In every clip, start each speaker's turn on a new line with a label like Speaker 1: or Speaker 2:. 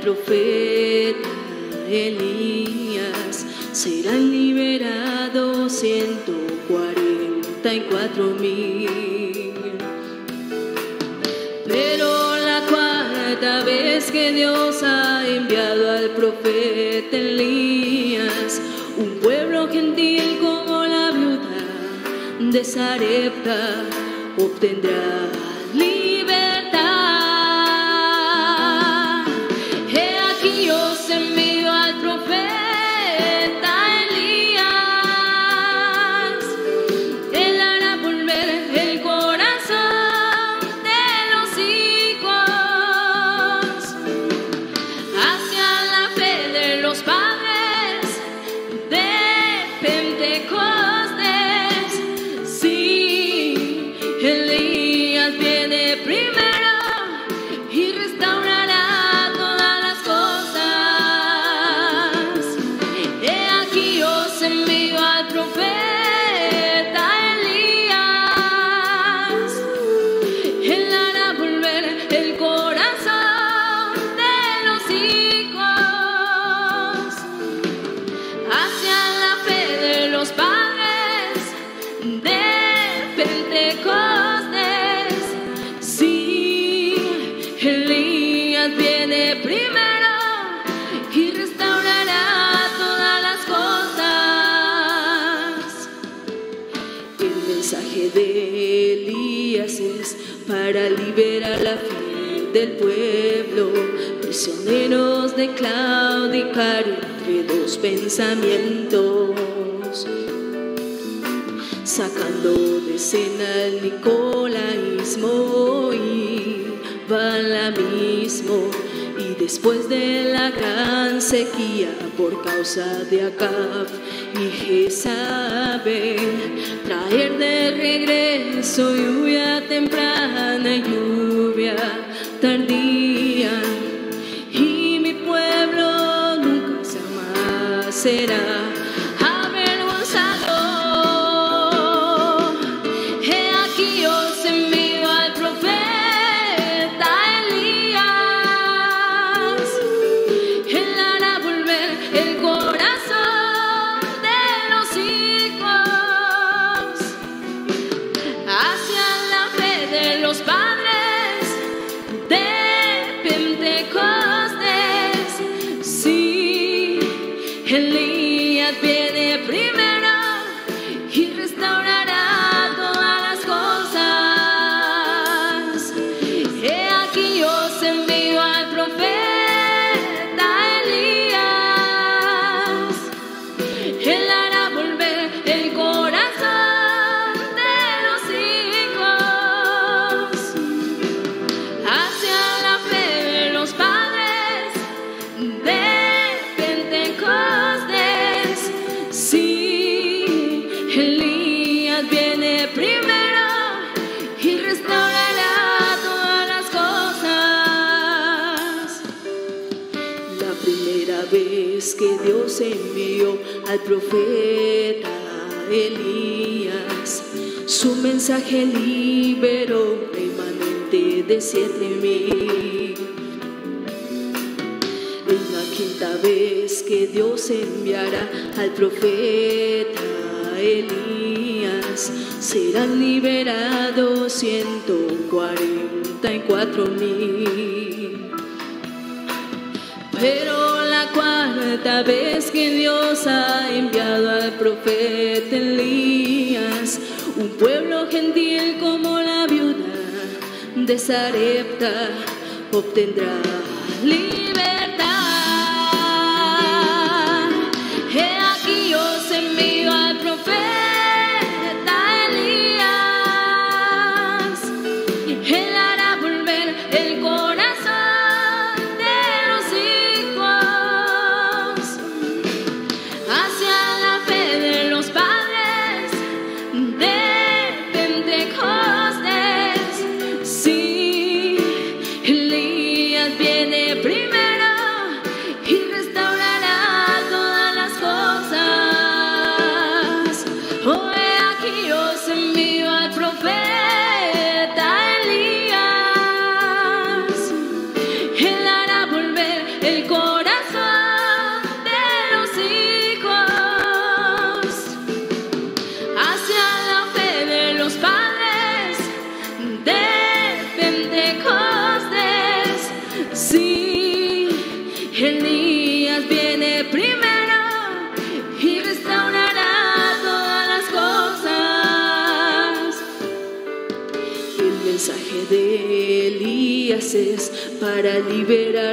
Speaker 1: profeta Elías serán liberados 144 mil. Pero la cuarta vez que Dios ha enviado al profeta Elías, un pueblo gentil como la viuda de Sarepta,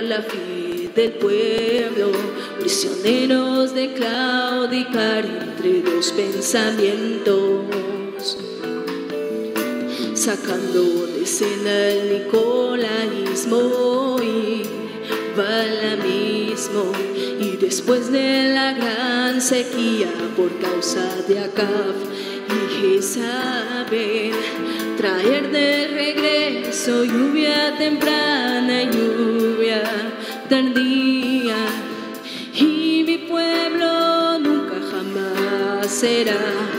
Speaker 1: la fe del pueblo, prisioneros de claudicar entre dos pensamientos, sacando de escena el nicolaísmo y balamismo, y después de la gran sequía por causa de Acab y Jezabel, traer de regreso lluvia temprana y lluvia tardía y mi pueblo nunca jamás será.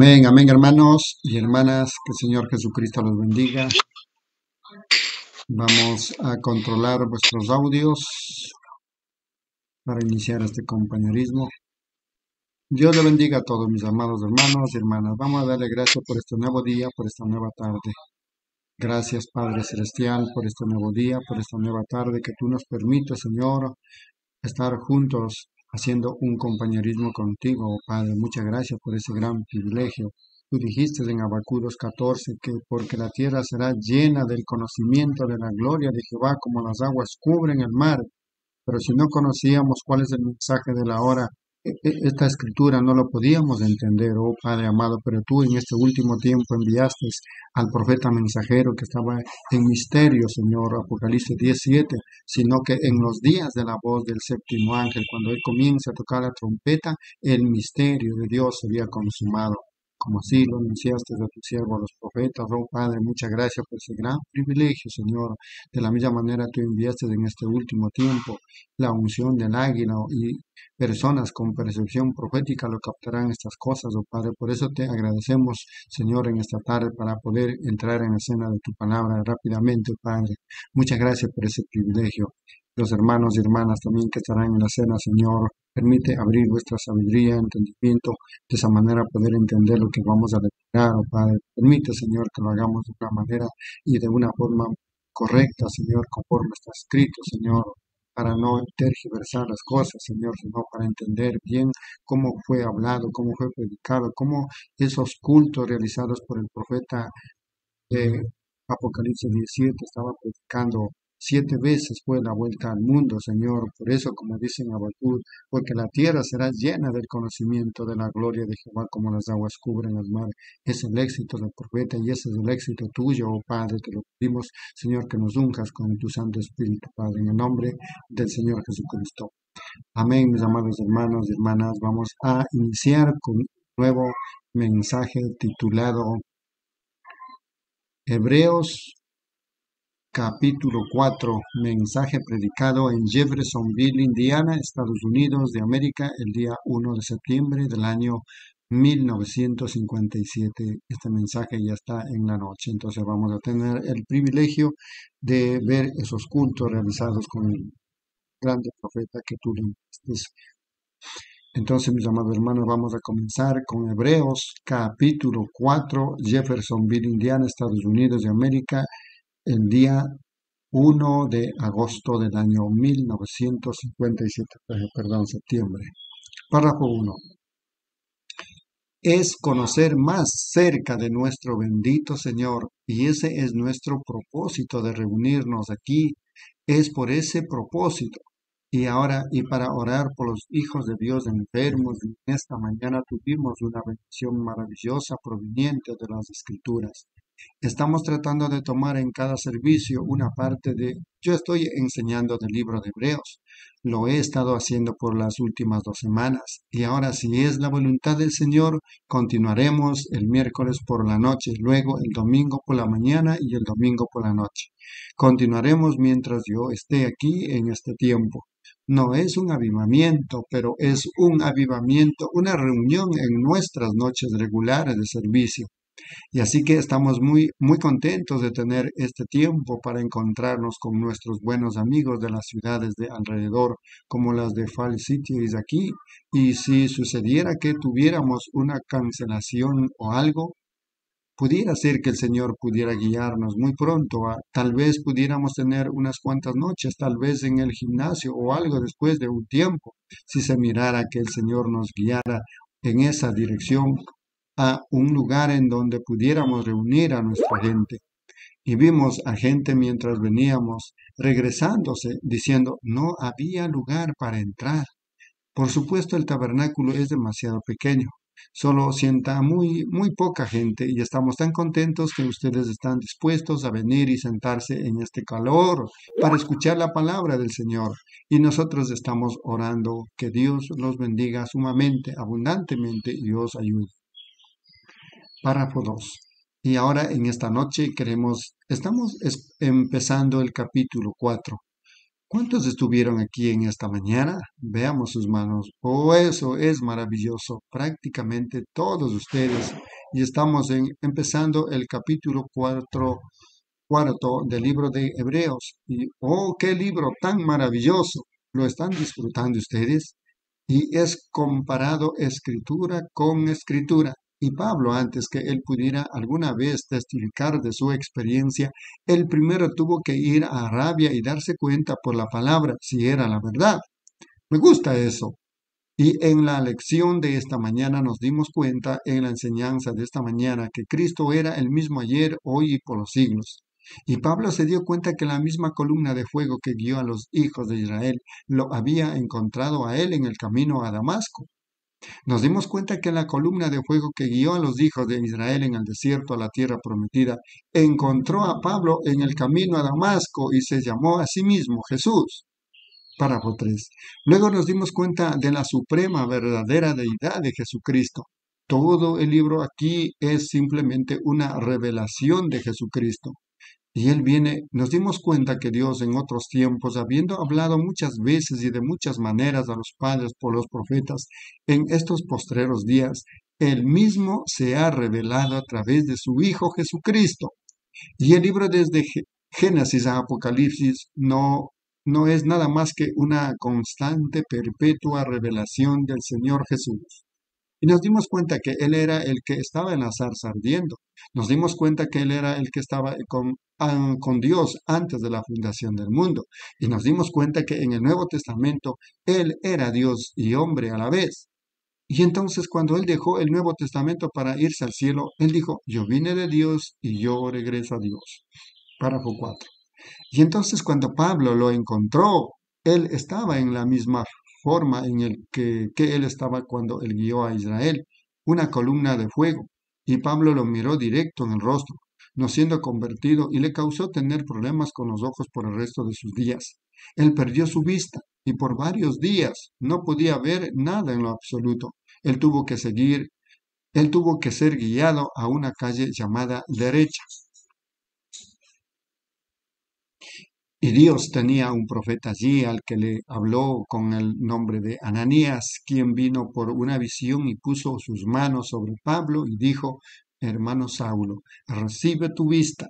Speaker 2: Amén, amén, hermanos y hermanas, que el Señor Jesucristo los bendiga. Vamos a controlar vuestros audios para iniciar este compañerismo. Dios le bendiga a todos mis amados hermanos y hermanas. Vamos a darle gracias por este nuevo día, por esta nueva tarde. Gracias Padre Celestial por este nuevo día, por esta nueva tarde que tú nos permites, Señor, estar juntos haciendo un compañerismo contigo, oh Padre. Muchas gracias por ese gran privilegio. Tú dijiste en Abacudos 14 que porque la tierra será llena del conocimiento de la gloria de Jehová como las aguas cubren el mar. Pero si no conocíamos cuál es el mensaje de la hora, esta escritura no lo podíamos entender, oh Padre amado, pero tú en este último tiempo enviaste al profeta mensajero que estaba en misterio, Señor, Apocalipsis 17, sino que en los días de la voz del séptimo ángel, cuando él comienza a tocar la trompeta, el misterio de Dios se había consumado como así lo anunciaste a tu siervo, a los profetas. Oh Padre, muchas gracias por ese gran privilegio, Señor. De la misma manera tú enviaste en este último tiempo la unción del águila y personas con percepción profética lo captarán estas cosas, oh Padre. Por eso te agradecemos, Señor, en esta tarde para poder entrar en la escena de tu palabra rápidamente, oh Padre. Muchas gracias por ese privilegio los hermanos y hermanas también que estarán en la cena, Señor. Permite abrir vuestra sabiduría, entendimiento, de esa manera poder entender lo que vamos a declarar, oh Padre. Permite, Señor, que lo hagamos de una manera y de una forma correcta, Señor, conforme está escrito, Señor, para no tergiversar las cosas, Señor, sino para entender bien cómo fue hablado, cómo fue predicado, cómo esos cultos realizados por el profeta de Apocalipsis 17 estaba predicando Siete veces fue la vuelta al mundo, Señor. Por eso, como dice en Habacuc, porque la tierra será llena del conocimiento de la gloria de Jehová como las aguas cubren el mar. Es el éxito del profeta y ese es el éxito tuyo, oh Padre. Te lo pedimos, Señor, que nos unjas con tu Santo Espíritu, Padre, en el nombre del Señor Jesucristo. Amén, mis amados hermanos y hermanas. Vamos a iniciar con un nuevo mensaje titulado Hebreos capítulo 4, mensaje predicado en Jeffersonville, Indiana, Estados Unidos de América, el día 1 de septiembre del año 1957. Este mensaje ya está en la noche, entonces vamos a tener el privilegio de ver esos cultos realizados con el grande profeta que tú le Entonces, mis amados hermanos, vamos a comenzar con Hebreos capítulo 4, Jeffersonville, Indiana, Estados Unidos de América, el día 1 de agosto del año 1957, eh, perdón, septiembre. Párrafo 1. Es conocer más cerca de nuestro bendito Señor y ese es nuestro propósito de reunirnos aquí. Es por ese propósito y ahora, y para orar por los hijos de Dios enfermos, en esta mañana tuvimos una bendición maravillosa proveniente de las Escrituras. Estamos tratando de tomar en cada servicio una parte de... Yo estoy enseñando del libro de Hebreos. Lo he estado haciendo por las últimas dos semanas. Y ahora, si es la voluntad del Señor, continuaremos el miércoles por la noche, luego el domingo por la mañana y el domingo por la noche. Continuaremos mientras yo esté aquí en este tiempo. No es un avivamiento, pero es un avivamiento, una reunión en nuestras noches regulares de servicio. Y así que estamos muy, muy contentos de tener este tiempo para encontrarnos con nuestros buenos amigos de las ciudades de alrededor, como las de Fall City y aquí. Y si sucediera que tuviéramos una cancelación o algo, pudiera ser que el Señor pudiera guiarnos muy pronto. tal vez pudiéramos tener unas cuantas noches, tal vez en el gimnasio o algo después de un tiempo, si se mirara que el Señor nos guiara en esa dirección a un lugar en donde pudiéramos reunir a nuestra gente. Y vimos a gente mientras veníamos regresándose diciendo no había lugar para entrar. Por supuesto el tabernáculo es demasiado pequeño. Solo sienta muy, muy poca gente y estamos tan contentos que ustedes están dispuestos a venir y sentarse en este calor para escuchar la palabra del Señor. Y nosotros estamos orando que Dios los bendiga sumamente, abundantemente y os ayude. Párrafo 2. Y ahora en esta noche queremos, estamos empezando el capítulo 4. ¿Cuántos estuvieron aquí en esta mañana? Veamos sus manos. Oh, eso es maravilloso. Prácticamente todos ustedes. Y estamos empezando el capítulo 4 cuarto del libro de Hebreos. Y, oh, qué libro tan maravilloso. ¿Lo están disfrutando ustedes? Y es comparado escritura con escritura. Y Pablo, antes que él pudiera alguna vez testificar de su experiencia, él primero tuvo que ir a Arabia y darse cuenta por la palabra si era la verdad. Me gusta eso. Y en la lección de esta mañana nos dimos cuenta en la enseñanza de esta mañana que Cristo era el mismo ayer, hoy y por los siglos. Y Pablo se dio cuenta que la misma columna de fuego que guió a los hijos de Israel lo había encontrado a él en el camino a Damasco. Nos dimos cuenta que la columna de fuego que guió a los hijos de Israel en el desierto a la tierra prometida encontró a Pablo en el camino a Damasco y se llamó a sí mismo Jesús. Párrafo 3. Luego nos dimos cuenta de la suprema verdadera deidad de Jesucristo. Todo el libro aquí es simplemente una revelación de Jesucristo. Y él viene, nos dimos cuenta que Dios en otros tiempos, habiendo hablado muchas veces y de muchas maneras a los padres por los profetas, en estos postreros días, él mismo se ha revelado a través de su Hijo Jesucristo. Y el libro desde Génesis a Apocalipsis no no es nada más que una constante, perpetua revelación del Señor Jesús. Y nos dimos cuenta que Él era el que estaba en la zarza ardiendo. Nos dimos cuenta que Él era el que estaba con, con Dios antes de la fundación del mundo. Y nos dimos cuenta que en el Nuevo Testamento Él era Dios y hombre a la vez. Y entonces cuando Él dejó el Nuevo Testamento para irse al cielo, Él dijo, yo vine de Dios y yo regreso a Dios. Párrafo 4. Y entonces cuando Pablo lo encontró, él estaba en la misma forma en el que, que él estaba cuando él guió a Israel, una columna de fuego. Y Pablo lo miró directo en el rostro, no siendo convertido, y le causó tener problemas con los ojos por el resto de sus días. Él perdió su vista y por varios días no podía ver nada en lo absoluto. Él tuvo que seguir, él tuvo que ser guiado a una calle llamada derecha. Y Dios tenía un profeta allí al que le habló con el nombre de Ananías, quien vino por una visión y puso sus manos sobre Pablo y dijo, hermano Saulo, recibe tu vista.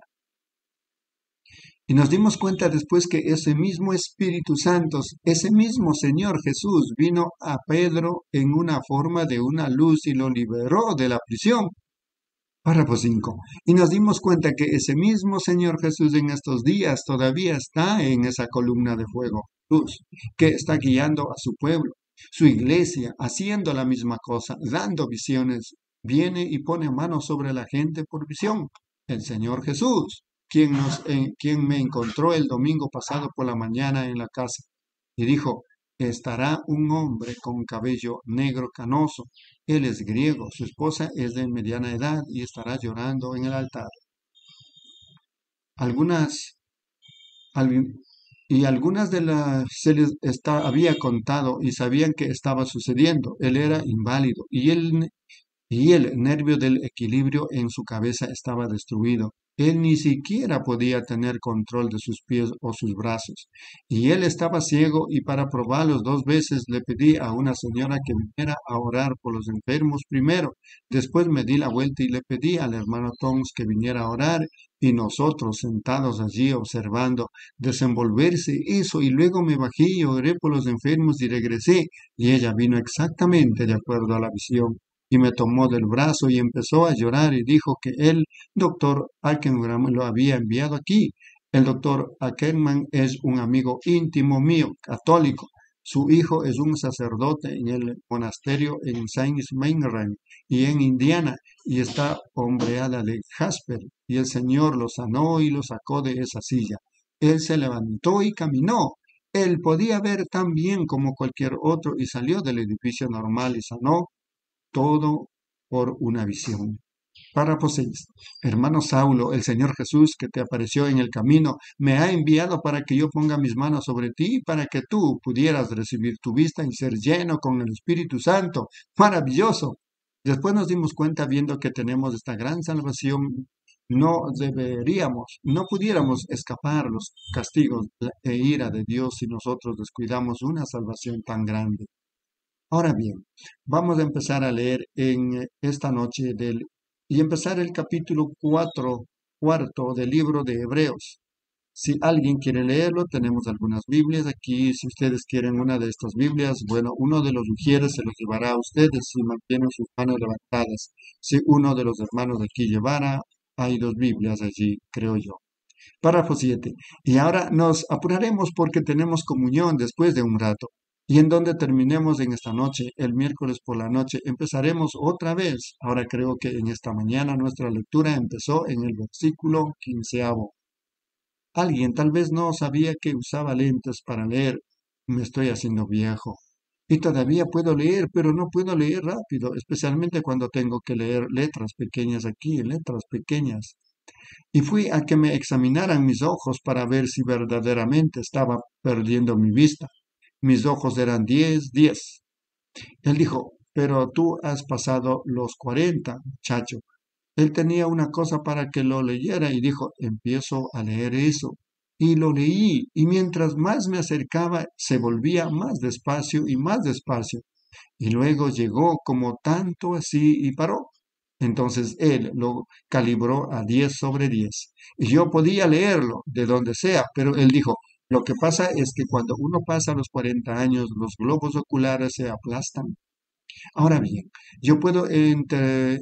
Speaker 2: Y nos dimos cuenta después que ese mismo Espíritu Santo, ese mismo Señor Jesús vino a Pedro en una forma de una luz y lo liberó de la prisión. Párrafo 5. Y nos dimos cuenta que ese mismo Señor Jesús en estos días todavía está en esa columna de fuego, luz, que está guiando a su pueblo, su iglesia, haciendo la misma cosa, dando visiones. Viene y pone mano sobre la gente por visión. El Señor Jesús, quien, nos, quien me encontró el domingo pasado por la mañana en la casa y dijo, estará un hombre con cabello negro canoso. Él es griego, su esposa es de mediana edad y estará llorando en el altar. Algunas y algunas de las se les había contado y sabían que estaba sucediendo. Él era inválido y y el nervio del equilibrio en su cabeza estaba destruido. Él ni siquiera podía tener control de sus pies o sus brazos. Y él estaba ciego y para probarlos dos veces le pedí a una señora que viniera a orar por los enfermos primero. Después me di la vuelta y le pedí al hermano Tons que viniera a orar y nosotros sentados allí observando desenvolverse eso y luego me bajé y oré por los enfermos y regresé y ella vino exactamente de acuerdo a la visión y me tomó del brazo y empezó a llorar y dijo que el doctor Ackerman lo había enviado aquí. El doctor Ackerman es un amigo íntimo mío, católico. Su hijo es un sacerdote en el monasterio en Saint Mainland y en Indiana y está hombreada de Jasper y el Señor lo sanó y lo sacó de esa silla. Él se levantó y caminó. Él podía ver tan bien como cualquier otro y salió del edificio normal y sanó todo por una visión. Párrafo 6. Hermano Saulo, el Señor Jesús que te apareció en el camino, me ha enviado para que yo ponga mis manos sobre ti, para que tú pudieras recibir tu vista y ser lleno con el Espíritu Santo. Maravilloso. Después nos dimos cuenta viendo que tenemos esta gran salvación, no deberíamos, no pudiéramos escapar los castigos e ira de Dios si nosotros descuidamos una salvación tan grande. Ahora bien, vamos a empezar a leer en esta noche del, y empezar el capítulo 4 cuarto del libro de Hebreos. Si alguien quiere leerlo, tenemos algunas Biblias aquí. Si ustedes quieren una de estas Biblias, bueno, uno de los ujieres se los llevará a ustedes si mantienen sus manos levantadas. Si uno de los hermanos de aquí llevara, hay dos Biblias allí, creo yo. Párrafo 7. Y ahora nos apuraremos porque tenemos comunión después de un rato. Y en donde terminemos en esta noche, el miércoles por la noche, empezaremos otra vez. Ahora creo que en esta mañana nuestra lectura empezó en el versículo quinceavo. Alguien tal vez no sabía que usaba lentes para leer. Me estoy haciendo viejo. Y todavía puedo leer, pero no puedo leer rápido, especialmente cuando tengo que leer letras pequeñas aquí, letras pequeñas. Y fui a que me examinaran mis ojos para ver si verdaderamente estaba perdiendo mi vista. Mis ojos eran diez, diez. Él dijo, pero tú has pasado los cuarenta, muchacho. Él tenía una cosa para que lo leyera y dijo, empiezo a leer eso. Y lo leí, y mientras más me acercaba, se volvía más despacio y más despacio. Y luego llegó como tanto así y paró. Entonces él lo calibró a 10 sobre 10. Y yo podía leerlo de donde sea, pero él dijo, lo que pasa es que cuando uno pasa los 40 años, los globos oculares se aplastan. Ahora bien, yo puedo entre,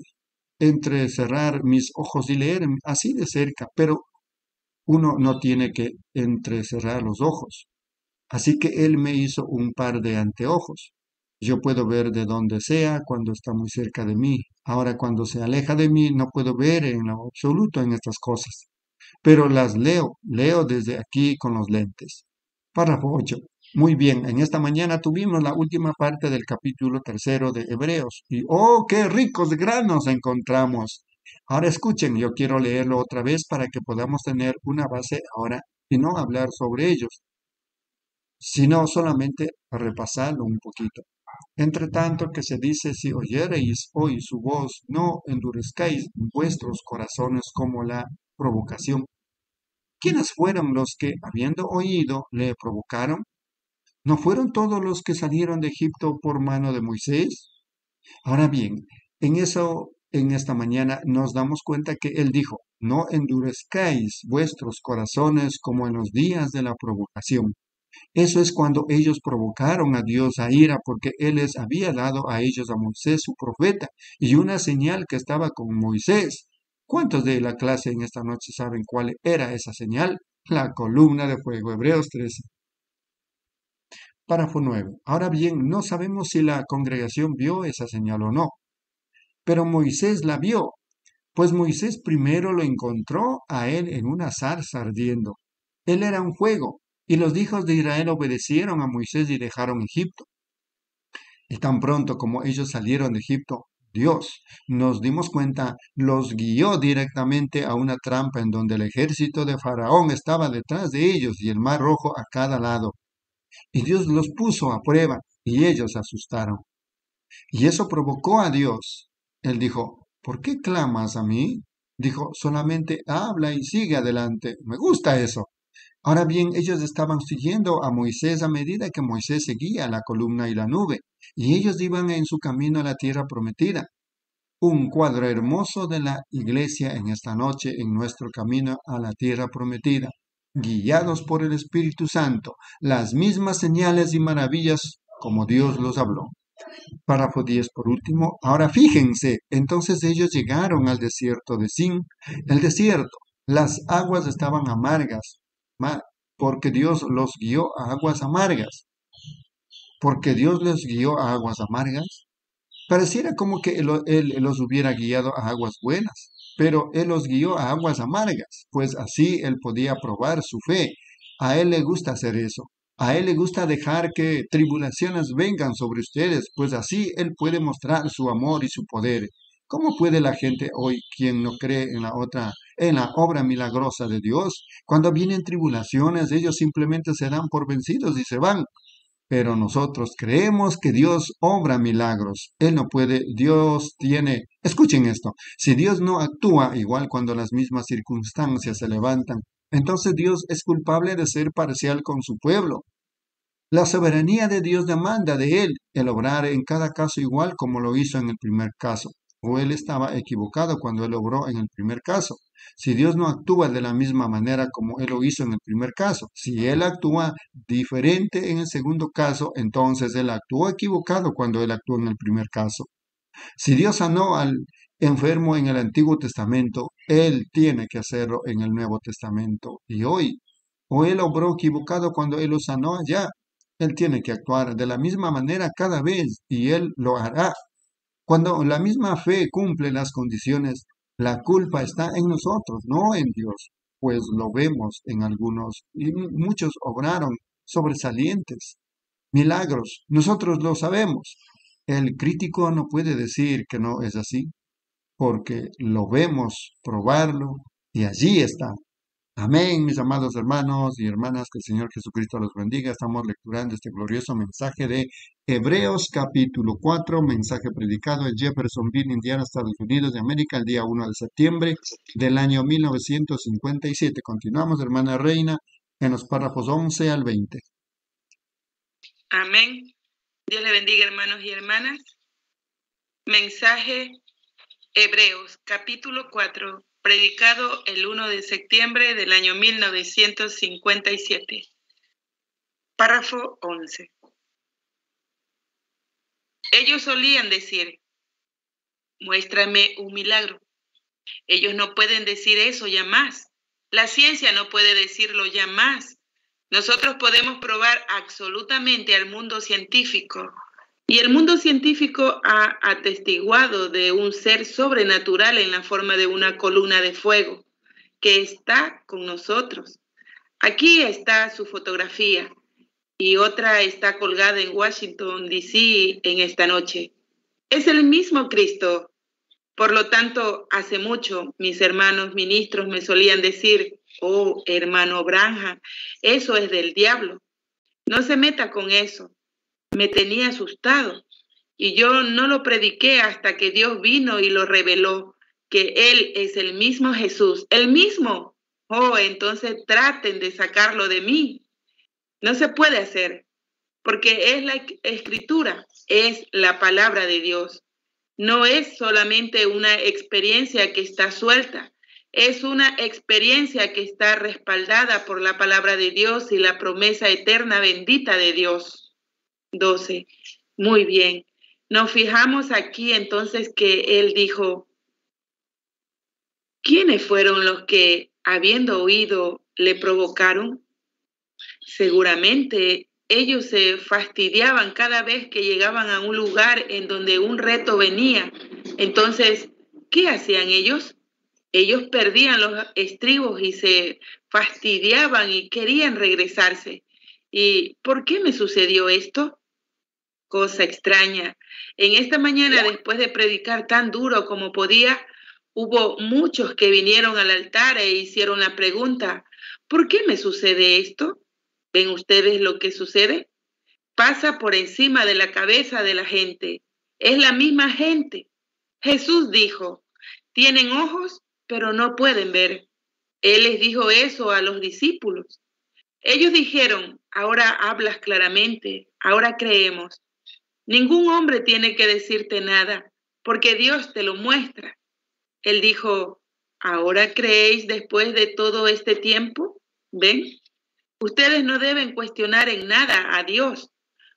Speaker 2: entrecerrar mis ojos y leer así de cerca, pero uno no tiene que entrecerrar los ojos. Así que él me hizo un par de anteojos. Yo puedo ver de donde sea cuando está muy cerca de mí. Ahora cuando se aleja de mí no puedo ver en lo absoluto en estas cosas. Pero las leo, leo desde aquí con los lentes. Párrafo 8. Muy bien, en esta mañana tuvimos la última parte del capítulo tercero de Hebreos. Y ¡oh, qué ricos granos encontramos! Ahora escuchen, yo quiero leerlo otra vez para que podamos tener una base ahora y no hablar sobre ellos, sino solamente repasarlo un poquito. Entre tanto que se dice, si oyereis hoy su voz, no endurezcáis vuestros corazones como la provocación. ¿Quiénes fueron los que, habiendo oído, le provocaron? ¿No fueron todos los que salieron de Egipto por mano de Moisés? Ahora bien, en eso, en esta mañana nos damos cuenta que él dijo, no endurezcáis vuestros corazones como en los días de la provocación. Eso es cuando ellos provocaron a Dios a ira porque Él les había dado a ellos a Moisés su profeta y una señal que estaba con Moisés. ¿Cuántos de la clase en esta noche saben cuál era esa señal? La columna de fuego, Hebreos 13. Párrafo 9. Ahora bien, no sabemos si la congregación vio esa señal o no, pero Moisés la vio, pues Moisés primero lo encontró a él en una zarza ardiendo. Él era un fuego, y los hijos de Israel obedecieron a Moisés y dejaron Egipto. Y tan pronto como ellos salieron de Egipto, Dios, nos dimos cuenta, los guió directamente a una trampa en donde el ejército de Faraón estaba detrás de ellos y el mar rojo a cada lado. Y Dios los puso a prueba y ellos asustaron. Y eso provocó a Dios. Él dijo, ¿por qué clamas a mí? Dijo, solamente habla y sigue adelante. Me gusta eso. Ahora bien, ellos estaban siguiendo a Moisés a medida que Moisés seguía la columna y la nube, y ellos iban en su camino a la tierra prometida. Un cuadro hermoso de la iglesia en esta noche en nuestro camino a la tierra prometida, guiados por el Espíritu Santo, las mismas señales y maravillas como Dios los habló. Párrafo 10 por último. Ahora fíjense, entonces ellos llegaron al desierto de Sin. El desierto, las aguas estaban amargas, porque Dios los guió a aguas amargas. Porque Dios les guió a aguas amargas. Pareciera como que él, él, los hubiera guiado a aguas buenas, pero Él los guió a aguas amargas, pues así Él podía probar su fe. A Él le gusta hacer eso. A Él le gusta dejar que tribulaciones vengan sobre ustedes, pues así Él puede mostrar su amor y su poder. ¿Cómo puede la gente hoy, quien no cree en la otra, en la obra milagrosa de Dios, cuando vienen tribulaciones, ellos simplemente se dan por vencidos y se van? Pero nosotros creemos que Dios obra milagros. Él no puede, Dios tiene, escuchen esto, si Dios no actúa igual cuando las mismas circunstancias se levantan, entonces Dios es culpable de ser parcial con su pueblo. La soberanía de Dios demanda de Él el obrar en cada caso igual como lo hizo en el primer caso o él estaba equivocado cuando él obró en el primer caso. Si Dios no actúa de la misma manera como Él lo hizo en el primer caso, si Él actúa diferente en el segundo caso, entonces Él actuó equivocado cuando Él actuó en el primer caso. Si Dios sanó al enfermo en el Antiguo Testamento, Él tiene que hacerlo en el Nuevo Testamento. Y hoy, o Él obró equivocado cuando Él lo sanó allá, Él tiene que actuar de la misma manera cada vez y Él lo hará. Cuando la misma fe cumple las condiciones, la culpa está en nosotros, no en Dios, pues lo vemos en algunos y muchos obraron sobresalientes, milagros, nosotros lo sabemos. El crítico no puede decir que no es así, porque lo vemos, probarlo, y allí está. Amén, mis amados hermanos y hermanas, que el Señor Jesucristo los bendiga. Estamos lecturando este glorioso mensaje de Hebreos capítulo 4, mensaje predicado en Jeffersonville, Indiana, Estados Unidos de América, el día 1 de septiembre del año 1957. Continuamos, hermana Reina, en los párrafos 11 al 20.
Speaker 3: Amén. Dios le bendiga, hermanos y hermanas. Mensaje Hebreos, capítulo 4, predicado el 1 de septiembre del año 1957. Párrafo 11. Ellos solían decir, muéstrame un milagro. Ellos no pueden decir eso ya más. La ciencia no puede decirlo ya más. Nosotros podemos probar absolutamente al mundo científico. Y el mundo científico ha atestiguado de un ser sobrenatural en la forma de una columna de fuego que está con nosotros. Aquí está su fotografía y otra está colgada en Washington, D.C. en esta noche. Es el mismo Cristo. Por lo tanto, hace mucho mis hermanos ministros me solían decir, oh hermano Branja, eso es del diablo. No se meta con eso. Me tenía asustado y yo no lo prediqué hasta que Dios vino y lo reveló, que Él es el mismo Jesús, el mismo. Oh, entonces traten de sacarlo de mí. No se puede hacer, porque es la escritura, es la palabra de Dios. No es solamente una experiencia que está suelta, es una experiencia que está respaldada por la palabra de Dios y la promesa eterna bendita de Dios. 12. Muy bien. Nos fijamos aquí entonces que él dijo, ¿quiénes fueron los que, habiendo oído, le provocaron? Seguramente ellos se fastidiaban cada vez que llegaban a un lugar en donde un reto venía. Entonces, ¿qué hacían ellos? Ellos perdían los estribos y se fastidiaban y querían regresarse. ¿Y por qué me sucedió esto? Cosa extraña. En esta mañana, después de predicar tan duro como podía, hubo muchos que vinieron al altar e hicieron la pregunta, ¿por qué me sucede esto? ¿Ven ustedes lo que sucede? Pasa por encima de la cabeza de la gente. Es la misma gente. Jesús dijo, tienen ojos, pero no pueden ver. Él les dijo eso a los discípulos. Ellos dijeron, ahora hablas claramente, ahora creemos. Ningún hombre tiene que decirte nada, porque Dios te lo muestra. Él dijo, ¿ahora creéis después de todo este tiempo? ¿Ven? Ustedes no deben cuestionar en nada a Dios,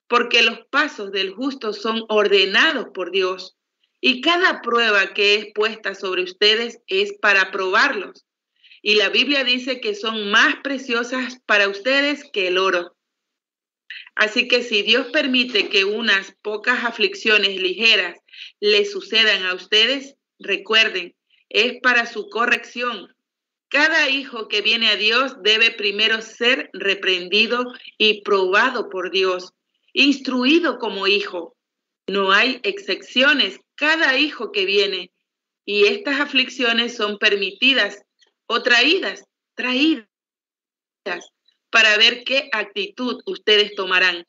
Speaker 3: porque los pasos del justo son ordenados por Dios. Y cada prueba que es puesta sobre ustedes es para probarlos. Y la Biblia dice que son más preciosas para ustedes que el oro. Así que si Dios permite que unas pocas aflicciones ligeras les sucedan a ustedes, recuerden, es para su corrección. Cada hijo que viene a Dios debe primero ser reprendido y probado por Dios, instruido como hijo. No hay excepciones cada hijo que viene. Y estas aflicciones son permitidas o traídas, traídas, para ver qué actitud ustedes tomarán.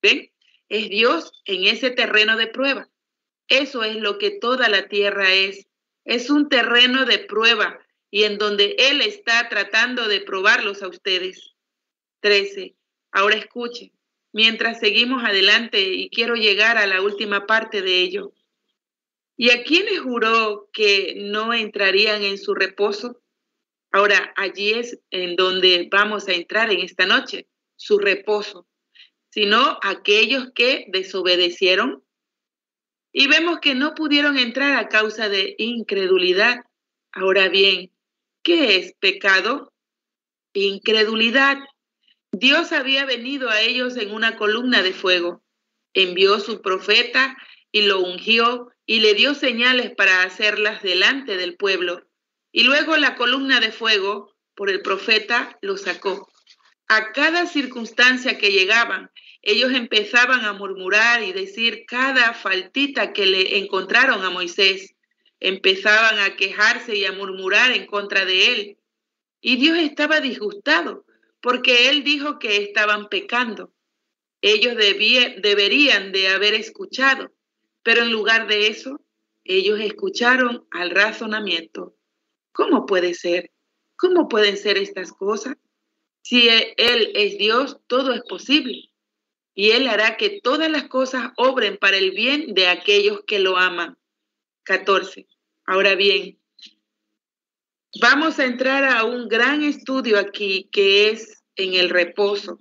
Speaker 3: ¿Ven? Es Dios en ese terreno de prueba. Eso es lo que toda la tierra es. Es un terreno de prueba y en donde Él está tratando de probarlos a ustedes. 13. Ahora escuchen, mientras seguimos adelante y quiero llegar a la última parte de ello. ¿Y a quiénes juró que no entrarían en su reposo? Ahora, allí es en donde vamos a entrar en esta noche, su reposo, sino aquellos que desobedecieron y vemos que no pudieron entrar a causa de incredulidad. Ahora bien, ¿qué es pecado? Incredulidad. Dios había venido a ellos en una columna de fuego, envió su profeta y lo ungió y le dio señales para hacerlas delante del pueblo. Y luego la columna de fuego por el profeta lo sacó. A cada circunstancia que llegaban, ellos empezaban a murmurar y decir cada faltita que le encontraron a Moisés. Empezaban a quejarse y a murmurar en contra de él. Y Dios estaba disgustado porque él dijo que estaban pecando. Ellos deberían de haber escuchado, pero en lugar de eso, ellos escucharon al razonamiento. ¿Cómo puede ser? ¿Cómo pueden ser estas cosas? Si Él es Dios, todo es posible y Él hará que todas las cosas obren para el bien de aquellos que lo aman. 14. Ahora bien, vamos a entrar a un gran estudio aquí que es en el reposo,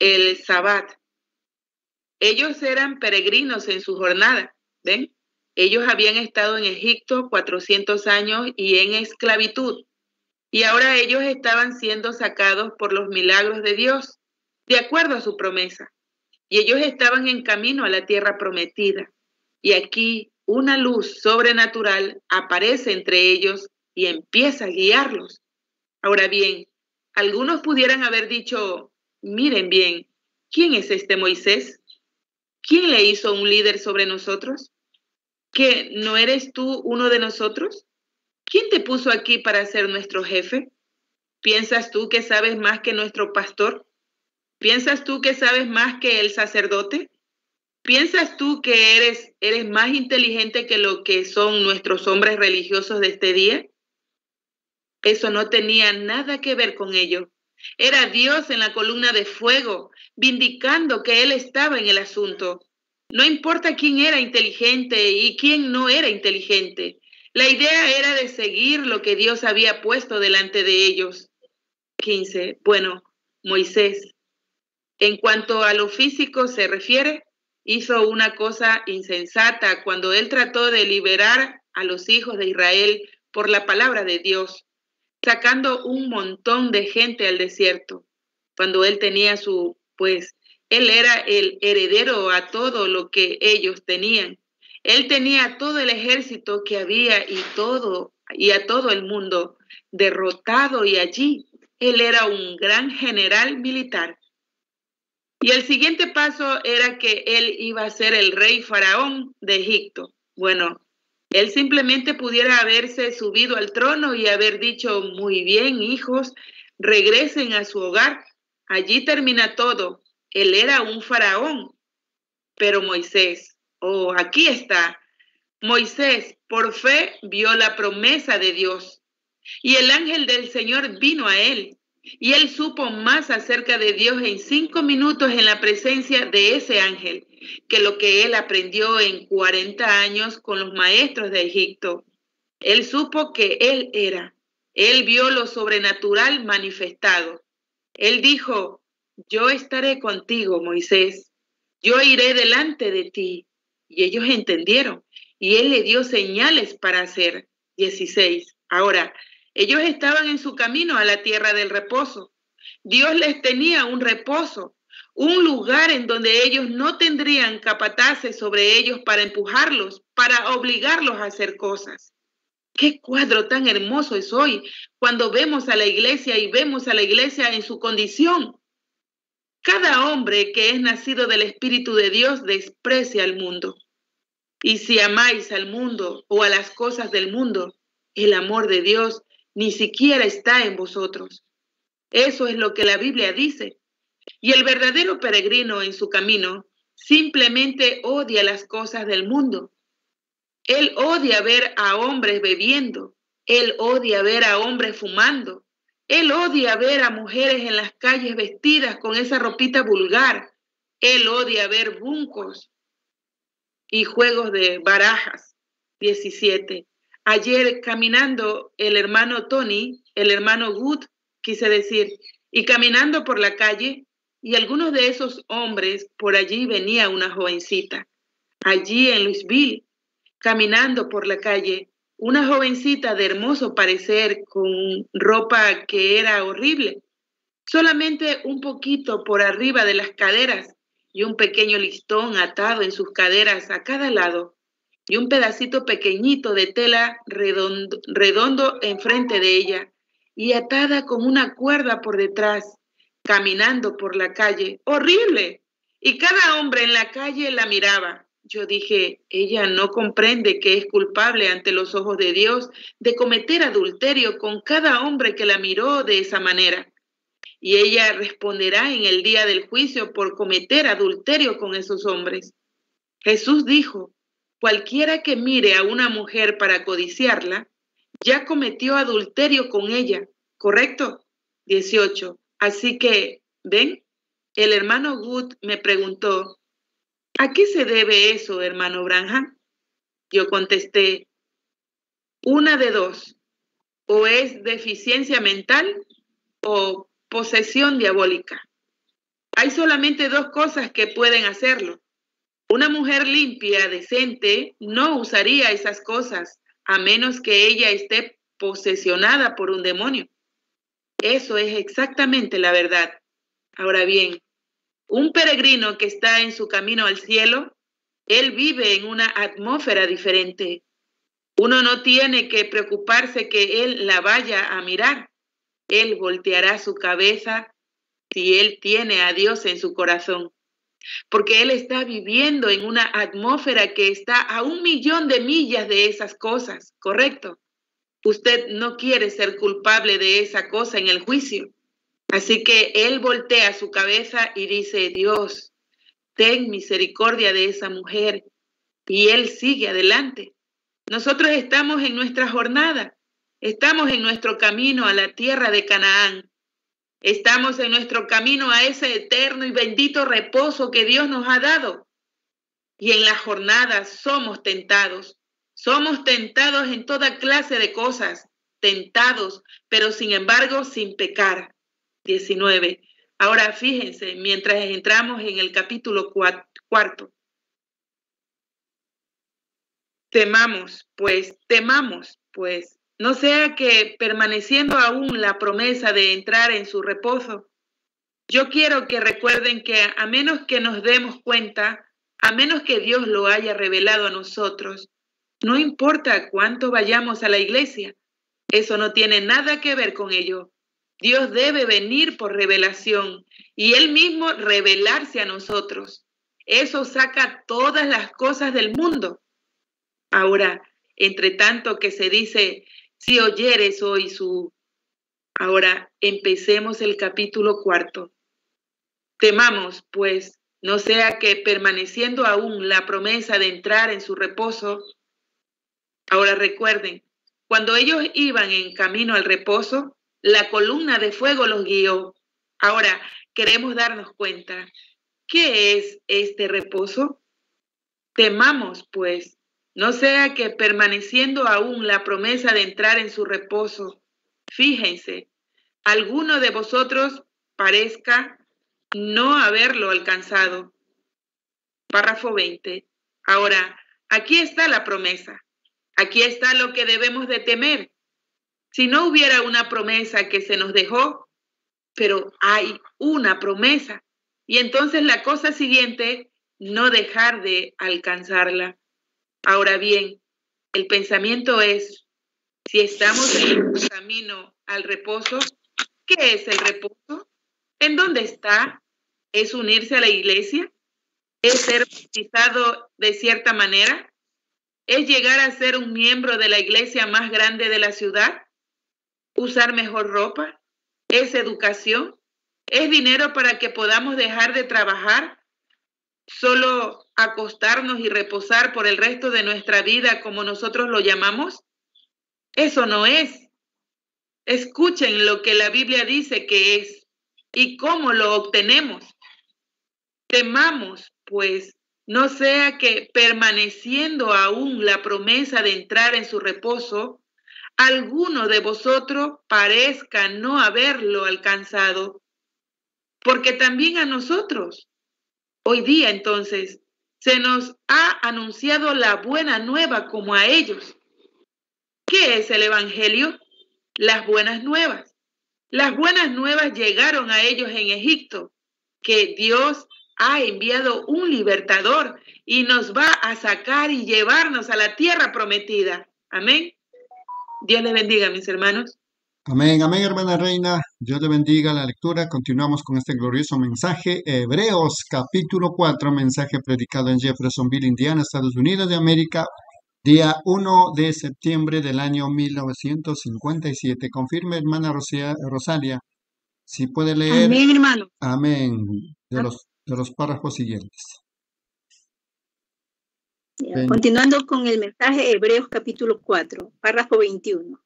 Speaker 3: el sabbat. Ellos eran peregrinos en su jornada, ¿ven? Ellos habían estado en Egipto 400 años y en esclavitud. Y ahora ellos estaban siendo sacados por los milagros de Dios, de acuerdo a su promesa y ellos estaban en camino a la tierra prometida. Y aquí una luz sobrenatural aparece entre ellos y empieza a guiarlos. Ahora bien, algunos pudieran haber dicho, miren bien, ¿quién es este Moisés? ¿Quién le hizo un líder sobre nosotros? ¿Que no eres tú uno de nosotros? ¿Quién te puso aquí para ser nuestro jefe? ¿Piensas tú que sabes más que nuestro pastor? ¿Piensas tú que sabes más que el sacerdote? ¿Piensas tú que eres, eres más inteligente que lo que son nuestros hombres religiosos de este día? Eso no tenía nada que ver con ello. Era Dios en la columna de fuego, vindicando que Él estaba en el asunto. No importa quién era inteligente y quién no era inteligente. La idea era de seguir lo que Dios había puesto delante de ellos. 15. Bueno, Moisés en cuanto a lo físico se refiere, hizo una cosa insensata cuando él trató de liberar a los hijos de Israel por la palabra de Dios, sacando un montón de gente al desierto, cuando él tenía su, pues, él era el heredero a todo lo que ellos tenían. Él tenía todo el ejército que había y todo, y a todo el mundo derrotado y allí él era un gran general militar. Y el siguiente paso era que él iba a ser el rey faraón de Egipto. Bueno, él simplemente pudiera haberse subido al trono y haber dicho, muy bien, hijos, regresen a su hogar. Allí termina todo. Él era un faraón. Pero Moisés, oh, aquí está. Moisés, por fe, vio la promesa de Dios. Y el ángel del Señor vino a él y él supo más acerca de Dios en cinco minutos en la presencia de ese ángel que lo que él aprendió en 40 años con los maestros de Egipto. Él supo que él era. Él vio lo sobrenatural manifestado. Él dijo, yo estaré contigo, Moisés. Yo iré delante de ti. Y ellos entendieron. Y él le dio señales para hacer. 16. Ahora, ellos estaban en su camino a la tierra del reposo. Dios les tenía un reposo, un lugar en donde ellos no tendrían capataces sobre ellos para empujarlos, para obligarlos a hacer cosas. Qué cuadro tan hermoso es hoy cuando vemos a la iglesia y vemos a la iglesia en su condición. Cada hombre que es nacido del Espíritu de Dios desprecia al mundo. Y si amáis al mundo o a las cosas del mundo, el amor de Dios ni siquiera está en vosotros. Eso es lo que la Biblia dice. Y el verdadero peregrino en su camino simplemente odia las cosas del mundo. Él odia ver a hombres bebiendo. Él odia ver a hombres fumando. Él odia ver a mujeres en las calles vestidas con esa ropita vulgar. Él odia ver buncos y juegos de barajas. 17. Ayer caminando el hermano Tony, el hermano Good, quise decir, y caminando por la calle, y algunos de esos hombres, por allí venía una jovencita, allí en Louisville, caminando por la calle, una jovencita de hermoso parecer, con ropa que era horrible, solamente un poquito por arriba de las caderas y un pequeño listón atado en sus caderas a cada lado y un pedacito pequeñito de tela redondo, redondo enfrente de ella y atada con una cuerda por detrás, caminando por la calle. ¡Horrible! Y cada hombre en la calle la miraba. Yo dije, ella no comprende que es culpable ante los ojos de Dios de cometer adulterio con cada hombre que la miró de esa manera. Y ella responderá en el día del juicio por cometer adulterio con esos hombres. Jesús dijo, cualquiera que mire a una mujer para codiciarla, ya cometió adulterio con ella, ¿correcto? 18. Así que, ¿ven? El hermano Good me preguntó, ¿a qué se debe eso, hermano Branham? Yo contesté, una de dos, o es deficiencia mental o posesión diabólica. Hay solamente dos cosas que pueden hacerlo. Una mujer limpia, decente, no usaría esas cosas a menos que ella esté posesionada por un demonio. Eso es exactamente la verdad. Ahora bien, un peregrino que está en su camino al cielo, él vive en una atmósfera diferente. Uno no tiene que preocuparse que él la vaya a mirar. Él volteará su cabeza si él tiene a Dios en su corazón porque él está viviendo en una atmósfera que está a un millón de millas de esas cosas, ¿correcto? Usted no quiere ser culpable de esa cosa en el juicio. Así que él voltea su cabeza y dice, Dios, ten misericordia de esa mujer. Y él sigue adelante. Nosotros estamos en nuestra jornada, estamos en nuestro camino a la tierra de Canaán. Estamos en nuestro camino a ese eterno y bendito reposo que Dios nos ha dado. Y en la jornada somos tentados. Somos tentados en toda clase de cosas, tentados, pero sin embargo sin pecar. 19. Ahora fíjense, mientras entramos en el capítulo cuarto. Temamos, pues, temamos, pues, no sea que permaneciendo aún la promesa de entrar en su reposo, yo quiero que recuerden que a menos que nos demos cuenta, a menos que Dios lo haya revelado a nosotros, no importa cuánto vayamos a la iglesia, eso no tiene nada que ver con ello. Dios debe venir por revelación y Él mismo revelarse a nosotros. Eso saca todas las cosas del mundo. Ahora, entre tanto que se dice, si oyeres hoy su... Ahora empecemos el capítulo cuarto. Temamos, pues, no sea que permaneciendo aún la promesa de entrar en su reposo, ahora recuerden, cuando ellos iban en camino al reposo, la columna de fuego los guió. Ahora queremos darnos cuenta, ¿qué es este reposo? Temamos, pues, no sea que permaneciendo aún la promesa de entrar en su reposo, fíjense, alguno de vosotros parezca no haberlo alcanzado. Párrafo 20. Ahora, aquí está la promesa. Aquí está lo que debemos de temer. Si no hubiera una promesa que se nos dejó, pero hay una promesa. Y entonces la cosa siguiente, no dejar de alcanzarla. Ahora bien, el pensamiento es, si estamos en el camino al reposo, ¿qué es el reposo? ¿En dónde está? ¿Es unirse a la iglesia? ¿Es ser bautizado de cierta manera? ¿Es llegar a ser un miembro de la iglesia más grande de la ciudad? ¿Usar mejor ropa? ¿Es educación? ¿Es dinero para que podamos dejar de trabajar? ¿Solo acostarnos y reposar por el resto de nuestra vida como nosotros lo llamamos? Eso no es. Escuchen lo que la Biblia dice que es y cómo lo obtenemos. Temamos, pues, no sea que permaneciendo aún la promesa de entrar en su reposo, alguno de vosotros parezca no haberlo alcanzado. Porque también a nosotros, hoy día entonces, se nos ha anunciado la buena nueva como a ellos. ¿Qué es el Evangelio? Las buenas nuevas. Las buenas nuevas llegaron a ellos en Egipto, que Dios ha enviado un libertador y nos va a sacar y llevarnos a la tierra prometida. Amén. Dios les bendiga, mis hermanos.
Speaker 2: Amén, amén, hermana reina. Dios le bendiga la lectura. Continuamos con este glorioso mensaje. Hebreos, capítulo 4, mensaje predicado en Jeffersonville, Indiana, Estados Unidos de América, día 1 de septiembre del año 1957. Confirme, hermana Rosia- Rosalia, si puede leer.
Speaker 4: Amén, hermano.
Speaker 2: Amén. De los, de los párrafos siguientes.
Speaker 4: Ya. Continuando con el mensaje de Hebreos capítulo 4, párrafo 21.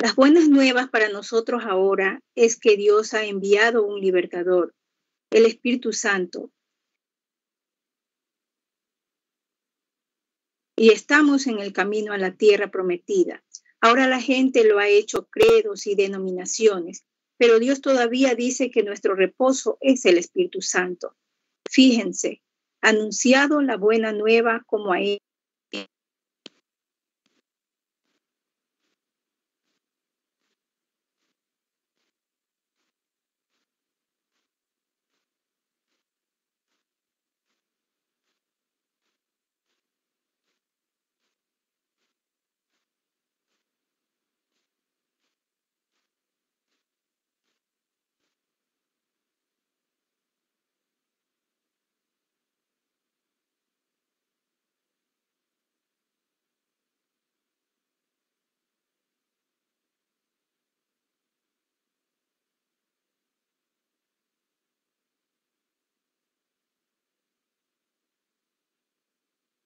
Speaker 4: Las buenas nuevas para nosotros ahora es que Dios ha enviado un libertador, el Espíritu Santo. Y estamos en el camino a la tierra prometida. Ahora la gente lo ha hecho credos y denominaciones, pero Dios todavía dice que nuestro reposo es el Espíritu Santo. Fíjense, anunciado la buena nueva como a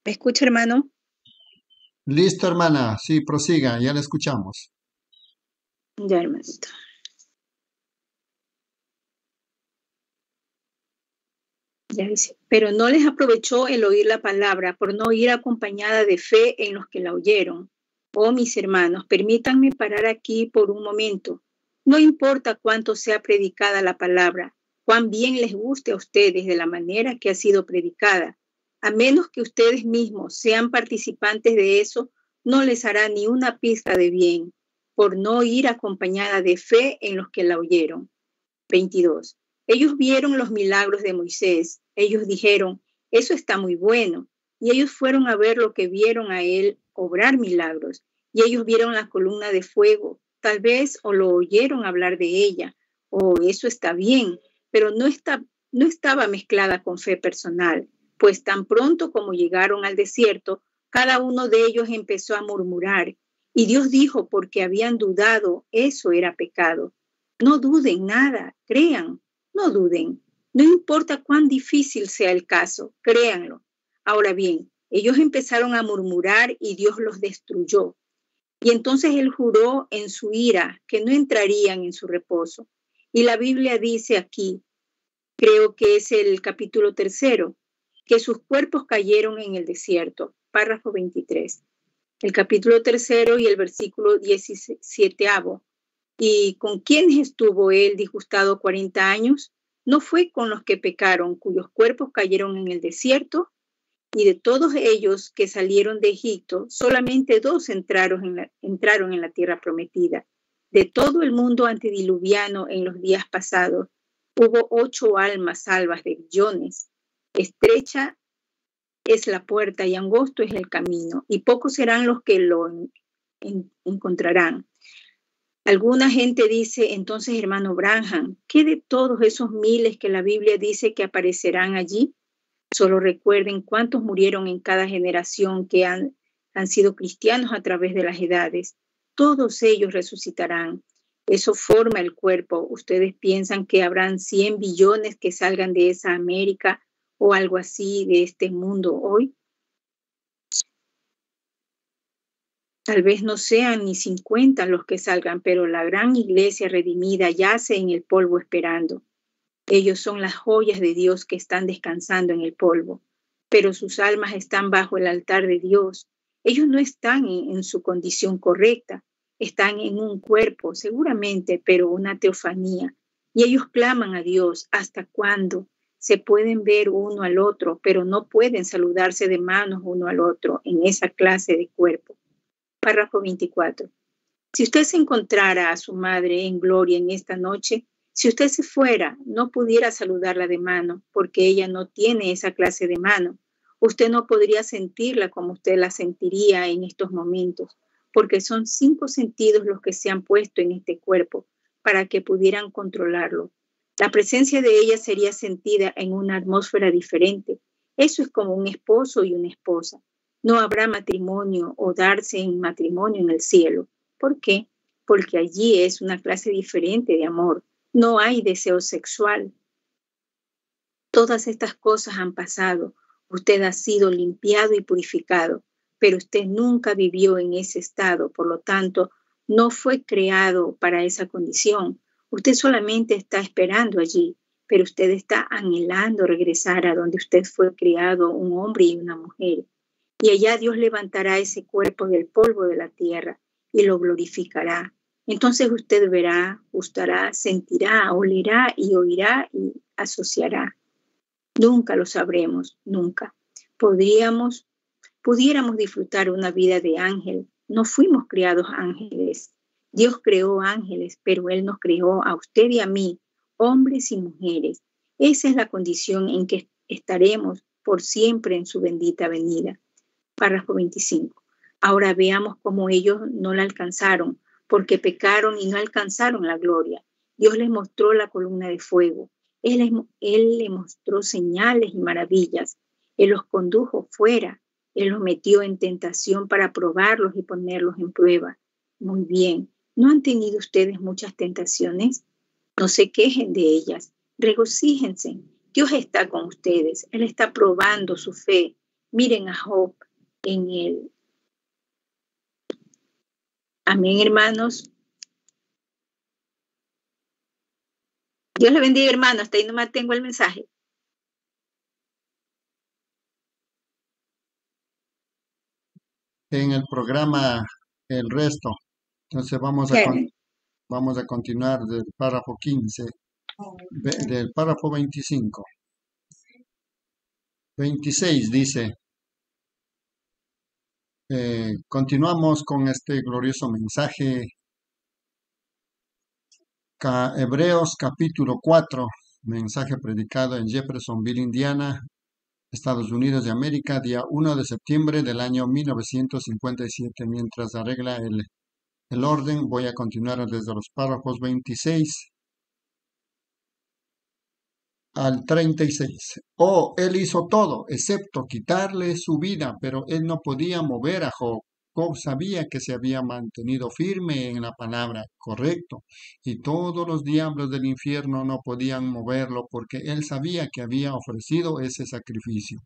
Speaker 4: ¿Me escucha, hermano?
Speaker 2: Listo, hermana. Sí, prosiga, ya la escuchamos.
Speaker 4: Ya, hermanito. Ya dice, pero no les aprovechó el oír la palabra por no ir acompañada de fe en los que la oyeron. Oh, mis hermanos, permítanme parar aquí por un momento. No importa cuánto sea predicada la palabra, cuán bien les guste a ustedes de la manera que ha sido predicada. A menos que ustedes mismos sean participantes de eso, no les hará ni una pizca de bien por no ir acompañada de fe en los que la oyeron. 22. Ellos vieron los milagros de Moisés. Ellos dijeron, eso está muy bueno. Y ellos fueron a ver lo que vieron a él obrar milagros. Y ellos vieron la columna de fuego. Tal vez o lo oyeron hablar de ella. O eso está bien, pero no, está, no estaba mezclada con fe personal. Pues tan pronto como llegaron al desierto, cada uno de ellos empezó a murmurar. Y Dios dijo, porque habían dudado, eso era pecado. No duden nada, crean, no duden. No importa cuán difícil sea el caso, créanlo. Ahora bien, ellos empezaron a murmurar y Dios los destruyó. Y entonces él juró en su ira que no entrarían en su reposo. Y la Biblia dice aquí, creo que es el capítulo tercero, que sus cuerpos cayeron en el desierto. Párrafo 23 el capítulo tercero y el versículo 17. ¿Y con quiénes estuvo él disgustado 40 años? ¿No fue con los que pecaron, cuyos cuerpos cayeron en el desierto? Y de todos ellos que salieron de Egipto, solamente dos entraron en la, tierra prometida. De todo el mundo antediluviano en los días pasados, hubo ocho almas salvas de billones. Estrecha es la puerta y angosto es el camino, y pocos serán los que lo en, en, encontrarán. Alguna gente dice, entonces, hermano Branham, ¿qué de todos esos miles que la Biblia dice que aparecerán allí? Solo recuerden cuántos murieron en cada generación que han, han sido cristianos a través de las edades. Todos ellos resucitarán. Eso forma el cuerpo. ¿Ustedes piensan que habrán 100 billones que salgan de esa América o algo así de este mundo hoy? Tal vez no sean ni 50 los que salgan, pero la gran iglesia redimida yace en el polvo esperando. Ellos son las joyas de Dios que están descansando en el polvo, pero sus almas están bajo el altar de Dios. Ellos no están en, su condición correcta, están en un cuerpo, seguramente, pero una teofanía. Y ellos claman a Dios, ¿hasta cuándo? Se pueden ver uno al otro, pero no pueden saludarse de manos uno al otro en esa clase de cuerpo. Párrafo 24. Si usted se encontrara a su madre en gloria en esta noche, si usted se fuera, no pudiera saludarla de mano, porque ella no tiene esa clase de mano. Usted no podría sentirla como usted la sentiría en estos momentos, porque son cinco sentidos los que se han puesto en este cuerpo para que pudieran controlarlo. La presencia de ella sería sentida en una atmósfera diferente. Eso es como un esposo y una esposa. No habrá matrimonio o darse en matrimonio en el cielo. ¿Por qué? Porque allí es una clase diferente de amor no hay deseo sexual. Todas estas cosas han pasado. Usted ha sido limpiado y purificado, pero usted nunca vivió en ese estado, por lo tanto, no fue creado para esa condición. Usted solamente está esperando allí, pero usted está anhelando regresar a donde usted fue criado, un hombre y una mujer. Y allá Dios levantará ese cuerpo del polvo de la tierra y lo glorificará. Entonces usted verá, gustará, sentirá, olerá y oirá y asociará. Nunca lo sabremos, nunca. Podríamos, pudiéramos disfrutar una vida de ángel. No fuimos criados ángeles. Dios creó ángeles, pero Él nos creó a usted y a mí, hombres y mujeres. Esa es la condición en que estaremos por siempre en su bendita venida. Párrafo 25. Ahora veamos cómo ellos no la alcanzaron porque pecaron y no alcanzaron la gloria. Dios les mostró la columna de fuego. Él, él le mostró señales y maravillas. Él los condujo fuera. Él los metió en tentación para probarlos y ponerlos en prueba. Muy bien. ¿No han tenido ustedes muchas tentaciones? No se quejen de ellas. Regocíjense. Dios está con ustedes. Él está probando su fe. Miren a Job en el Amén, hermanos. Dios le bendiga, hermanos. Hasta ahí nomás tengo el mensaje.
Speaker 2: En el programa El Resto. Entonces vamos a, con- vamos a continuar del párrafo 15, ve- del párrafo 25. 26 dice, eh, continuamos con este glorioso mensaje. Ca- Hebreos capítulo 4, mensaje predicado en Jeffersonville, Indiana, Estados Unidos de América, día 1 de septiembre del año 1957. Mientras arregla el, el orden, voy a continuar desde los párrafos 26 al 36. Oh, él hizo todo, excepto quitarle su vida, pero él no podía mover a Job. Job sabía que se había mantenido firme en la palabra, correcto, y todos los diablos del infierno no podían moverlo porque él sabía que había ofrecido ese sacrificio.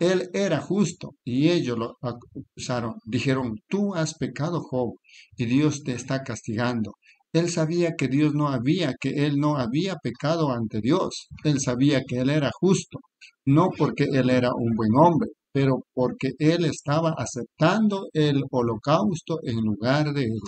Speaker 2: Él era justo y ellos lo acusaron. Dijeron, tú has pecado, Job, y Dios te está castigando. Él sabía que Dios no había, que él no había pecado ante Dios. Él sabía que él era justo, no porque él era un buen hombre, pero porque él estaba aceptando el holocausto en lugar de él.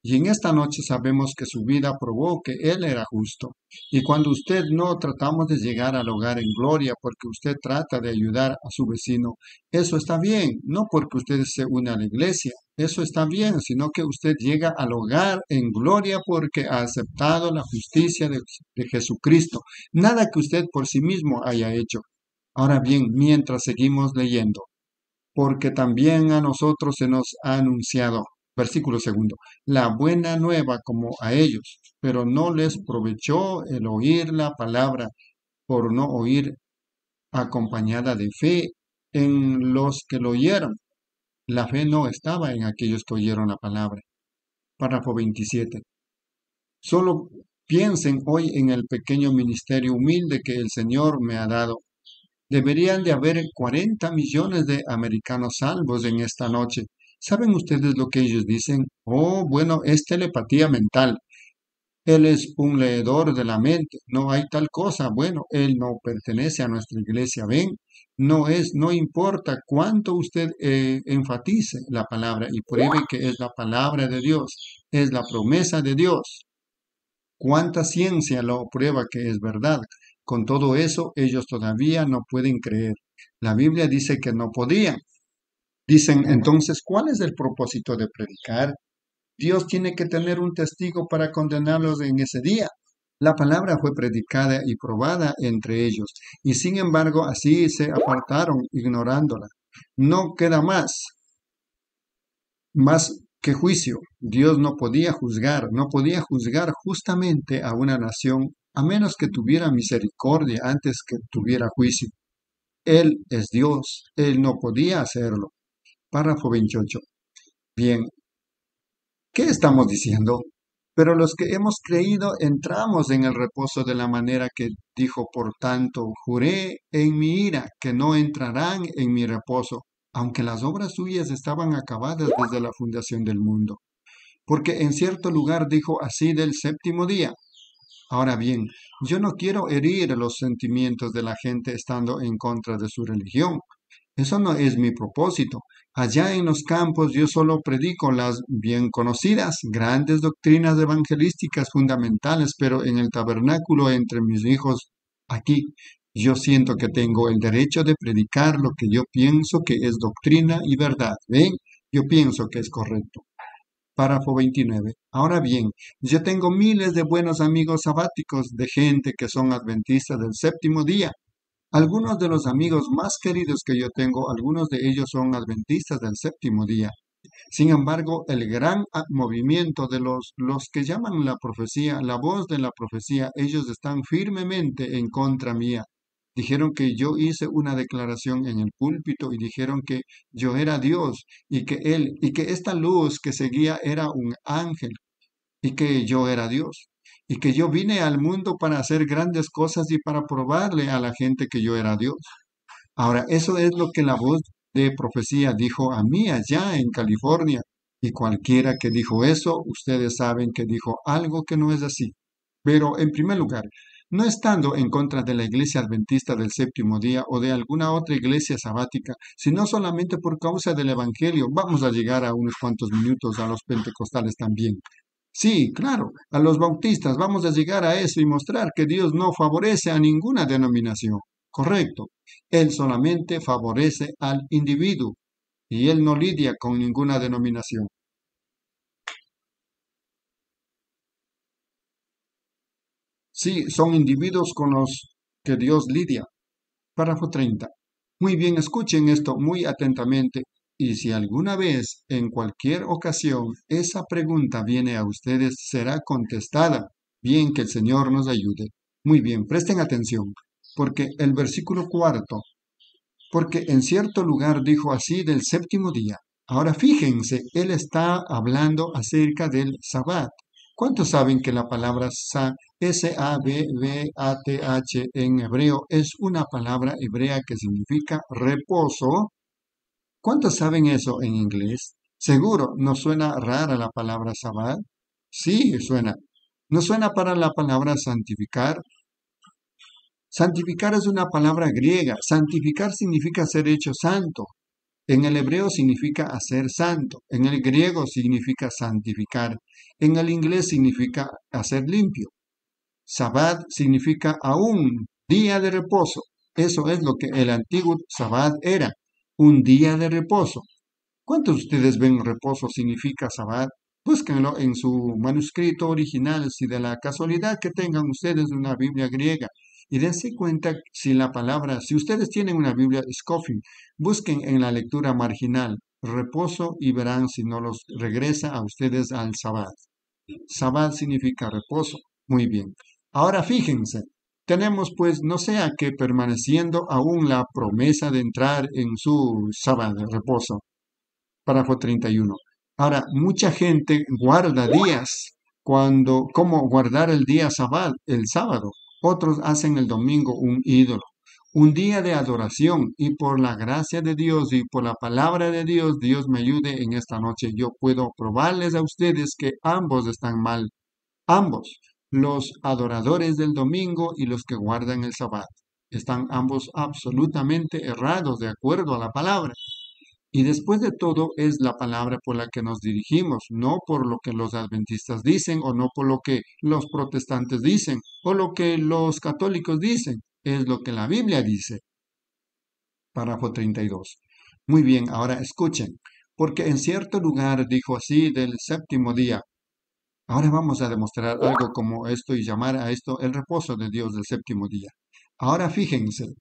Speaker 2: Y en esta noche sabemos que su vida probó que Él era justo. Y cuando usted no tratamos de llegar al hogar en gloria porque usted trata de ayudar a su vecino, eso está bien, no porque usted se une a la iglesia, eso está bien, sino que usted llega al hogar en gloria porque ha aceptado la justicia de, de Jesucristo. Nada que usted por sí mismo haya hecho. Ahora bien, mientras seguimos leyendo, porque también a nosotros se nos ha anunciado Versículo segundo. La buena nueva como a ellos, pero no les provechó el oír la palabra por no oír acompañada de fe en los que lo oyeron. La fe no estaba en aquellos que oyeron la palabra. Párrafo 27. Solo piensen hoy en el pequeño ministerio humilde que el Señor me ha dado. Deberían de haber 40 millones de americanos salvos en esta noche. ¿Saben ustedes lo que ellos dicen? Oh, bueno, es telepatía mental. Él es un leedor de la mente, no hay tal cosa. Bueno, él no pertenece a nuestra iglesia, ven, no es, no importa cuánto usted eh, enfatice la palabra y pruebe que es la palabra de Dios, es la promesa de Dios. Cuánta ciencia lo prueba que es verdad. Con todo eso, ellos todavía no pueden creer. La Biblia dice que no podían. Dicen entonces, ¿cuál es el propósito de predicar? Dios tiene que tener un testigo para condenarlos en ese día. La palabra fue predicada y probada entre ellos, y sin embargo así se apartaron ignorándola. No queda más, más que juicio. Dios no podía juzgar, no podía juzgar justamente a una nación a menos que tuviera misericordia antes que tuviera juicio. Él es Dios, Él no podía hacerlo. Párrafo 28. Bien, ¿qué estamos diciendo? Pero los que hemos creído entramos en el reposo de la manera que dijo, por tanto, juré en mi ira que no entrarán en mi reposo, aunque las obras suyas estaban acabadas desde la fundación del mundo. Porque en cierto lugar dijo así del séptimo día. Ahora bien, yo no quiero herir los sentimientos de la gente estando en contra de su religión. Eso no es mi propósito. Allá en los campos yo solo predico las bien conocidas, grandes doctrinas evangelísticas fundamentales, pero en el tabernáculo entre mis hijos, aquí, yo siento que tengo el derecho de predicar lo que yo pienso que es doctrina y verdad. ¿Ven? Yo pienso que es correcto. Párrafo 29. Ahora bien, yo tengo miles de buenos amigos sabáticos de gente que son adventistas del séptimo día. Algunos de los amigos más queridos que yo tengo, algunos de ellos son adventistas del séptimo día. Sin embargo, el gran movimiento de los, los que llaman la profecía, la voz de la profecía, ellos están firmemente en contra mía. Dijeron que yo hice una declaración en el púlpito y dijeron que yo era Dios y que él y que esta luz que seguía era un ángel y que yo era Dios y que yo vine al mundo para hacer grandes cosas y para probarle a la gente que yo era Dios. Ahora, eso es lo que la voz de profecía dijo a mí allá en California. Y cualquiera que dijo eso, ustedes saben que dijo algo que no es así. Pero en primer lugar, no estando en contra de la iglesia adventista del séptimo día o de alguna otra iglesia sabática, sino solamente por causa del Evangelio. Vamos a llegar a unos cuantos minutos a los pentecostales también. Sí, claro, a los bautistas vamos a llegar a eso y mostrar que Dios no favorece a ninguna denominación. Correcto. Él solamente favorece al individuo y Él no lidia con ninguna denominación. Sí, son individuos con los que Dios lidia. Párrafo 30. Muy bien, escuchen esto muy atentamente y si alguna vez, en cualquier ocasión, esa pregunta viene a ustedes, será contestada. Bien, que el Señor nos ayude. Muy bien, presten atención, porque el versículo cuarto, porque en cierto lugar dijo así del séptimo día. Ahora fíjense, él está hablando acerca del sabbat. ¿Cuántos saben que la palabra S-A-B-B-A-T-H en hebreo es una palabra hebrea que significa reposo? ¿Cuántos saben eso en inglés? Seguro, ¿no suena rara la palabra sabbat? Sí, suena. ¿No suena para la palabra santificar? Santificar es una palabra griega. Santificar significa ser hecho santo. En el hebreo significa hacer santo, en el griego significa santificar, en el inglés significa hacer limpio. Sabbat significa aún día de reposo. Eso es lo que el antiguo Sabbat era, un día de reposo. ¿Cuántos de ustedes ven reposo significa Sabbat? Búsquenlo en su manuscrito original si de la casualidad que tengan ustedes una Biblia griega y dense cuenta si la palabra, si ustedes tienen una Biblia Scoffing, busquen en la lectura marginal reposo y verán si no los regresa a ustedes al Sabbat. Sabbat significa reposo. Muy bien. Ahora fíjense, tenemos pues no sea que permaneciendo aún la promesa de entrar en su Sabbat, reposo. Párrafo 31. Ahora, mucha gente guarda días cuando, ¿cómo guardar el día Sabbat, el sábado? Otros hacen el domingo un ídolo, un día de adoración y por la gracia de Dios y por la palabra de Dios, Dios me ayude en esta noche. Yo puedo probarles a ustedes que ambos están mal. Ambos. Los adoradores del domingo y los que guardan el sabbat. Están ambos absolutamente errados de acuerdo a la palabra. Y después de todo es la palabra por la que nos dirigimos, no por lo que los adventistas dicen o no por lo que los protestantes dicen o lo que los católicos dicen, es lo que la Biblia dice. Párrafo 32. Muy bien, ahora escuchen, porque en cierto lugar dijo así del séptimo día. Ahora vamos a demostrar algo como esto y llamar a esto el reposo de Dios del séptimo día. Ahora fíjense.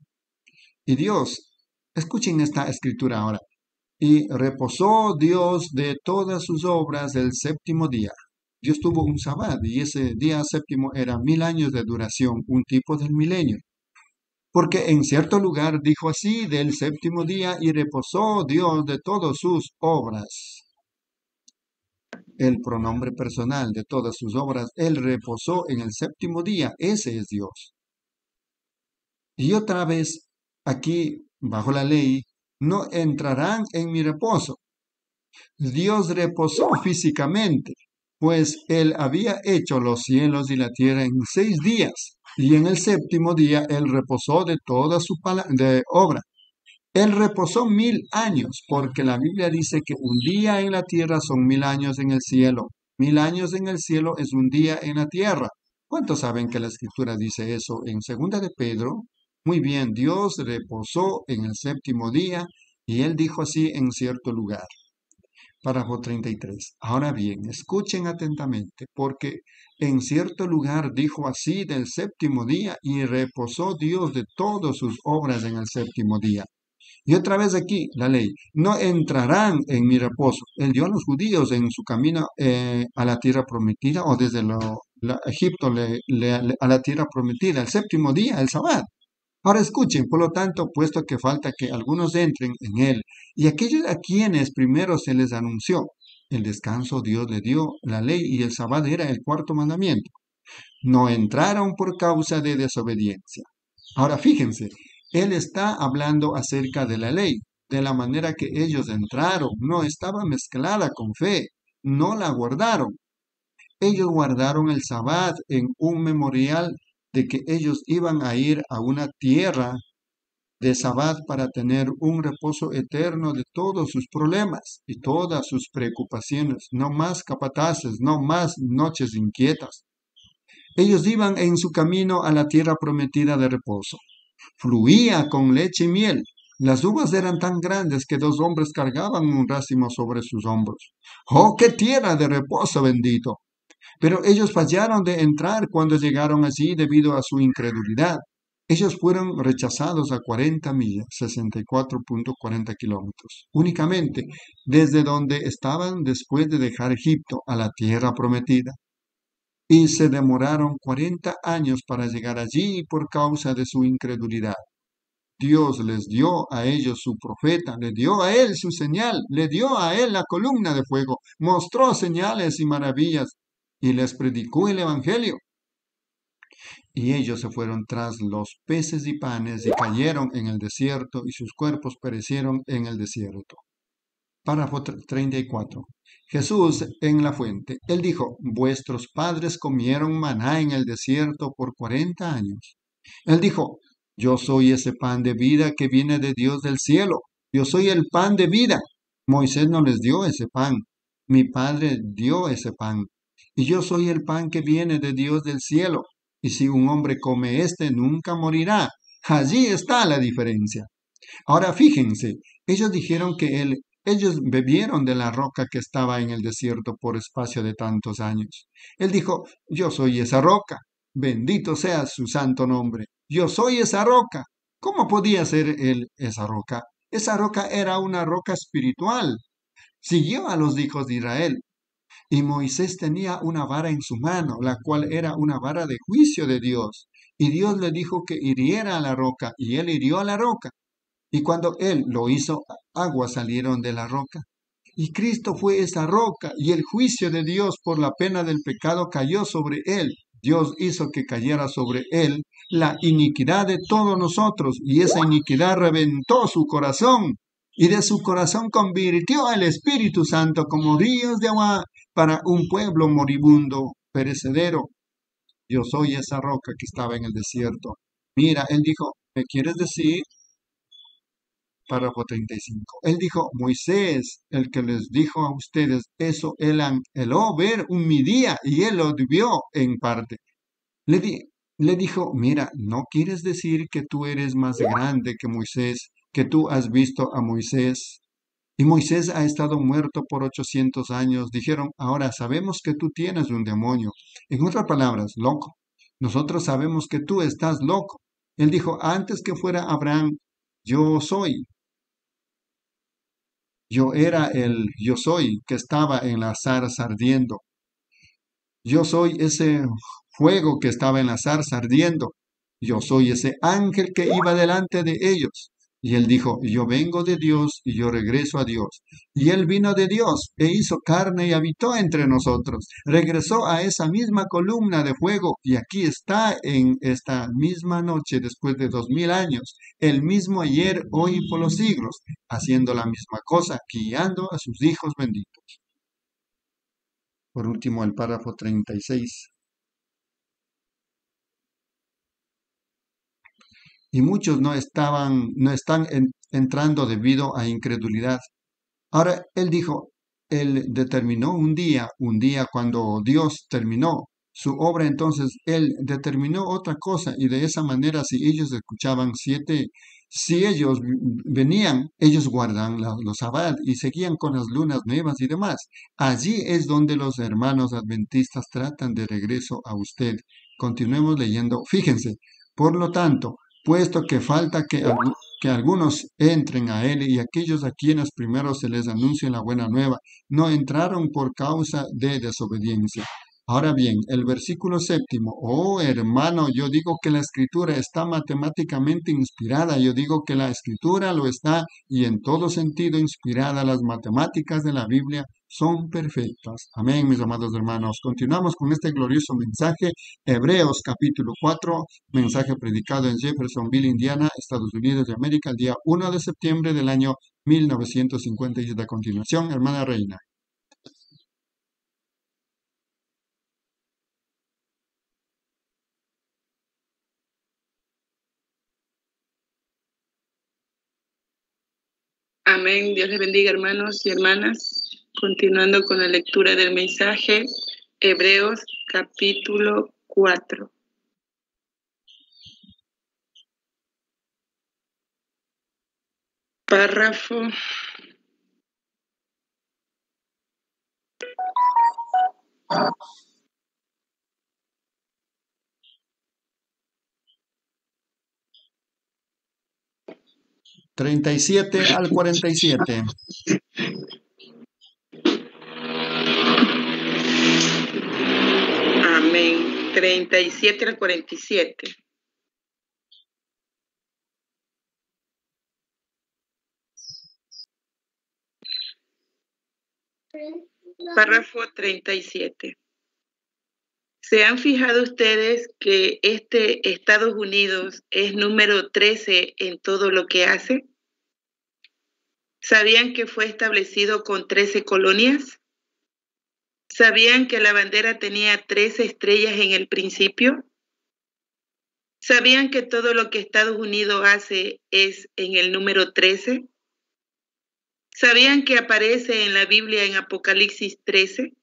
Speaker 2: Y Dios, escuchen esta escritura ahora. Y reposó Dios de todas sus obras el séptimo día. Dios tuvo un sabbat y ese día séptimo era mil años de duración, un tipo del milenio. Porque en cierto lugar dijo así del séptimo día y reposó Dios de todas sus obras. El pronombre personal de todas sus obras, Él reposó en el séptimo día, ese es Dios. Y otra vez, aquí, bajo la ley, no entrarán en mi reposo. Dios reposó físicamente, pues Él había hecho los cielos y la tierra en seis días, y en el séptimo día Él reposó de toda su obra. Él reposó mil años, porque la Biblia dice que un día en la tierra son mil años en el cielo. Mil años en el cielo es un día en la tierra. ¿Cuántos saben que la escritura dice eso en segunda de Pedro? Muy bien, Dios reposó en el séptimo día y él dijo así en cierto lugar. Párrafo 33. Ahora bien, escuchen atentamente, porque en cierto lugar dijo así del séptimo día y reposó Dios de todas sus obras en el séptimo día. Y otra vez aquí, la ley, no entrarán en mi reposo. Él dio a los judíos en su camino eh, a la tierra prometida o desde Egipto a la tierra prometida, el séptimo día, el sabbat. Ahora escuchen, por lo tanto, puesto que falta que algunos entren en él, y aquellos a quienes primero se les anunció el descanso, Dios le dio la ley y el sabbat era el cuarto mandamiento. No entraron por causa de desobediencia. Ahora fíjense, él está hablando acerca de la ley, de la manera que ellos entraron, no estaba mezclada con fe, no la guardaron. Ellos guardaron el sabbat en un memorial de que ellos iban a ir a una tierra de Sabbat para tener un reposo eterno de todos sus problemas y todas sus preocupaciones, no más capataces, no más noches inquietas. Ellos iban en su camino a la tierra prometida de reposo. Fluía con leche y miel. Las uvas eran tan grandes que dos hombres cargaban un racimo sobre sus hombros. ¡Oh, qué tierra de reposo bendito! Pero ellos fallaron de entrar cuando llegaron allí debido a su incredulidad. Ellos fueron rechazados a 40 millas, 64.40 kilómetros, únicamente desde donde estaban después de dejar Egipto a la tierra prometida. Y se demoraron 40 años para llegar allí por causa de su incredulidad. Dios les dio a ellos su profeta, le dio a él su señal, le dio a él la columna de fuego, mostró señales y maravillas y les predicó el Evangelio. Y ellos se fueron tras los peces y panes y cayeron en el desierto y sus cuerpos perecieron en el desierto. Párrafo 34. Jesús en la fuente. Él dijo, vuestros padres comieron maná en el desierto por cuarenta años. Él dijo, yo soy ese pan de vida que viene de Dios del cielo. Yo soy el pan de vida. Moisés no les dio ese pan. Mi Padre dio ese pan y yo soy el pan que viene de Dios del cielo, y si un hombre come este, nunca morirá. Allí está la diferencia. Ahora fíjense, ellos dijeron que él, ellos bebieron de la roca que estaba en el desierto por espacio de tantos años. Él dijo, yo soy esa roca, bendito sea su santo nombre, yo soy esa roca. ¿Cómo podía ser él esa roca? Esa roca era una roca espiritual. Siguió a los hijos de Israel, y Moisés tenía una vara en su mano, la cual era una vara de juicio de Dios. Y Dios le dijo que hiriera a la roca, y él hirió a la roca. Y cuando él lo hizo, aguas salieron de la roca. Y Cristo fue esa roca, y el juicio de Dios por la pena del pecado cayó sobre él. Dios hizo que cayera sobre él la iniquidad de todos nosotros, y esa iniquidad reventó su corazón, y de su corazón convirtió al Espíritu Santo como ríos de agua para un pueblo moribundo, perecedero. yo soy esa roca que estaba en el desierto. Mira, él dijo, ¿me quieres decir? Párrafo 35. Él dijo, Moisés, el que les dijo a ustedes eso, él anheló ver un mi día y él lo vio en parte. Le, di- le dijo, mira, ¿no quieres decir que tú eres más grande que Moisés, que tú has visto a Moisés? Y Moisés ha estado muerto por 800 años. Dijeron, ahora sabemos que tú tienes un demonio. En otras palabras, loco. Nosotros sabemos que tú estás loco. Él dijo, antes que fuera Abraham, yo soy. Yo era el yo soy que estaba en la zarza ardiendo. Yo soy ese fuego que estaba en la zarza ardiendo. Yo soy ese ángel que iba delante de ellos. Y él dijo, yo vengo de Dios y yo regreso a Dios. Y él vino de Dios e hizo carne y habitó entre nosotros. Regresó a esa misma columna de fuego y aquí está en esta misma noche después de dos mil años. El mismo ayer, hoy y por los siglos, haciendo la misma cosa, guiando a sus hijos benditos. Por último, el párrafo 36. Y muchos no estaban, no están en- entrando debido a incredulidad. Ahora, él dijo, él determinó un día, un día cuando Dios terminó su obra, entonces él determinó otra cosa y de esa manera si ellos escuchaban siete, si ellos venían, ellos guardan los sabbat y seguían con las lunas nuevas y demás. Allí es donde los hermanos adventistas tratan de regreso a usted. Continuemos leyendo. Fíjense, por lo tanto, puesto que falta que, algu- que algunos entren a él y aquellos a quienes primero se les anuncie la buena nueva, no entraron por causa de desobediencia. Ahora bien, el versículo séptimo, oh hermano, yo digo que la escritura está matemáticamente inspirada, yo digo que la escritura lo está y en todo sentido inspirada. Las matemáticas de la Biblia son perfectas. Amén, mis amados hermanos. Continuamos con este glorioso mensaje, Hebreos capítulo 4, mensaje predicado en Jeffersonville, Indiana, Estados Unidos de América, el día 1 de septiembre del año 1957. A continuación, hermana Reina.
Speaker 3: Amén. Dios les bendiga, hermanos y hermanas. Continuando con la lectura del mensaje, Hebreos capítulo 4. Párrafo.
Speaker 2: Treinta y siete al cuarenta y siete.
Speaker 3: Amén. 37 al 47. Párrafo 37. ¿Se han fijado ustedes que este Estados Unidos es número 13 en todo lo que hace? ¿Sabían que fue establecido con 13 colonias? ¿Sabían que la bandera tenía 13 estrellas en el principio? ¿Sabían que todo lo que Estados Unidos hace es en el número 13? ¿Sabían que aparece en la Biblia en Apocalipsis 13?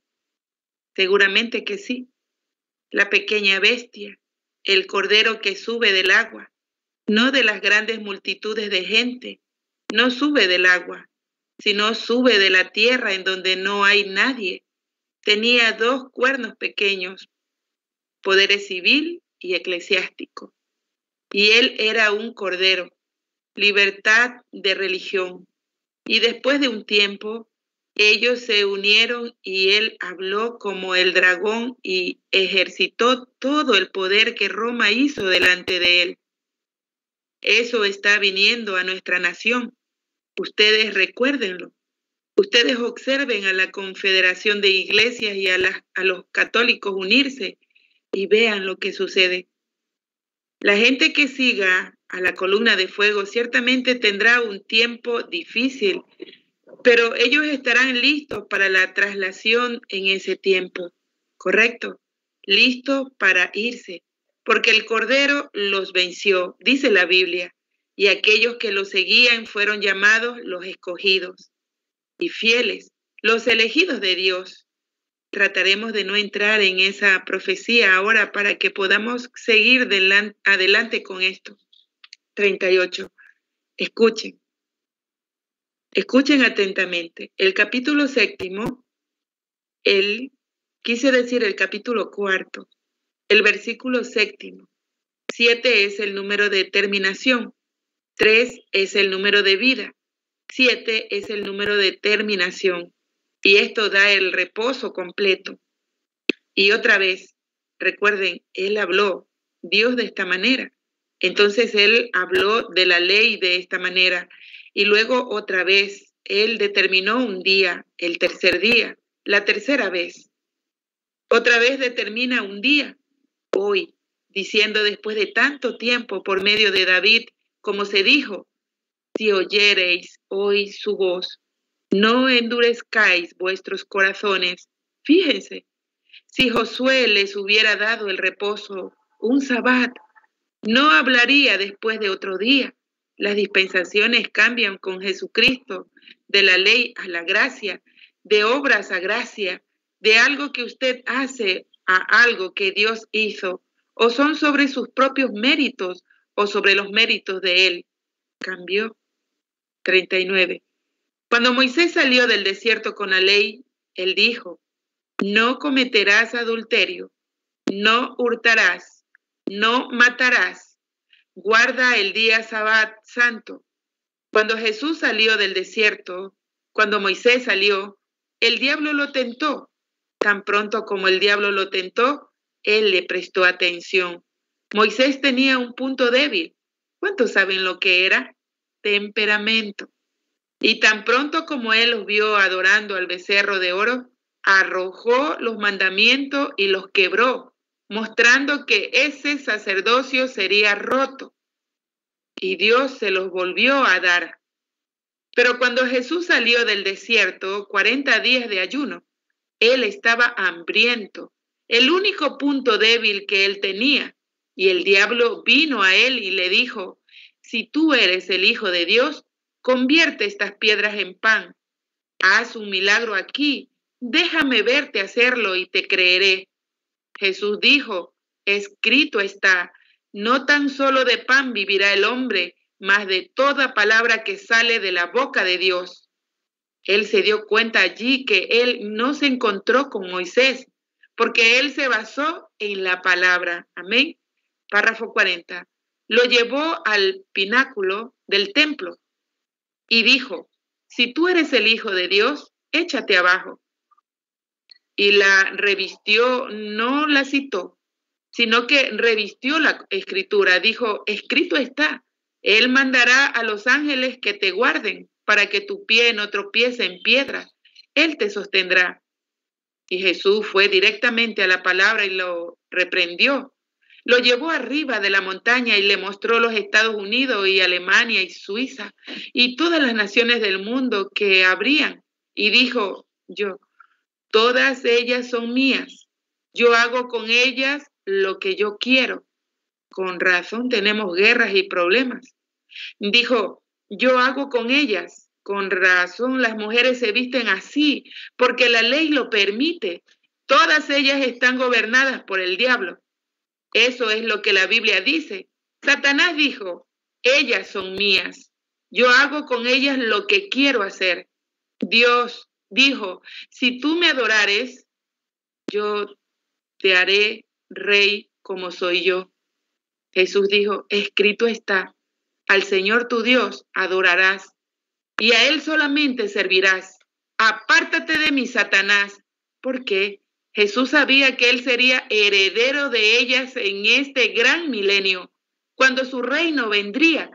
Speaker 3: Seguramente que sí. La pequeña bestia, el cordero que sube del agua, no de las grandes multitudes de gente, no sube del agua, sino sube de la tierra en donde no hay nadie. Tenía dos cuernos pequeños, poderes civil y eclesiástico. Y él era un cordero, libertad de religión. Y después de un tiempo, ellos se unieron y él habló como el dragón y ejercitó todo el poder que Roma hizo delante de él. Eso está viniendo a nuestra nación. Ustedes recuérdenlo. Ustedes observen a la Confederación de Iglesias y a, a los católicos unirse y vean lo que sucede. La gente que siga a la columna de fuego ciertamente tendrá un tiempo difícil, pero ellos estarán listos para la traslación en ese tiempo, ¿correcto? listos para irse, porque el Cordero los venció, dice la Biblia, y aquellos que lo seguían fueron llamados los escogidos y fieles, los elegidos de Dios. Trataremos de no entrar en esa profecía ahora para que podamos seguir adelante con esto. 38. Escuchen. Escuchen atentamente. El capítulo séptimo, el, quise decir el capítulo cuarto, el versículo séptimo. Siete es el número de terminación. Tres es el número de vida. Siete es el número de terminación. Y esto da el reposo completo. Y otra vez, recuerden, Él habló, Dios de esta manera. Entonces Él habló de la ley de esta manera. Y luego otra vez, Él determinó un día, el tercer día, la tercera vez. Otra vez determina un día, hoy, diciendo después de tanto tiempo por medio de David, como se dijo, si oyereis hoy su voz, no endurezcáis vuestros corazones. Fíjense, si Josué les hubiera dado el reposo, un sabbat, no hablaría después de otro día. Las dispensaciones cambian con Jesucristo, de la ley a la gracia, de obras a gracia, de algo que usted hace a algo que Dios hizo, o son sobre sus propios méritos o sobre los méritos de Él. Cambió. 39. Cuando Moisés salió del desierto con la ley, él dijo, no cometerás adulterio, no hurtarás, no matarás, guarda el día sabbat santo. Cuando Jesús salió del desierto, cuando Moisés salió, el diablo lo tentó. Tan pronto como el diablo lo tentó, él le prestó atención. Moisés tenía un punto débil. ¿Cuántos saben lo que era? Temperamento. Y tan pronto como él los vio adorando al becerro de oro, arrojó los mandamientos y los quebró, mostrando que ese sacerdocio sería roto. Y Dios se los volvió a dar. Pero cuando Jesús salió del desierto, 40 días de ayuno, él estaba hambriento, el único punto débil que él tenía. Y el diablo vino a él y le dijo, si tú eres el Hijo de Dios, convierte estas piedras en pan. Haz un milagro aquí, déjame verte hacerlo y te creeré. Jesús dijo, escrito está, no tan solo de pan vivirá el hombre, mas de toda palabra que sale de la boca de Dios. Él se dio cuenta allí que él no se encontró con Moisés, porque él se basó en la palabra. Amén. Párrafo 40. Lo llevó al pináculo del templo y dijo, si tú eres el Hijo de Dios, échate abajo. Y la revistió, no la citó, sino que revistió la escritura. Dijo, escrito está, Él mandará a los ángeles que te guarden para que tu pie no tropiece en piedra. Él te sostendrá. Y Jesús fue directamente a la palabra y lo reprendió. Lo llevó arriba de la montaña y le mostró los Estados Unidos y Alemania y Suiza y todas las naciones del mundo que habrían. Y dijo, yo, todas ellas son mías. Yo hago con ellas lo que yo quiero. Con razón tenemos guerras y problemas. Dijo, yo hago con ellas con razón las mujeres se visten así, porque la ley lo permite. Todas ellas están gobernadas por el diablo. Eso es lo que la Biblia dice. Satanás dijo, ellas son mías. Yo hago con ellas lo que quiero hacer. Dios dijo, si tú me adorares, yo te haré rey como soy yo. Jesús dijo, escrito está, al Señor tu Dios adorarás y a él solamente servirás. Apártate de mí, Satanás, porque Jesús sabía que él sería heredero de ellas en este gran milenio, cuando su reino vendría.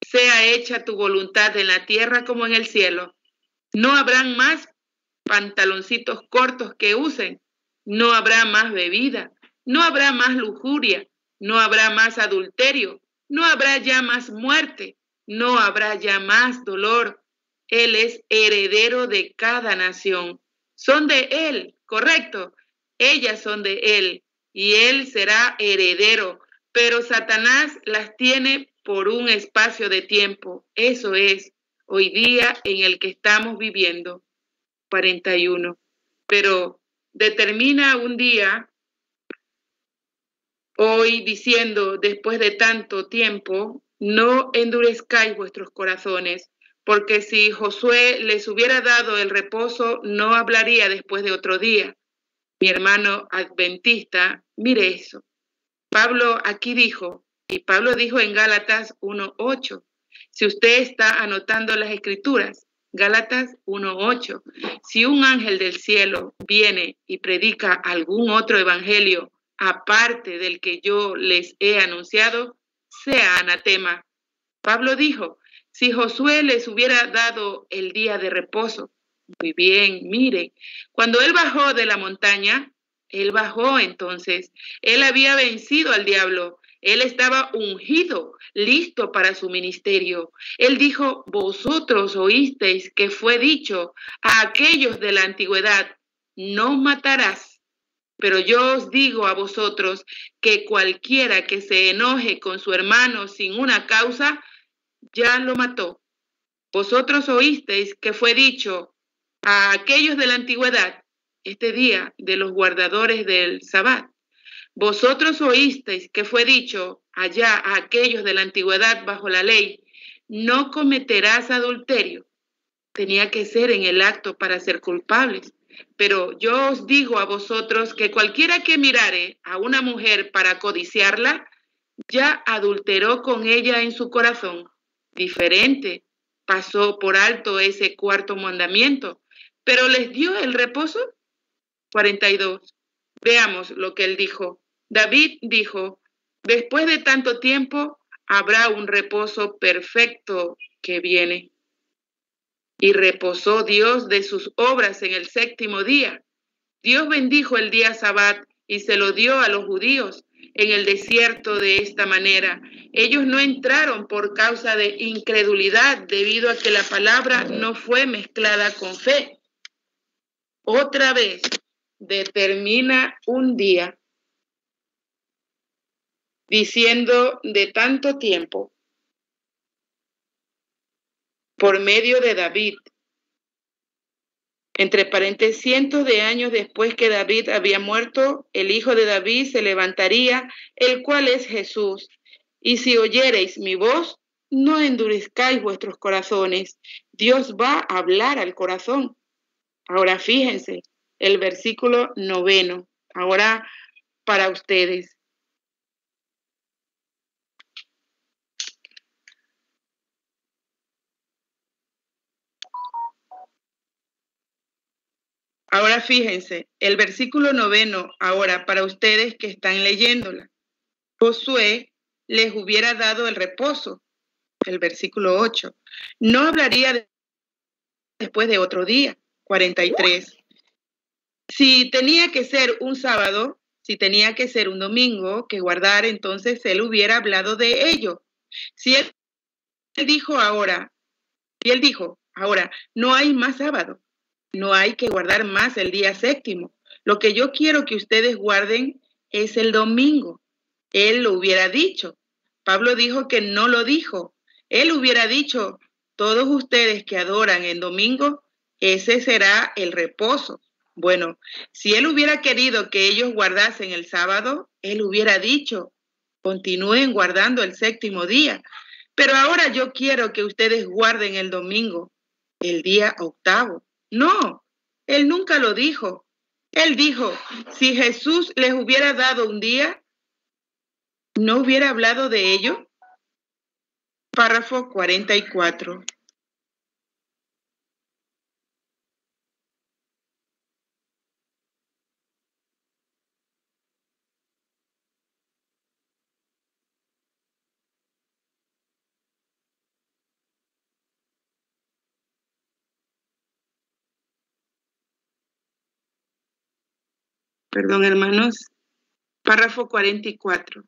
Speaker 3: Sea hecha tu voluntad en la tierra como en el cielo. No habrán más pantaloncitos cortos que usen, no habrá más bebida, no habrá más lujuria, no habrá más adulterio, no habrá ya más muerte, no habrá ya más dolor. Él es heredero de cada nación. Son de Él, correcto. Ellas son de Él. y él será heredero, pero Satanás las tiene por un espacio de tiempo. Eso es hoy día en el que estamos viviendo. 41. Pero determina un día, hoy diciendo, después de tanto tiempo, no endurezcáis vuestros corazones, porque si Josué les hubiera dado el reposo, no hablaría después de otro día. Mi hermano adventista, mire eso. Pablo aquí dijo, y Pablo dijo en Gálatas 1.8, si usted está anotando las escrituras, Gálatas 1.8, si un ángel del cielo viene y predica algún otro evangelio aparte del que yo les he anunciado, sea anatema. Pablo dijo, si Josué les hubiera dado el día de reposo, muy bien, mire, cuando él bajó de la montaña, él bajó entonces, él había vencido al diablo, él estaba ungido, listo para su ministerio. Él dijo, vosotros oísteis que fue dicho a aquellos de la antigüedad, no matarás. Pero yo os digo a vosotros que cualquiera que se enoje con su hermano sin una causa, ya lo mató. Vosotros oísteis que fue dicho a aquellos de la antigüedad, este día de los guardadores del sabbat. Vosotros oísteis que fue dicho allá a aquellos de la antigüedad bajo la ley, no cometerás adulterio. Tenía que ser en el acto para ser culpables. Pero yo os digo a vosotros que cualquiera que mirare a una mujer para codiciarla, ya adulteró con ella en su corazón. Diferente, pasó por alto ese cuarto mandamiento, pero les dio el reposo. 42. Veamos lo que él dijo. David dijo, después de tanto tiempo habrá un reposo perfecto que viene. Y reposó Dios de sus obras en el séptimo día. Dios bendijo el día sabbat y se lo dio a los judíos en el desierto de esta manera. Ellos no entraron por causa de incredulidad debido a que la palabra no fue mezclada con fe. Otra vez determina un día diciendo de tanto tiempo por medio de David. Entre paréntesis, cientos de años después que David había muerto, el hijo de David se levantaría, el cual es Jesús. Y si oyereis mi voz, no endurezcáis vuestros corazones. Dios va a hablar al corazón. Ahora fíjense, el versículo noveno, ahora para ustedes. Ahora fíjense, el versículo noveno, ahora para ustedes que están leyéndola. Josué les hubiera dado el reposo, el versículo 8. No hablaría después de otro día, 43. Si tenía que ser un sábado, si tenía que ser un domingo que guardar, entonces él hubiera hablado de ello. Si él dijo ahora, si él dijo ahora, no hay más sábado, no hay que guardar más el día séptimo. Lo que yo quiero que ustedes guarden es el domingo. Él lo hubiera dicho. Pablo dijo que no lo dijo. Él hubiera dicho, todos ustedes que adoran en domingo, ese será el reposo. Bueno, si él hubiera querido que ellos guardasen el sábado, él hubiera dicho, continúen guardando el séptimo día. Pero ahora yo quiero que ustedes guarden el domingo, el día octavo. No, él nunca lo dijo. Él dijo, si Jesús les hubiera dado un día, ¿no hubiera hablado de ello? Párrafo 44. Perdón, hermanos. Párrafo 44.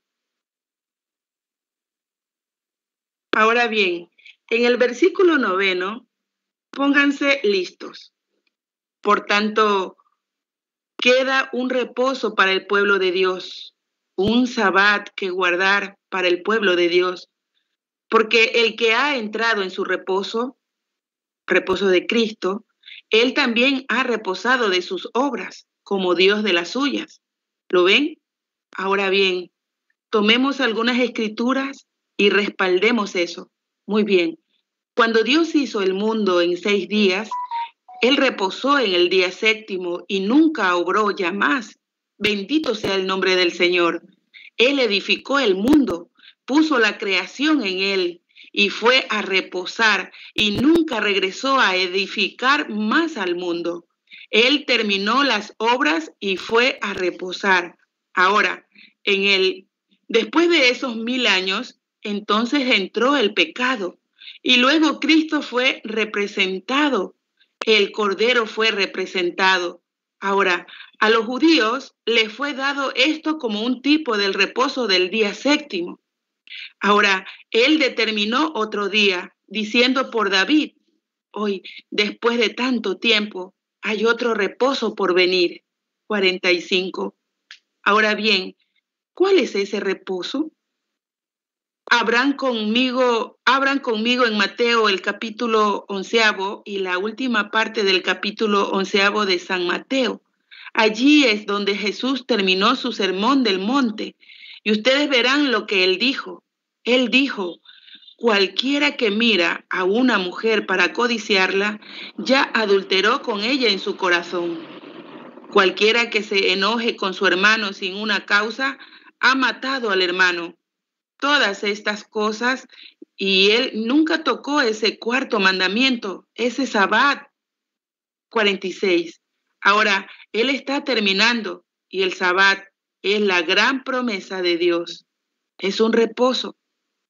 Speaker 3: Ahora bien, en el versículo noveno, pónganse listos. Por tanto, queda un reposo para el pueblo de Dios, un sabbat que guardar para el pueblo de Dios. Porque el que ha entrado en su reposo, reposo de Cristo, él también ha reposado de sus obras, como Dios de las suyas. ¿Lo ven? Ahora bien, tomemos algunas escrituras y respaldemos eso. Muy bien. Cuando Dios hizo el mundo en seis días, Él reposó en el día séptimo y nunca obró ya más. Bendito sea el nombre del Señor. Él edificó el mundo, puso la creación en Él y fue a reposar y nunca regresó a edificar más al mundo. Él terminó las obras y fue a reposar. Ahora, en el después de esos mil años, entonces entró el pecado y luego Cristo fue representado. El Cordero fue representado. Ahora, a los judíos les fue dado esto como un tipo del reposo del día séptimo. Ahora, él determinó otro día, diciendo por David, hoy, después de tanto tiempo, hay otro reposo por venir. 45. Ahora bien, ¿cuál es ese reposo? Abran conmigo, abran conmigo en Mateo el capítulo onceavo y la última parte del capítulo onceavo de San Mateo. Allí es donde Jesús terminó su sermón del monte y ustedes verán lo que él dijo. Él dijo, cualquiera que mira a una mujer para codiciarla, ya adulteró con ella en su corazón. Cualquiera que se enoje con su hermano sin una causa, ha matado al hermano. Todas estas cosas, y él nunca tocó ese cuarto mandamiento, ese sabbat. 46. Ahora, él está terminando y el sabbat es la gran promesa de Dios. Es un reposo.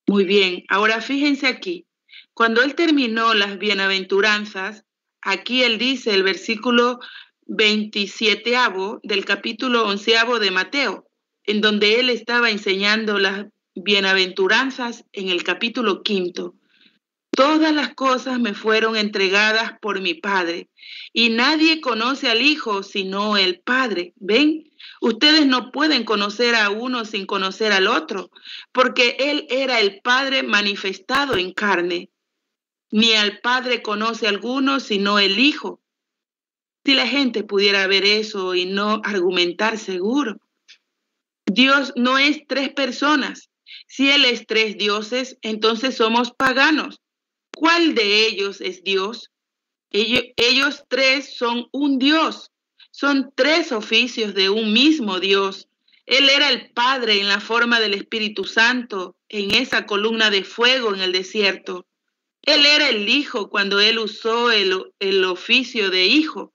Speaker 3: Muy bien, ahora fíjense aquí. Cuando él terminó las bienaventuranzas, aquí él dice el versículo 27 del capítulo 11 de Mateo, en donde él estaba enseñando las bienaventuranzas en el capítulo quinto. Todas las cosas me fueron entregadas por mi Padre, y nadie conoce al Hijo sino el Padre. ¿Ven? Ustedes no pueden conocer a uno sin conocer al otro, porque Él era el Padre manifestado en carne. Ni al Padre conoce alguno sino el Hijo. Si la gente pudiera ver eso y no argumentar seguro. Dios no es tres personas. Si Él es tres dioses, entonces somos paganos. ¿Cuál de ellos es Dios? Ellos, ellos tres son un Dios. Son tres oficios de un mismo Dios. Él era el Padre en la forma del Espíritu Santo, en esa columna de fuego en el desierto. Él era el Hijo cuando Él usó el, el oficio de Hijo.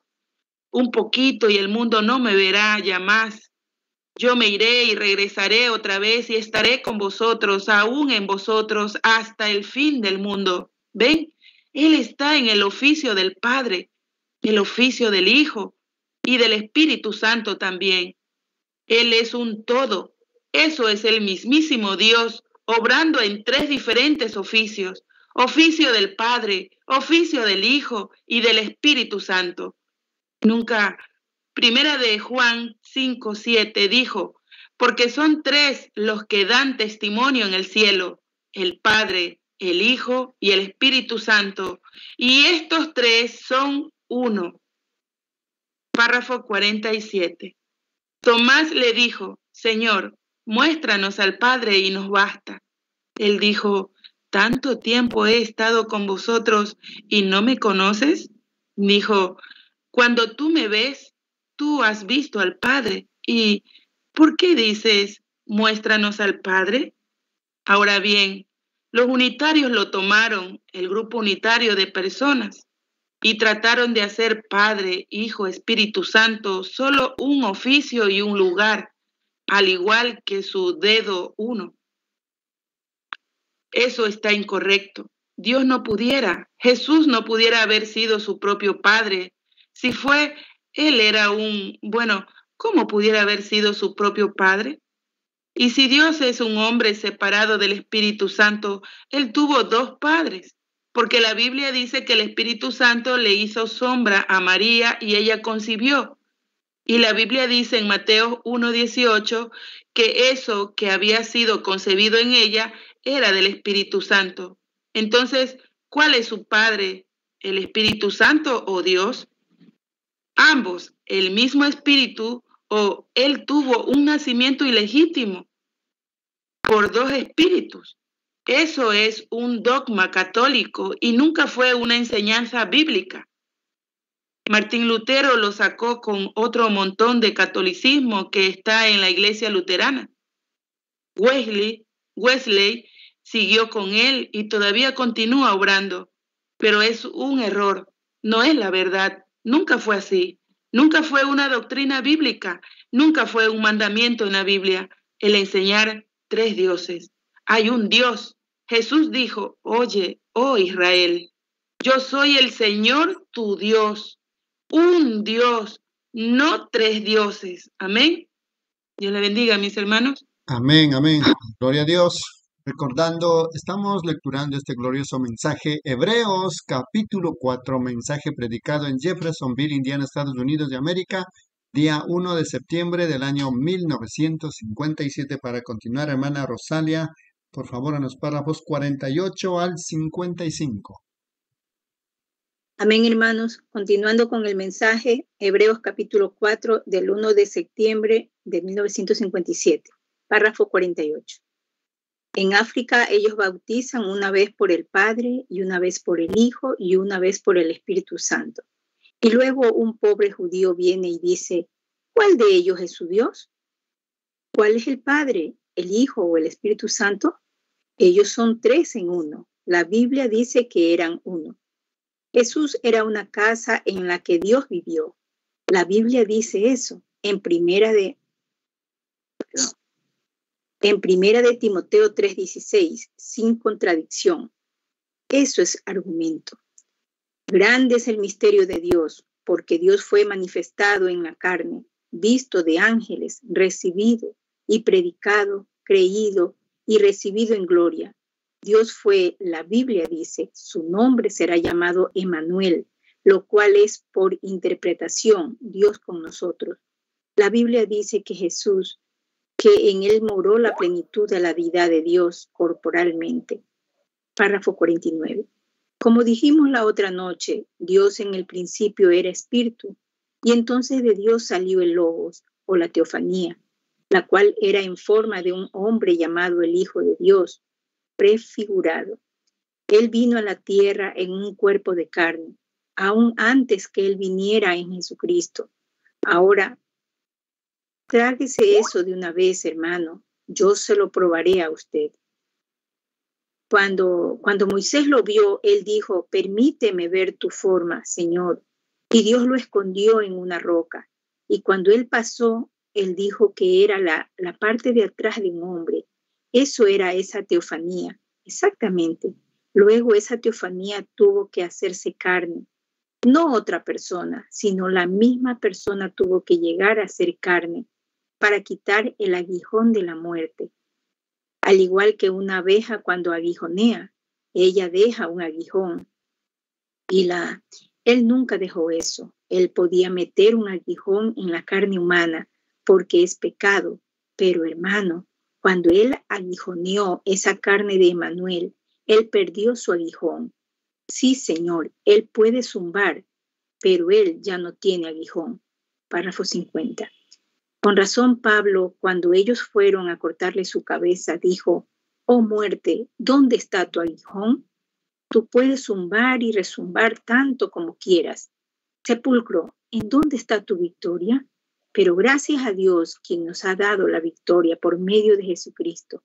Speaker 3: Un poquito y el mundo no me verá ya más. Yo me iré y regresaré otra vez y estaré con vosotros, aún en vosotros, hasta el fin del mundo. ¿Ven? Él está en el oficio del Padre, el oficio del Hijo, y del Espíritu Santo también. Él es un todo. Eso es el mismísimo Dios, obrando en tres diferentes oficios. Oficio del Padre, oficio del Hijo y del Espíritu Santo. Nunca, primera de Juan 5, 7 dijo, porque son tres los que dan testimonio en el cielo, el Padre, el Hijo y el Espíritu Santo, y estos tres son uno. Párrafo 47. Tomás le dijo, Señor, muéstranos al Padre y nos basta. Él dijo, ¿tanto tiempo he estado con vosotros y no me conoces? Dijo, cuando tú me ves, tú has visto al Padre. ¿Y por qué dices, muéstranos al Padre? Ahora bien, los unitarios lo tomaron, el grupo unitario de personas, y trataron de hacer Padre, Hijo, Espíritu Santo solo un oficio y un lugar, al igual que su dedo uno. Eso está incorrecto. Dios no pudiera, Jesús no pudiera haber sido su propio Padre. Si fue, Él era un, bueno, ¿cómo pudiera haber sido su propio Padre? Y si Dios es un hombre separado del Espíritu Santo, Él tuvo dos padres porque la Biblia dice que el Espíritu Santo le hizo sombra a María y ella concibió. Y la Biblia dice en Mateo 1.18 que eso que había sido concebido en ella era del Espíritu Santo. Entonces, ¿cuál es su padre? ¿El Espíritu Santo o Dios? Ambos, el mismo Espíritu o él tuvo un nacimiento ilegítimo por dos espíritus. Eso es un dogma católico y nunca fue una enseñanza bíblica. Martín Lutero lo sacó con otro montón de catolicismo que está en la iglesia luterana. Wesley, Wesley siguió con él y todavía continúa obrando, pero es un error, no es la verdad, nunca fue así, nunca fue una doctrina bíblica, nunca fue un mandamiento en la Biblia el enseñar tres dioses. Hay un Dios. Jesús dijo, oye, oh Israel, yo soy el Señor tu Dios un Dios, no tres dioses. Amén. Dios le bendiga, mis hermanos.
Speaker 2: Amén, amén. Gloria a Dios. Recordando, estamos lecturando este glorioso mensaje, Hebreos capítulo 4, mensaje predicado en Jeffersonville, Indiana, Estados Unidos de América, día 1 de septiembre del año 1957. Para continuar, hermana Rosalia, por favor, en los párrafos 48 al 55.
Speaker 4: Amén, hermanos. Continuando con el mensaje, Hebreos capítulo 4 del 1 de septiembre de 1957, párrafo 48. En África ellos bautizan una vez por el Padre y una vez por el Hijo y una vez por el Espíritu Santo. Y luego un pobre judío viene y dice, ¿cuál de ellos es su Dios? ¿Cuál es el Padre, el Hijo o el Espíritu Santo? Ellos son tres en uno. La Biblia dice que eran uno. Jesús era una casa en la que Dios vivió. La Biblia dice eso en primera de en primera de Timoteo 3:16, sin contradicción. Eso es argumento. Grande es el misterio de Dios, porque Dios fue manifestado en la carne, visto de ángeles, recibido y predicado, creído y recibido en gloria Dios fue, la Biblia dice, su nombre será llamado Emanuel, lo cual es por interpretación Dios con nosotros. La Biblia dice que Jesús, que en él moró la plenitud de la vida de Dios corporalmente. Párrafo 49. Como dijimos la otra noche, Dios en el principio era espíritu, y entonces de Dios salió el logos o la teofanía, la cual era en forma de un hombre llamado el Hijo de Dios prefigurado. Él vino a la tierra en un cuerpo de carne, aún antes que Él viniera en Jesucristo. Ahora, tráguese eso de una vez, hermano. Yo se lo probaré a usted. Cuando, cuando Moisés lo vio, él dijo, permíteme ver tu forma, Señor. Y Dios lo escondió en una roca. Y cuando él pasó, él dijo que era la, la parte de atrás de un hombre eso era esa teofanía, exactamente. Luego esa teofanía tuvo que hacerse carne. No otra persona, sino la misma persona tuvo que llegar a ser carne para quitar el aguijón de la muerte. Al igual que una abeja cuando aguijonea, ella deja un aguijón. Y la, él nunca dejó eso. Él podía meter un aguijón en la carne humana porque es pecado. Pero hermano, cuando él aguijoneó esa carne de Emanuel, él perdió su aguijón. Sí, Señor, él puede zumbar, pero él ya no tiene aguijón. Párrafo 50. Con razón Pablo, cuando ellos fueron a cortarle su cabeza, dijo, Oh muerte, ¿dónde está tu aguijón? Tú puedes zumbar y resumbar tanto como quieras. Sepulcro, ¿en dónde está tu victoria? Pero gracias a Dios, quien nos ha dado la victoria por medio de Jesucristo.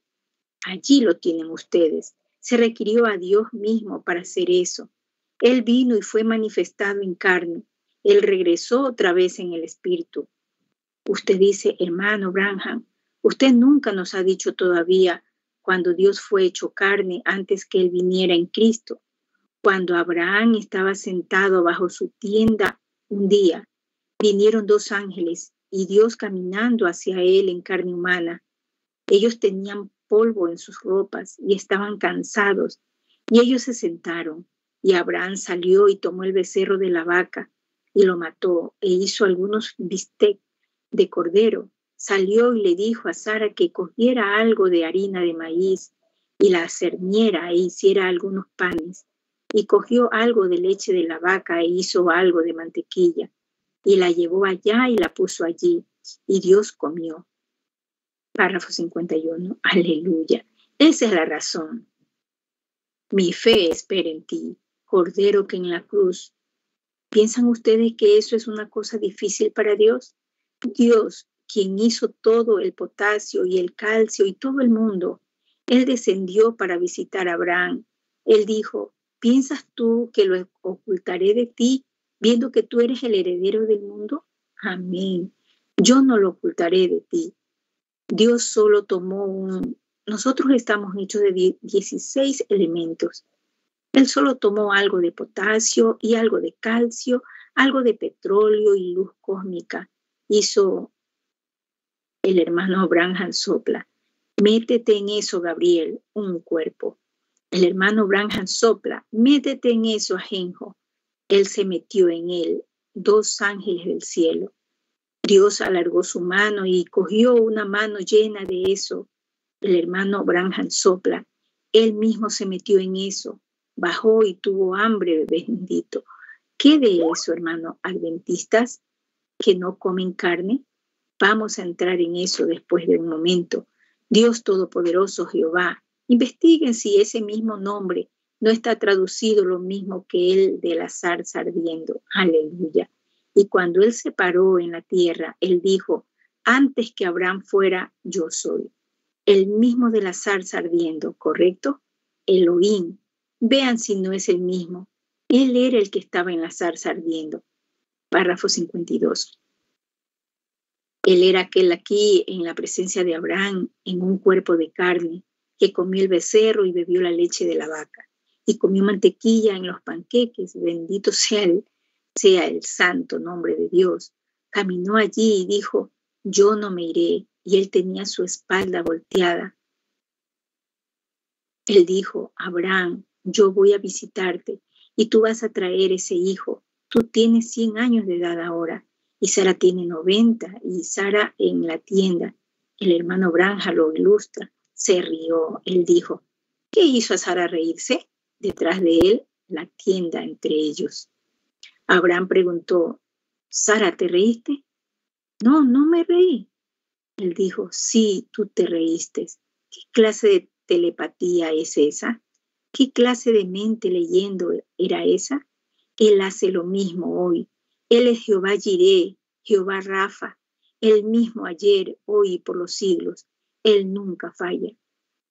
Speaker 4: Allí lo tienen ustedes. Se requirió a Dios mismo para hacer eso. Él vino y fue manifestado en carne. Él regresó otra vez en el Espíritu. Usted dice, hermano Branham, usted nunca nos ha dicho todavía cuando Dios fue hecho carne antes que Él viniera en Cristo. Cuando Abraham estaba sentado bajo su tienda un día, vinieron dos ángeles y Dios caminando hacia él en carne humana. Ellos tenían polvo en sus ropas y estaban cansados, y ellos se sentaron, y Abraham salió y tomó el becerro de la vaca y lo mató e hizo algunos bistec de cordero, salió y le dijo a Sara que cogiera algo de harina de maíz y la cerniera e hiciera algunos panes. Y cogió algo de leche de la vaca e hizo algo de mantequilla. Y la llevó allá y la puso allí. Y Dios comió. Párrafo 51. Aleluya. Esa es la razón. Mi fe espera en ti, Cordero que en la cruz. ¿Piensan ustedes que eso es una cosa difícil para Dios? Dios quien hizo todo el potasio y el calcio y todo el mundo, Él descendió para visitar a Abraham. Él dijo, ¿piensas tú que lo ocultaré de ti, viendo que tú eres el heredero del mundo? Amén. Yo no lo ocultaré de ti. Dios solo tomó un... Nosotros estamos hechos de 16 elementos. Él solo tomó algo de potasio y algo de calcio, algo de petróleo y luz cósmica. Hizo el hermano Branham sopla. Métete en eso, Gabriel, un cuerpo. El hermano Branham sopla. Métete en eso, Ajenjo. Él se metió en él, dos ángeles del cielo. Dios alargó su mano y cogió una mano llena de eso. El hermano Branham sopla. Él mismo se metió en eso. Bajó y tuvo hambre, bendito. ¿Qué de eso, hermano? Adventistas que no comen carne. Vamos a entrar en eso después de un momento. Dios Todopoderoso Jehová, investiguen si ese mismo nombre no está traducido lo mismo que el de la zarza ardiendo. Aleluya. Y cuando él se paró en la tierra, él dijo, antes que Abraham fuera, yo soy. El mismo de la zarza ardiendo, ¿correcto? Elohim. Vean si no es el mismo. Él era el que estaba en la zarza ardiendo. Párrafo 52. Él era aquel aquí en la presencia de Abraham, en un cuerpo de carne, que comió el becerro y bebió la leche de la vaca, y comió mantequilla en los panqueques, bendito sea el, sea el santo nombre de Dios. Caminó allí y dijo, yo no me iré, y él tenía su espalda volteada. Él dijo, Abraham, yo voy a visitarte, y tú vas a traer ese hijo. Tú tienes 100 años de edad ahora y Sara tiene 90 y Sara en la tienda. El hermano Branja lo ilustra. Se rió. Él dijo, ¿qué hizo a Sara reírse? Detrás de él, la tienda entre ellos. Abraham preguntó, Sara, ¿te reíste? No, no me reí. Él dijo, sí, tú te reíste. ¿Qué clase de telepatía es esa? ¿Qué clase de mente leyendo era esa? Él hace lo mismo hoy. Él es Jehová Jireh, Jehová Rafa, el mismo ayer, hoy y por los siglos. Él nunca falla.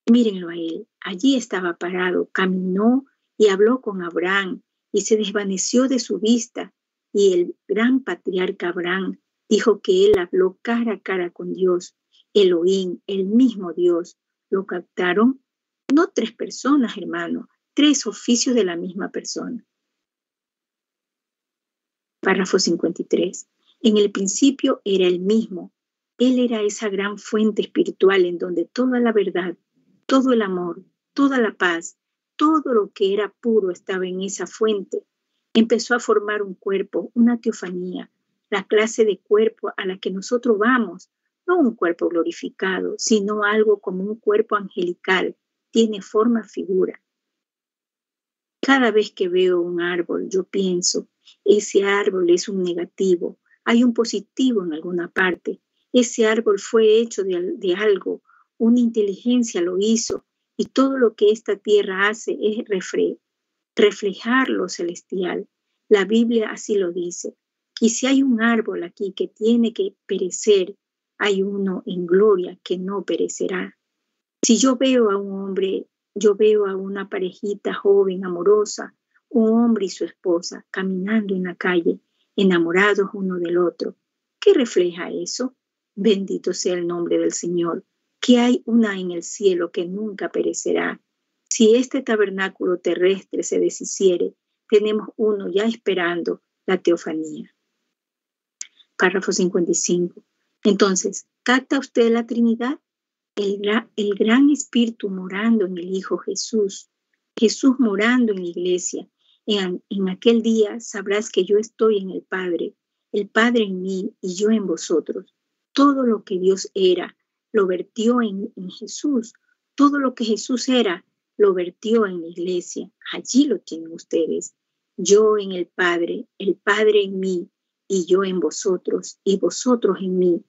Speaker 4: Mírenlo a él. Allí estaba parado, caminó y habló con Abraham y se desvaneció de su vista. Y el gran patriarca Abraham dijo que él habló cara a cara con Dios, Elohim, el mismo Dios. ¿Lo captaron? No tres personas, hermano, tres oficios de la misma persona. Párrafo 53. En el principio era el mismo. Él era esa gran fuente espiritual en donde toda la verdad, todo el amor, toda la paz, todo lo que era puro estaba en esa fuente. Empezó a formar un cuerpo, una teofanía, la clase de cuerpo a la que nosotros vamos, no un cuerpo glorificado, sino algo como un cuerpo angelical, tiene forma, figura. Cada vez que veo un árbol, yo pienso, ese árbol es un negativo, hay un positivo en alguna parte. Ese árbol fue hecho de, algo, una inteligencia lo hizo y todo lo que esta tierra hace es reflejar lo celestial. La Biblia así lo dice. Y si hay un árbol aquí que tiene que perecer, hay uno en gloria que no perecerá. Si yo veo a un hombre, yo veo a una parejita joven, amorosa, un hombre y su esposa caminando en la calle, enamorados uno del otro. ¿Qué refleja eso? Bendito sea el nombre del Señor, que hay una en el cielo que nunca perecerá. Si este tabernáculo terrestre se deshiciere, tenemos uno ya esperando la teofanía. Párrafo 55. Entonces, ¿capta usted la Trinidad? El, el gran Espíritu morando en el Hijo Jesús, Jesús morando en la iglesia, en, aquel día sabrás que yo estoy en el Padre, el Padre en mí y yo en vosotros. Todo lo que Dios era, lo vertió en, en Jesús. Todo lo que Jesús era, lo vertió en la iglesia. Allí lo tienen ustedes. Yo en el Padre, el Padre en mí y yo en vosotros y vosotros en mí.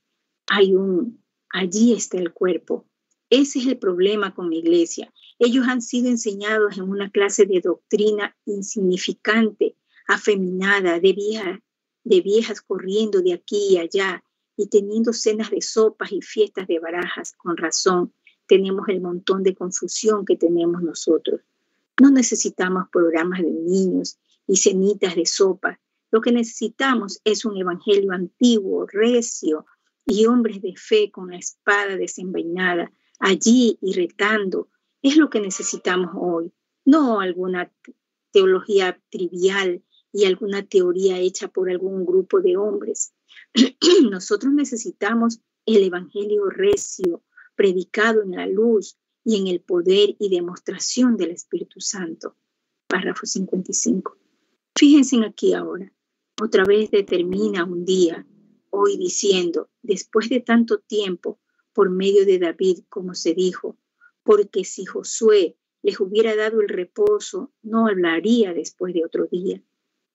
Speaker 4: Hay un, allí está el cuerpo. Ese es el problema con la iglesia. Ellos han sido enseñados en una clase de doctrina insignificante, afeminada, de, vieja, de viejas corriendo de aquí y allá y teniendo cenas de sopas y fiestas de barajas. Con razón, tenemos el montón de confusión que tenemos nosotros. No necesitamos programas de niños y cenitas de sopa. Lo que necesitamos es un evangelio antiguo, recio y hombres de fe con la espada desenvainada allí y retando. Es lo que necesitamos hoy, no alguna teología trivial y alguna teoría hecha por algún grupo de hombres. Nosotros necesitamos el evangelio recio, predicado en la luz y en el poder y demostración del Espíritu Santo. Párrafo 55. Fíjense aquí ahora. Otra vez determina un día, hoy diciendo, después de tanto tiempo, por medio de David, como se dijo, porque si Josué les hubiera dado el reposo, no hablaría después de otro día.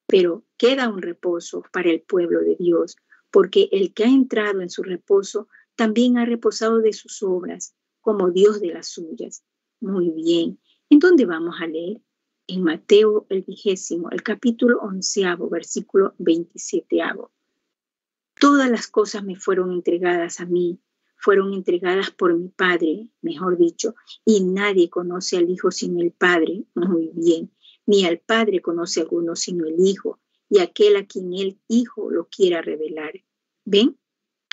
Speaker 4: Pero queda un reposo para el pueblo de Dios, porque el que ha entrado en su reposo también ha reposado de sus obras, como Dios de las suyas. Muy bien. ¿En dónde vamos a leer? En Mateo el vigésimo, el capítulo onceavo, versículo veintisieteavo. Todas las cosas me fueron entregadas a mí, fueron entregadas por mi Padre, mejor dicho, y nadie conoce al Hijo sino el Padre. Muy bien. Ni al Padre conoce alguno sino el Hijo, y aquel a quien el Hijo lo quiera revelar. ¿Ven?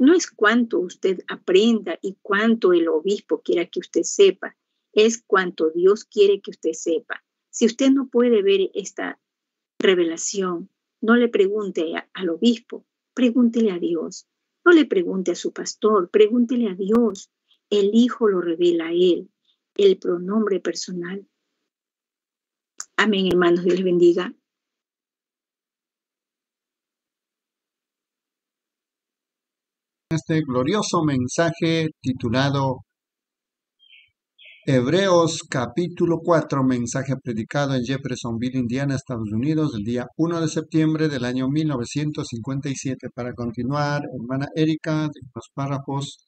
Speaker 4: No es cuánto usted aprenda y cuánto el obispo quiera que usted sepa, es cuánto Dios quiere que usted sepa. Si usted no puede ver esta revelación, no le pregunte al obispo, pregúntele a Dios. No le pregunte a su pastor, pregúntele a Dios. El Hijo lo revela a Él, el pronombre personal. Amén, hermanos, Dios les bendiga.
Speaker 2: Este glorioso mensaje titulado Hebreos capítulo 4, mensaje predicado en Jeffersonville, Indiana, Estados Unidos, el día 1 de septiembre del año 1957. Para continuar, hermana Erika, los párrafos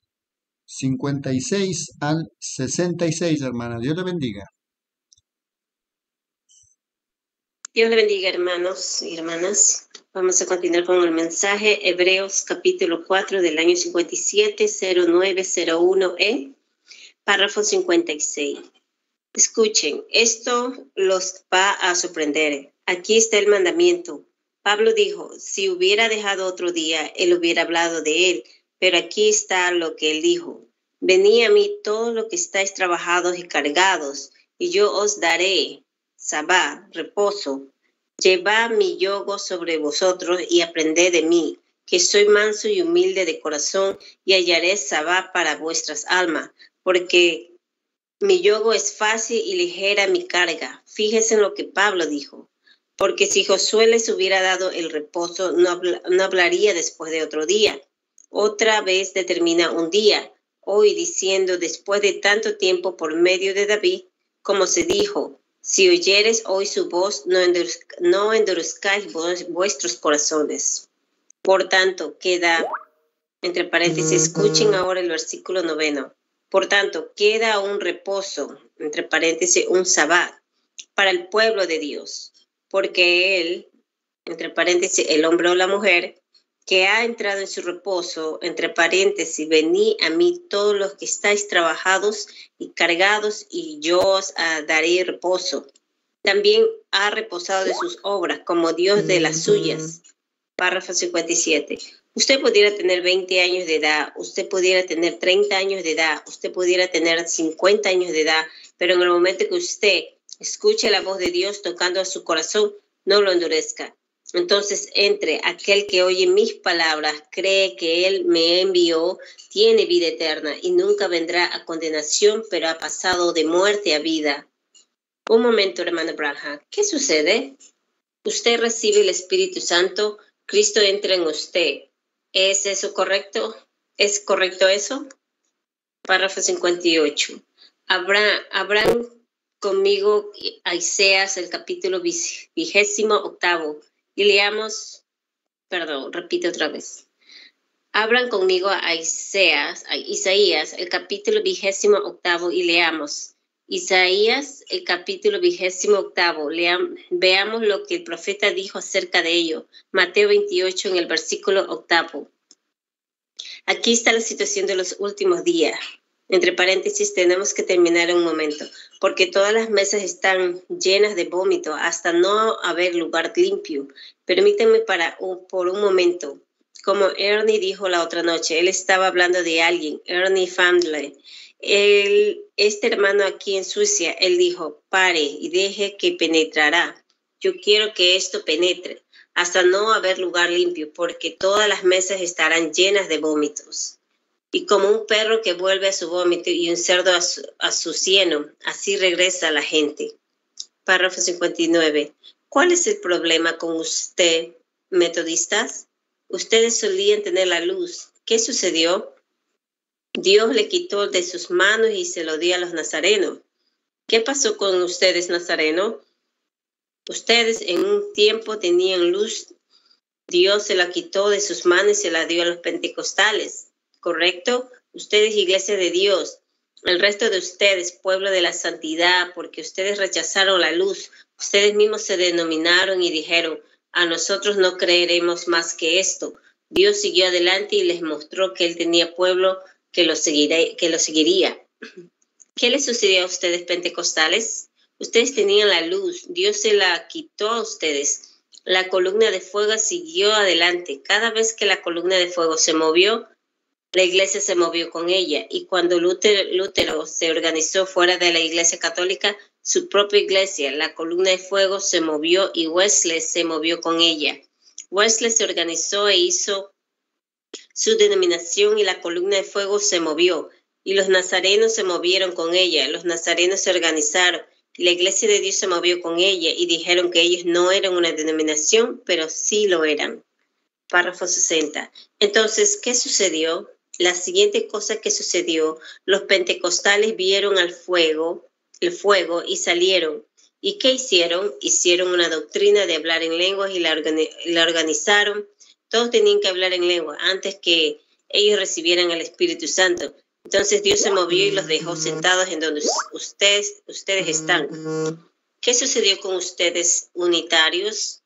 Speaker 2: 56 al 66, hermana. Dios le bendiga.
Speaker 5: Dios le bendiga, hermanos y hermanas. Vamos a continuar con el mensaje Hebreos capítulo 4 del año 570901E, párrafo 56. Escuchen, esto los va a sorprender. Aquí está el mandamiento. Pablo dijo, si hubiera dejado otro día, él hubiera hablado de él, pero aquí está lo que él dijo. Venid a mí todos los que estáis trabajados y cargados, y yo os daré, sabá, reposo Llevad mi yogo sobre vosotros y aprended de mí, que soy manso y humilde de corazón, y hallaré sabá para vuestras almas, porque mi yogo es fácil y ligera mi carga. Fíjese en lo que Pablo dijo. Porque si Josué les hubiera dado el reposo, no, no hablaría después de otro día. Otra vez determina un día, hoy diciendo después de tanto tiempo por medio de David, como se dijo, si oyeres hoy su voz, no, endurezcáis vuestros corazones. Por tanto, queda, entre paréntesis, escuchen ahora el versículo noveno. Por tanto, queda un reposo, entre paréntesis, un sabbat, para el pueblo de Dios, porque él, entre paréntesis, el hombre o la mujer, que ha entrado en su reposo, entre paréntesis, vení a mí todos los que estáis trabajados y cargados, y yo os ah, daré reposo. También ha reposado de sus obras, como Dios de las suyas. Párrafo 57. Usted pudiera tener 20 años de edad, usted pudiera tener 30 años de edad, usted pudiera tener 50 años de edad, pero en el momento que usted escuche la voz de Dios tocando a su corazón, no lo endurezca entonces, entre aquel que oye mis palabras, cree que Él me envió, tiene vida eterna y nunca vendrá a condenación, pero ha pasado de muerte a vida. Un momento, hermano Branham. ¿Qué sucede? Usted recibe el Espíritu Santo, Cristo entra en usted. ¿Es eso correcto? ¿Es correcto eso? Párrafo 58. Habrá, habrán conmigo a Isaías, el capítulo vigésimo octavo, y leamos, perdón, repite otra vez. Abran conmigo a Isaías, Isaías, el capítulo vigésimo octavo, y leamos. Isaías, el capítulo vigésimo octavo. veamos lo que el profeta dijo acerca de ello. Mateo 28 en el versículo octavo. Aquí está la situación de los últimos días. Entre paréntesis, tenemos que terminar un momento, porque todas las mesas están llenas de vómito hasta no haber lugar limpio. Permítanme para por un momento. Como Ernie dijo la otra noche, él estaba hablando de alguien, Ernie Fandley. este hermano aquí en Suecia, él dijo, pare y deje que penetrará. Yo quiero que esto penetre hasta no haber lugar limpio, porque todas las mesas estarán llenas de vómitos y como un perro que vuelve a su vómito y un cerdo a su, a su cieno, así regresa la gente. Párrafo 59. ¿Cuál es el problema con usted, metodistas? Ustedes solían tener la luz. ¿Qué sucedió? Dios le quitó de sus manos y se lo dio a los nazarenos. ¿Qué pasó con ustedes, nazarenos? Ustedes en un tiempo tenían luz. Dios se la quitó de sus manos y se la dio a los pentecostales. ¿Correcto? Ustedes, iglesia de Dios, el resto de ustedes, pueblo de la santidad, porque ustedes rechazaron la luz, ustedes mismos se denominaron y dijeron, a nosotros no creeremos más que esto. Dios siguió adelante y les mostró que él tenía pueblo que lo, que lo seguiría. ¿Qué les sucedió a ustedes pentecostales? Ustedes tenían la luz, Dios se la quitó a ustedes. La columna de fuego siguió adelante. Cada vez que la columna de fuego se movió, la iglesia se movió con ella y cuando Lutero, se organizó fuera de la iglesia católica, su propia iglesia, la columna de fuego, se movió y Wesley se movió con ella. Wesley se organizó e hizo su denominación y la columna de fuego se movió y los nazarenos se movieron con ella. Los nazarenos se organizaron y la iglesia de Dios se movió con ella y dijeron que ellos no eran una denominación, pero sí lo eran. Párrafo 60. Entonces, ¿qué sucedió? La siguiente cosa que sucedió, los pentecostales vieron al fuego, el fuego y salieron. ¿Y qué hicieron? Hicieron una doctrina de hablar en lenguas y la, organizaron. Todos tenían que hablar en lengua antes que ellos recibieran el Espíritu Santo. Entonces Dios se movió y los dejó sentados en donde ustedes, ustedes están. ¿Qué sucedió con ustedes unitarios?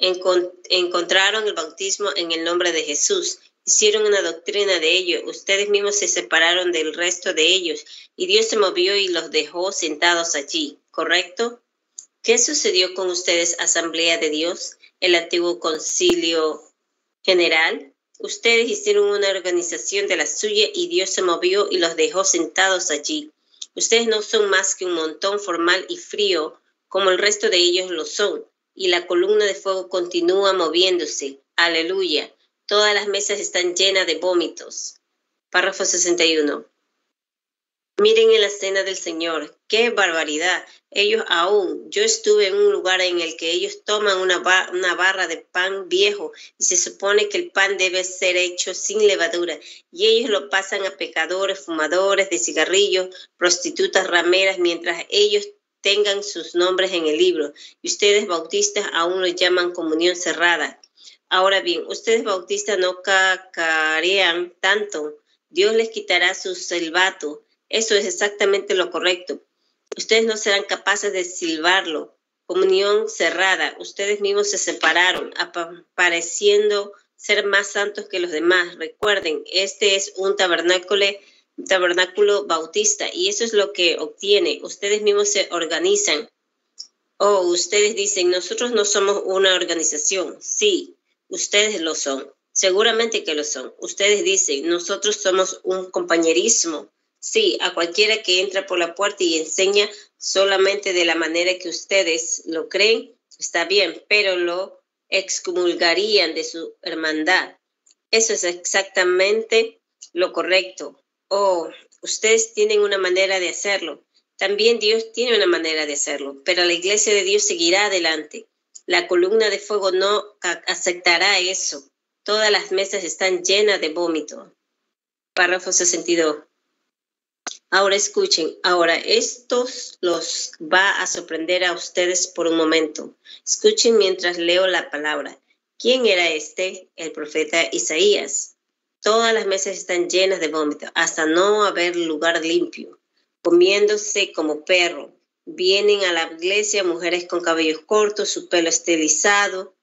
Speaker 5: encontraron el bautismo en el nombre de Jesús hicieron una doctrina de ello, ustedes mismos se separaron del resto de ellos y Dios se movió y los dejó sentados allí, ¿correcto? ¿Qué sucedió con ustedes, Asamblea de Dios, el antiguo concilio general? Ustedes hicieron una organización de la suya y Dios se movió y los dejó sentados allí. Ustedes no son más que un montón formal y frío, como el resto de ellos lo son, y la columna de fuego continúa moviéndose. Aleluya. Todas las mesas están llenas de vómitos. Párrafo 61. Miren en la cena del Señor, qué barbaridad. Ellos aún, yo estuve en un lugar en el que ellos toman una, barra de pan viejo y se supone que el pan debe ser hecho sin levadura y ellos lo pasan a pecadores, fumadores de cigarrillos, prostitutas rameras, mientras ellos tengan sus nombres en el libro. Y ustedes bautistas aún lo llaman comunión cerrada. Ahora bien, ustedes bautistas no cacarean tanto. Dios les quitará su silbato. Eso es exactamente lo correcto. Ustedes no serán capaces de silbarlo. Comunión cerrada. Ustedes mismos se separaron, pareciendo ser más santos que los demás. Recuerden, este es un tabernáculo, tabernáculo bautista y eso es lo que obtiene. Ustedes mismos se organizan. Oh, ustedes dicen, nosotros no somos una organización. Sí, Ustedes lo son. Seguramente que lo son. Ustedes dicen, nosotros somos un compañerismo. Sí, a cualquiera que entra por la puerta y enseña solamente de la manera que ustedes lo creen, está bien, pero lo excomulgarían de su hermandad. Eso es exactamente lo correcto. Oh, ustedes tienen una manera de hacerlo. También Dios tiene una manera de hacerlo, pero la iglesia de Dios seguirá adelante. La columna de fuego no aceptará eso. Todas las mesas están llenas de vómito. Párrafo 62. Ahora escuchen, ahora estos los va a sorprender a ustedes por un momento. Escuchen mientras leo la palabra. ¿Quién era este? El profeta Isaías. Todas las mesas están llenas de vómito, hasta no haber lugar limpio, comiéndose como perro. Vienen a la iglesia mujeres con cabellos cortos, su pelo estilizado,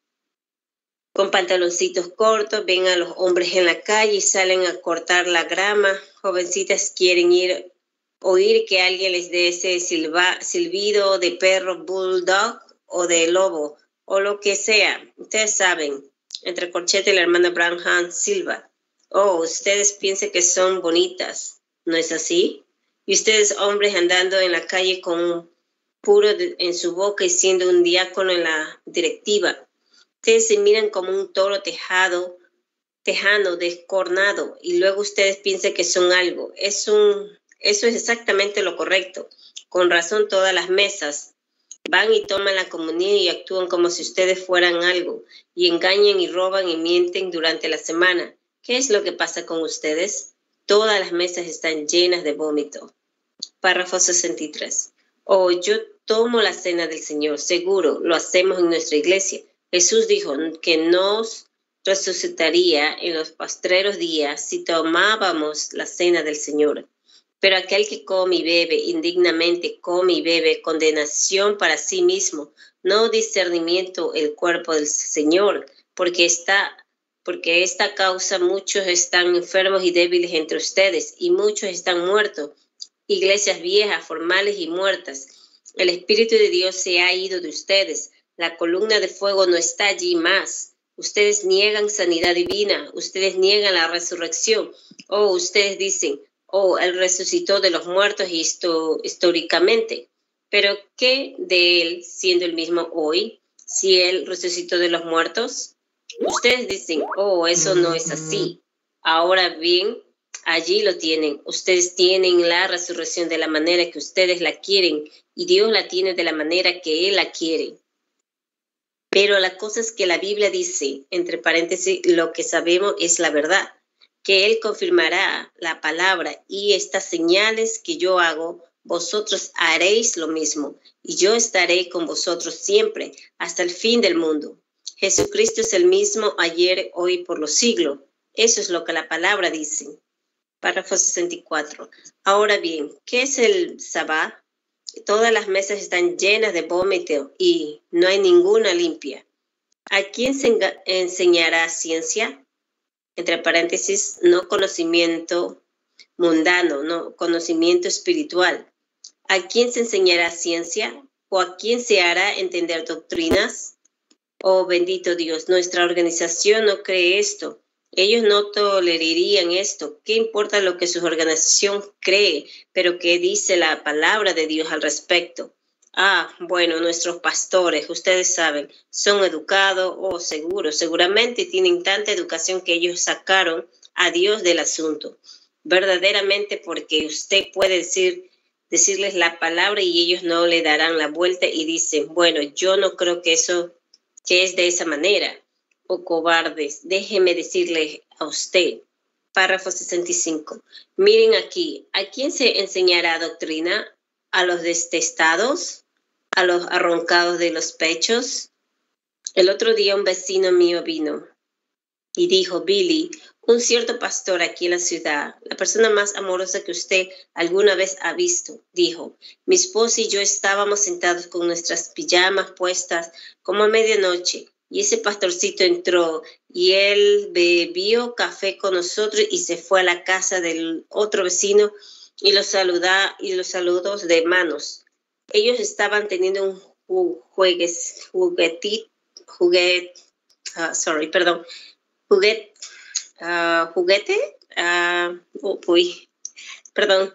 Speaker 5: con pantaloncitos cortos, ven a los hombres en la calle y salen a cortar la grama. Jovencitas quieren ir oír que alguien les dé ese silba, silbido de perro bulldog o de lobo o lo que sea. Ustedes saben, entre corchete y la hermana Branham Silva. Oh, ustedes piensan que son bonitas, ¿no es así? Y ustedes hombres andando en la calle con puro en su boca y siendo un diácono en la directiva. Ustedes se miran como un toro tejado, tejano, descornado, y luego ustedes piensan que son algo. Es un eso es exactamente lo correcto. Con razón todas las mesas van y toman la comunión y actúan como si ustedes fueran algo, y engañan y roban y mienten durante la semana. ¿Qué es lo que pasa con ustedes? Todas las mesas están llenas de vómito. Párrafo 63. Oh, yo tomo la cena del Señor, seguro, lo hacemos en nuestra iglesia. Jesús dijo que nos resucitaría en los postreros días si tomábamos la cena del Señor. Pero aquel que come y bebe indignamente, come y bebe condenación para sí mismo, no discernimiento el cuerpo del Señor, porque está porque esta causa muchos están enfermos y débiles entre ustedes y muchos están muertos, iglesias viejas, formales y muertas. El Espíritu de Dios se ha ido de ustedes, la columna de fuego no está allí más. Ustedes niegan sanidad divina, ustedes niegan la resurrección, o oh, ustedes dicen, o él resucitó de los muertos históricamente. Pero ¿qué de él siendo el mismo hoy? Si él resucitó de los muertos. Ustedes dicen, oh, eso no es así. Ahora bien, allí lo tienen. Ustedes tienen la resurrección de la manera que ustedes la quieren y Dios la tiene de la manera que Él la quiere. Pero la cosa es que la Biblia dice, entre paréntesis, lo que sabemos es la verdad que Él confirmará la palabra y estas señales que yo hago, vosotros haréis lo mismo, y yo estaré con vosotros siempre hasta el fin del mundo. Jesucristo es el mismo ayer, hoy, por los siglos. Eso es lo que la palabra dice. Párrafo 64. Ahora bien, ¿qué es el sabbat? Todas las mesas están llenas de vómito y no hay ninguna limpia. ¿A quién se enseñará ciencia? entre paréntesis, no conocimiento mundano, no conocimiento espiritual. ¿A quién se enseñará ciencia? ¿O a quién se hará entender doctrinas? Oh bendito Dios, nuestra organización no cree esto. Ellos no tolerarían esto. ¿Qué importa lo que su organización cree? Pero ¿qué dice la palabra de Dios al respecto? Ah, bueno, nuestros pastores, ustedes saben, son educados o seguros, seguramente tienen tanta educación que ellos sacaron a Dios del asunto. Verdaderamente porque usted puede decir, decirles la palabra y ellos no le darán la vuelta y dicen, bueno, yo no creo que eso, que es de esa manera. O cobardes, déjeme decirle a usted, párrafo 65. Miren aquí, ¿a quién se enseñará doctrina? ¿A los detestados? a los arroncados de los pechos. El otro día un vecino mío vino y dijo, Billy, un cierto pastor aquí en la ciudad, la persona más amorosa que usted alguna vez ha visto, dijo, mi esposa y yo estábamos sentados con nuestras pijamas puestas como a medianoche y ese pastorcito entró y él bebió café con nosotros y se fue a la casa del otro vecino y los saluda y los saludos de manos ellos estaban teniendo un juegues, juguetito, juguete, uh, sorry, perdón, juguete, uh, juguete, uh, perdón,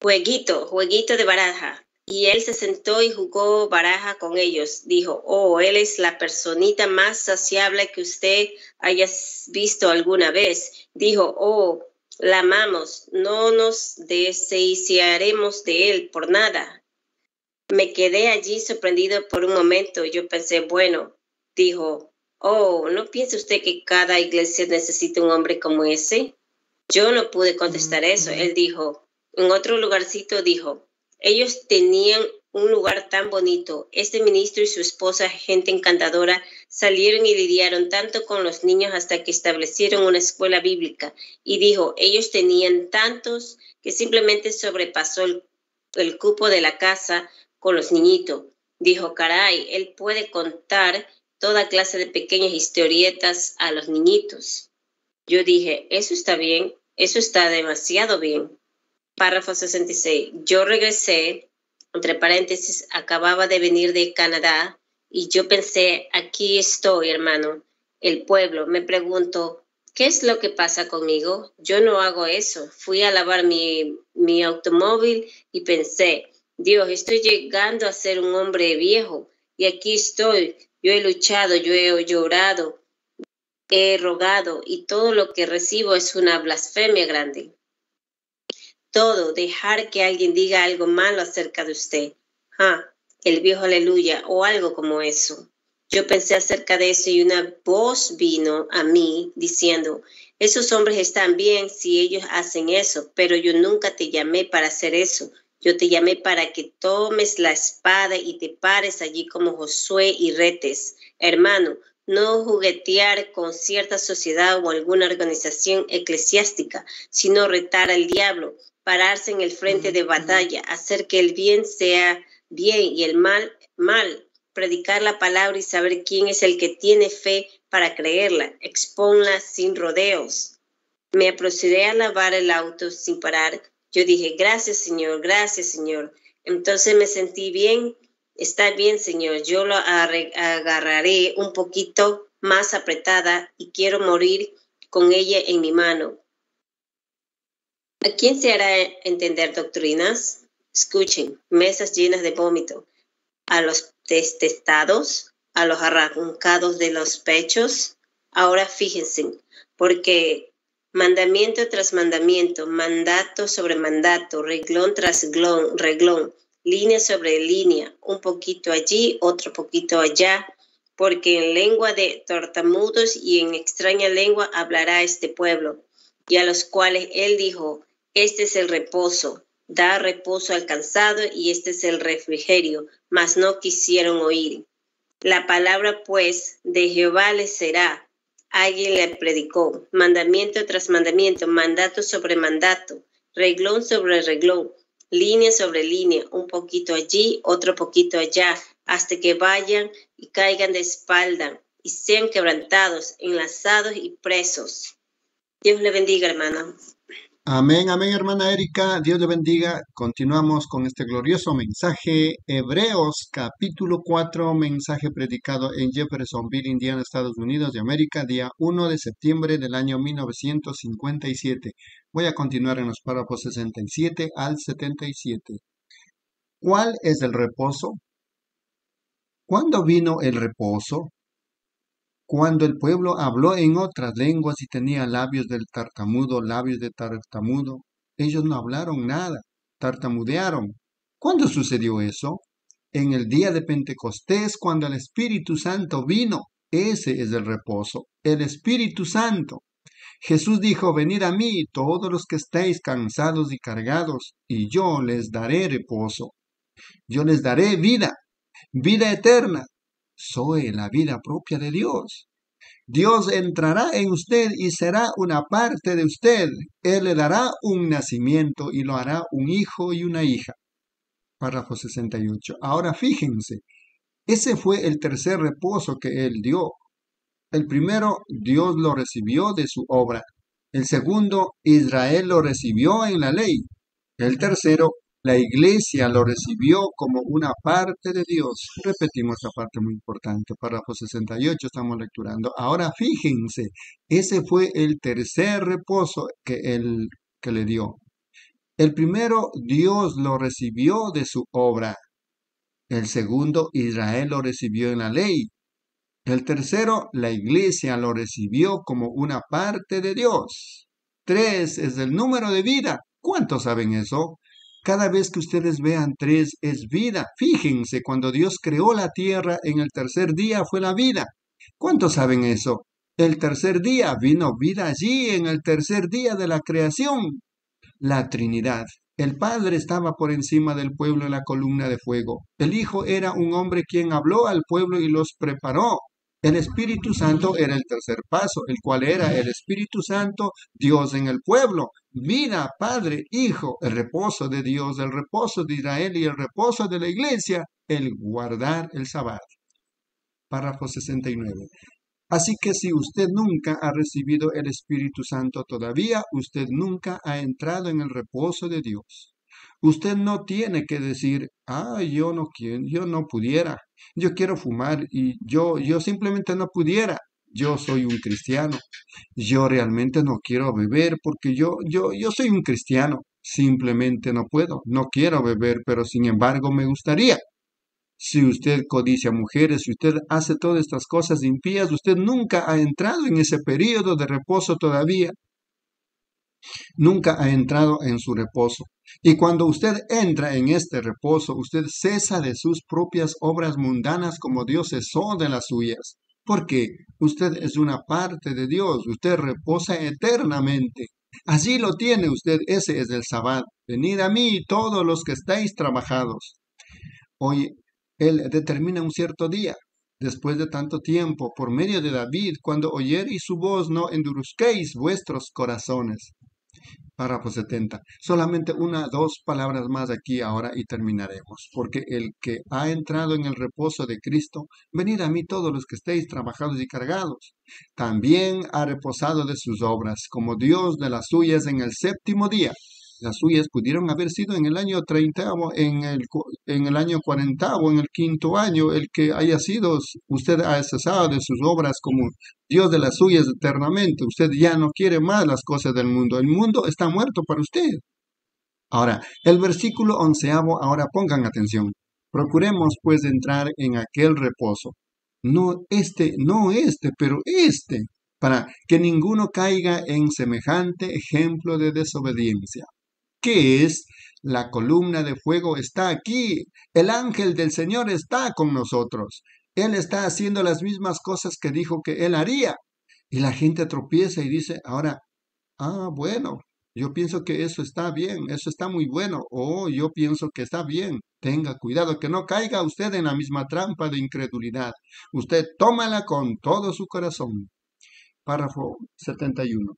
Speaker 5: jueguito, jueguito de baraja. Y él se sentó y jugó baraja con ellos. Dijo, oh, él es la personita más saciable que usted haya visto alguna vez. Dijo, oh, la amamos, no nos deshaciaremos de él por nada. Me quedé allí sorprendido por un momento. Yo pensé, bueno, dijo, oh, ¿no piensa usted que cada iglesia necesita un hombre como ese? Yo no pude contestar eso. Él dijo, en otro lugarcito dijo, ellos tenían un lugar tan bonito. Este ministro y su esposa, gente encantadora, salieron y lidiaron tanto con los niños hasta que establecieron una escuela bíblica. Y dijo, ellos tenían tantos que simplemente sobrepasó el, el cupo de la casa con los niñitos. Dijo, caray, él puede contar toda clase de pequeñas historietas a los niñitos. Yo dije, eso está bien, eso está demasiado bien. Párrafo 66. Yo regresé, entre paréntesis, acababa de venir de Canadá y yo pensé, aquí estoy, hermano, el pueblo. Me pregunto, ¿qué es lo que pasa conmigo? Yo no hago eso. Fui a lavar mi, mi automóvil y pensé, Dios, estoy llegando a ser un hombre viejo y aquí estoy yo he luchado, yo he llorado, he rogado y todo lo que recibo es una blasfemia grande. Todo, dejar que alguien diga algo malo acerca de usted. Ah, el viejo aleluya o algo como eso. Yo pensé acerca de eso y una voz vino a mí diciendo, esos hombres están bien si ellos hacen eso, pero yo nunca te llamé para hacer eso. Yo te llamé para que tomes la espada y te pares allí como Josué y retes. Hermano, no juguetear con cierta sociedad o alguna organización eclesiástica, sino retar al diablo, pararse en el frente de batalla, hacer que el bien sea bien y el mal mal, predicar la palabra y saber quién es el que tiene fe para creerla, exponla sin rodeos. Me procedé a lavar el auto sin parar yo dije, gracias Señor, gracias Señor. Entonces me sentí bien, está bien Señor, yo lo agarraré un poquito más apretada y quiero morir con ella en mi mano. ¿A quién se hará entender doctrinas? Escuchen, mesas llenas de vómito. A los detestados, a los arrancados de los pechos. Ahora fíjense, porque mandamiento tras mandamiento, mandato sobre mandato, reglón tras reglón, reglón, línea sobre línea, un poquito allí, otro poquito allá, porque en lengua de tortamudos y en extraña lengua hablará este pueblo, y a los cuales él dijo, este es el reposo, da reposo al cansado y este es el refrigerio, mas no quisieron oír. La palabra pues de Jehová les será, alguien le predicó, mandamiento tras mandamiento, mandato sobre mandato, reglón sobre reglón, línea sobre línea, un poquito allí, otro poquito allá, hasta que vayan y caigan de espalda y sean quebrantados, enlazados y presos. Dios le bendiga, hermano.
Speaker 2: Amén, amén, hermana Erika. Dios le bendiga. Continuamos con este glorioso mensaje. Hebreos capítulo 4, mensaje predicado en Jeffersonville, Indiana, Estados Unidos de América, día 1 de septiembre del año 1957. Voy a continuar en los párrafos 67 al 77. ¿Cuál es el reposo? ¿Cuándo vino el reposo? Cuando el pueblo habló en otras lenguas y tenía labios del tartamudo, labios de tartamudo, ellos no hablaron nada, tartamudearon. ¿Cuándo sucedió eso? En el día de Pentecostés, cuando el Espíritu Santo vino. Ese es el reposo, el Espíritu Santo. Jesús dijo, venid a mí todos los que estéis cansados y cargados, y yo les daré reposo. Yo les daré vida, vida eterna soy la vida propia de Dios. Dios entrará en usted y será una parte de usted. Él le dará un nacimiento y lo hará un hijo y una hija. Párrafo 68. Ahora fíjense, ese fue el tercer reposo que Él dio. El primero, Dios lo recibió de su obra. El segundo, Israel lo recibió en la ley. El tercero, la iglesia lo recibió como una parte de Dios. Repetimos esta parte muy importante. Párrafo 68 estamos lecturando. Ahora fíjense, ese fue el tercer reposo que él que le dio. El primero, Dios lo recibió de su obra. El segundo, Israel lo recibió en la ley. El tercero, la iglesia lo recibió como una parte de Dios. Tres es el número de vida. ¿Cuántos saben eso? Cada vez que ustedes vean tres es vida. Fíjense, cuando Dios creó la tierra en el tercer día fue la vida. ¿Cuántos saben eso? El tercer día vino vida allí en el tercer día de la creación. La Trinidad. El Padre estaba por encima del pueblo en la columna de fuego. El Hijo era un hombre quien habló al pueblo y los preparó. El Espíritu Santo era el tercer paso, el cual era el Espíritu Santo, Dios en el pueblo, vida, Padre, Hijo, el reposo de Dios, el reposo de Israel y el reposo de la iglesia, el guardar el sabbat. Párrafo 69. Así que si usted nunca ha recibido el Espíritu Santo todavía, usted nunca ha entrado en el reposo de Dios. Usted no tiene que decir, ah, yo no quiero, yo no pudiera, yo quiero fumar y yo, yo simplemente no pudiera. Yo soy un cristiano. Yo realmente no quiero beber porque yo, yo, yo soy un cristiano. Simplemente no puedo. No quiero beber, pero sin embargo me gustaría. Si usted codicia mujeres, si usted hace todas estas cosas impías, usted nunca ha entrado en ese periodo de reposo todavía nunca ha entrado en su reposo. Y cuando usted entra en este reposo, usted cesa de sus propias obras mundanas como Dios cesó de las suyas. Porque usted es una parte de Dios, usted reposa eternamente. Allí lo tiene usted, ese es el sabbat. Venid a mí todos los que estáis trabajados. Hoy Él determina un cierto día, después de tanto tiempo, por medio de David, cuando oyereis su voz, no endurezcáis vuestros corazones. Párrafo 70. Solamente una, dos palabras más aquí ahora y terminaremos. Porque el que ha entrado en el reposo de Cristo, venid a mí todos los que estéis trabajados y cargados. También ha reposado de sus obras, como Dios de las suyas en el séptimo día las suyas pudieron haber sido en el año 30, en el, en el año 40 o en el quinto año, el que haya sido, usted ha cesado de sus obras como Dios de las suyas eternamente, usted ya no quiere más las cosas del mundo, el mundo está muerto para usted. Ahora, el versículo onceavo, ahora pongan atención. Procuremos pues entrar en aquel reposo. No este, no este, pero este, para que ninguno caiga en semejante ejemplo de desobediencia. ¿Qué es? La columna de fuego está aquí. El ángel del Señor está con nosotros. Él está haciendo las mismas cosas que dijo que él haría. Y la gente tropieza y dice, ahora, ah, bueno, yo pienso que eso está bien, eso está muy bueno. Oh, yo pienso que está bien. Tenga cuidado que no caiga usted en la misma trampa de incredulidad. Usted tómala con todo su corazón. Párrafo 71.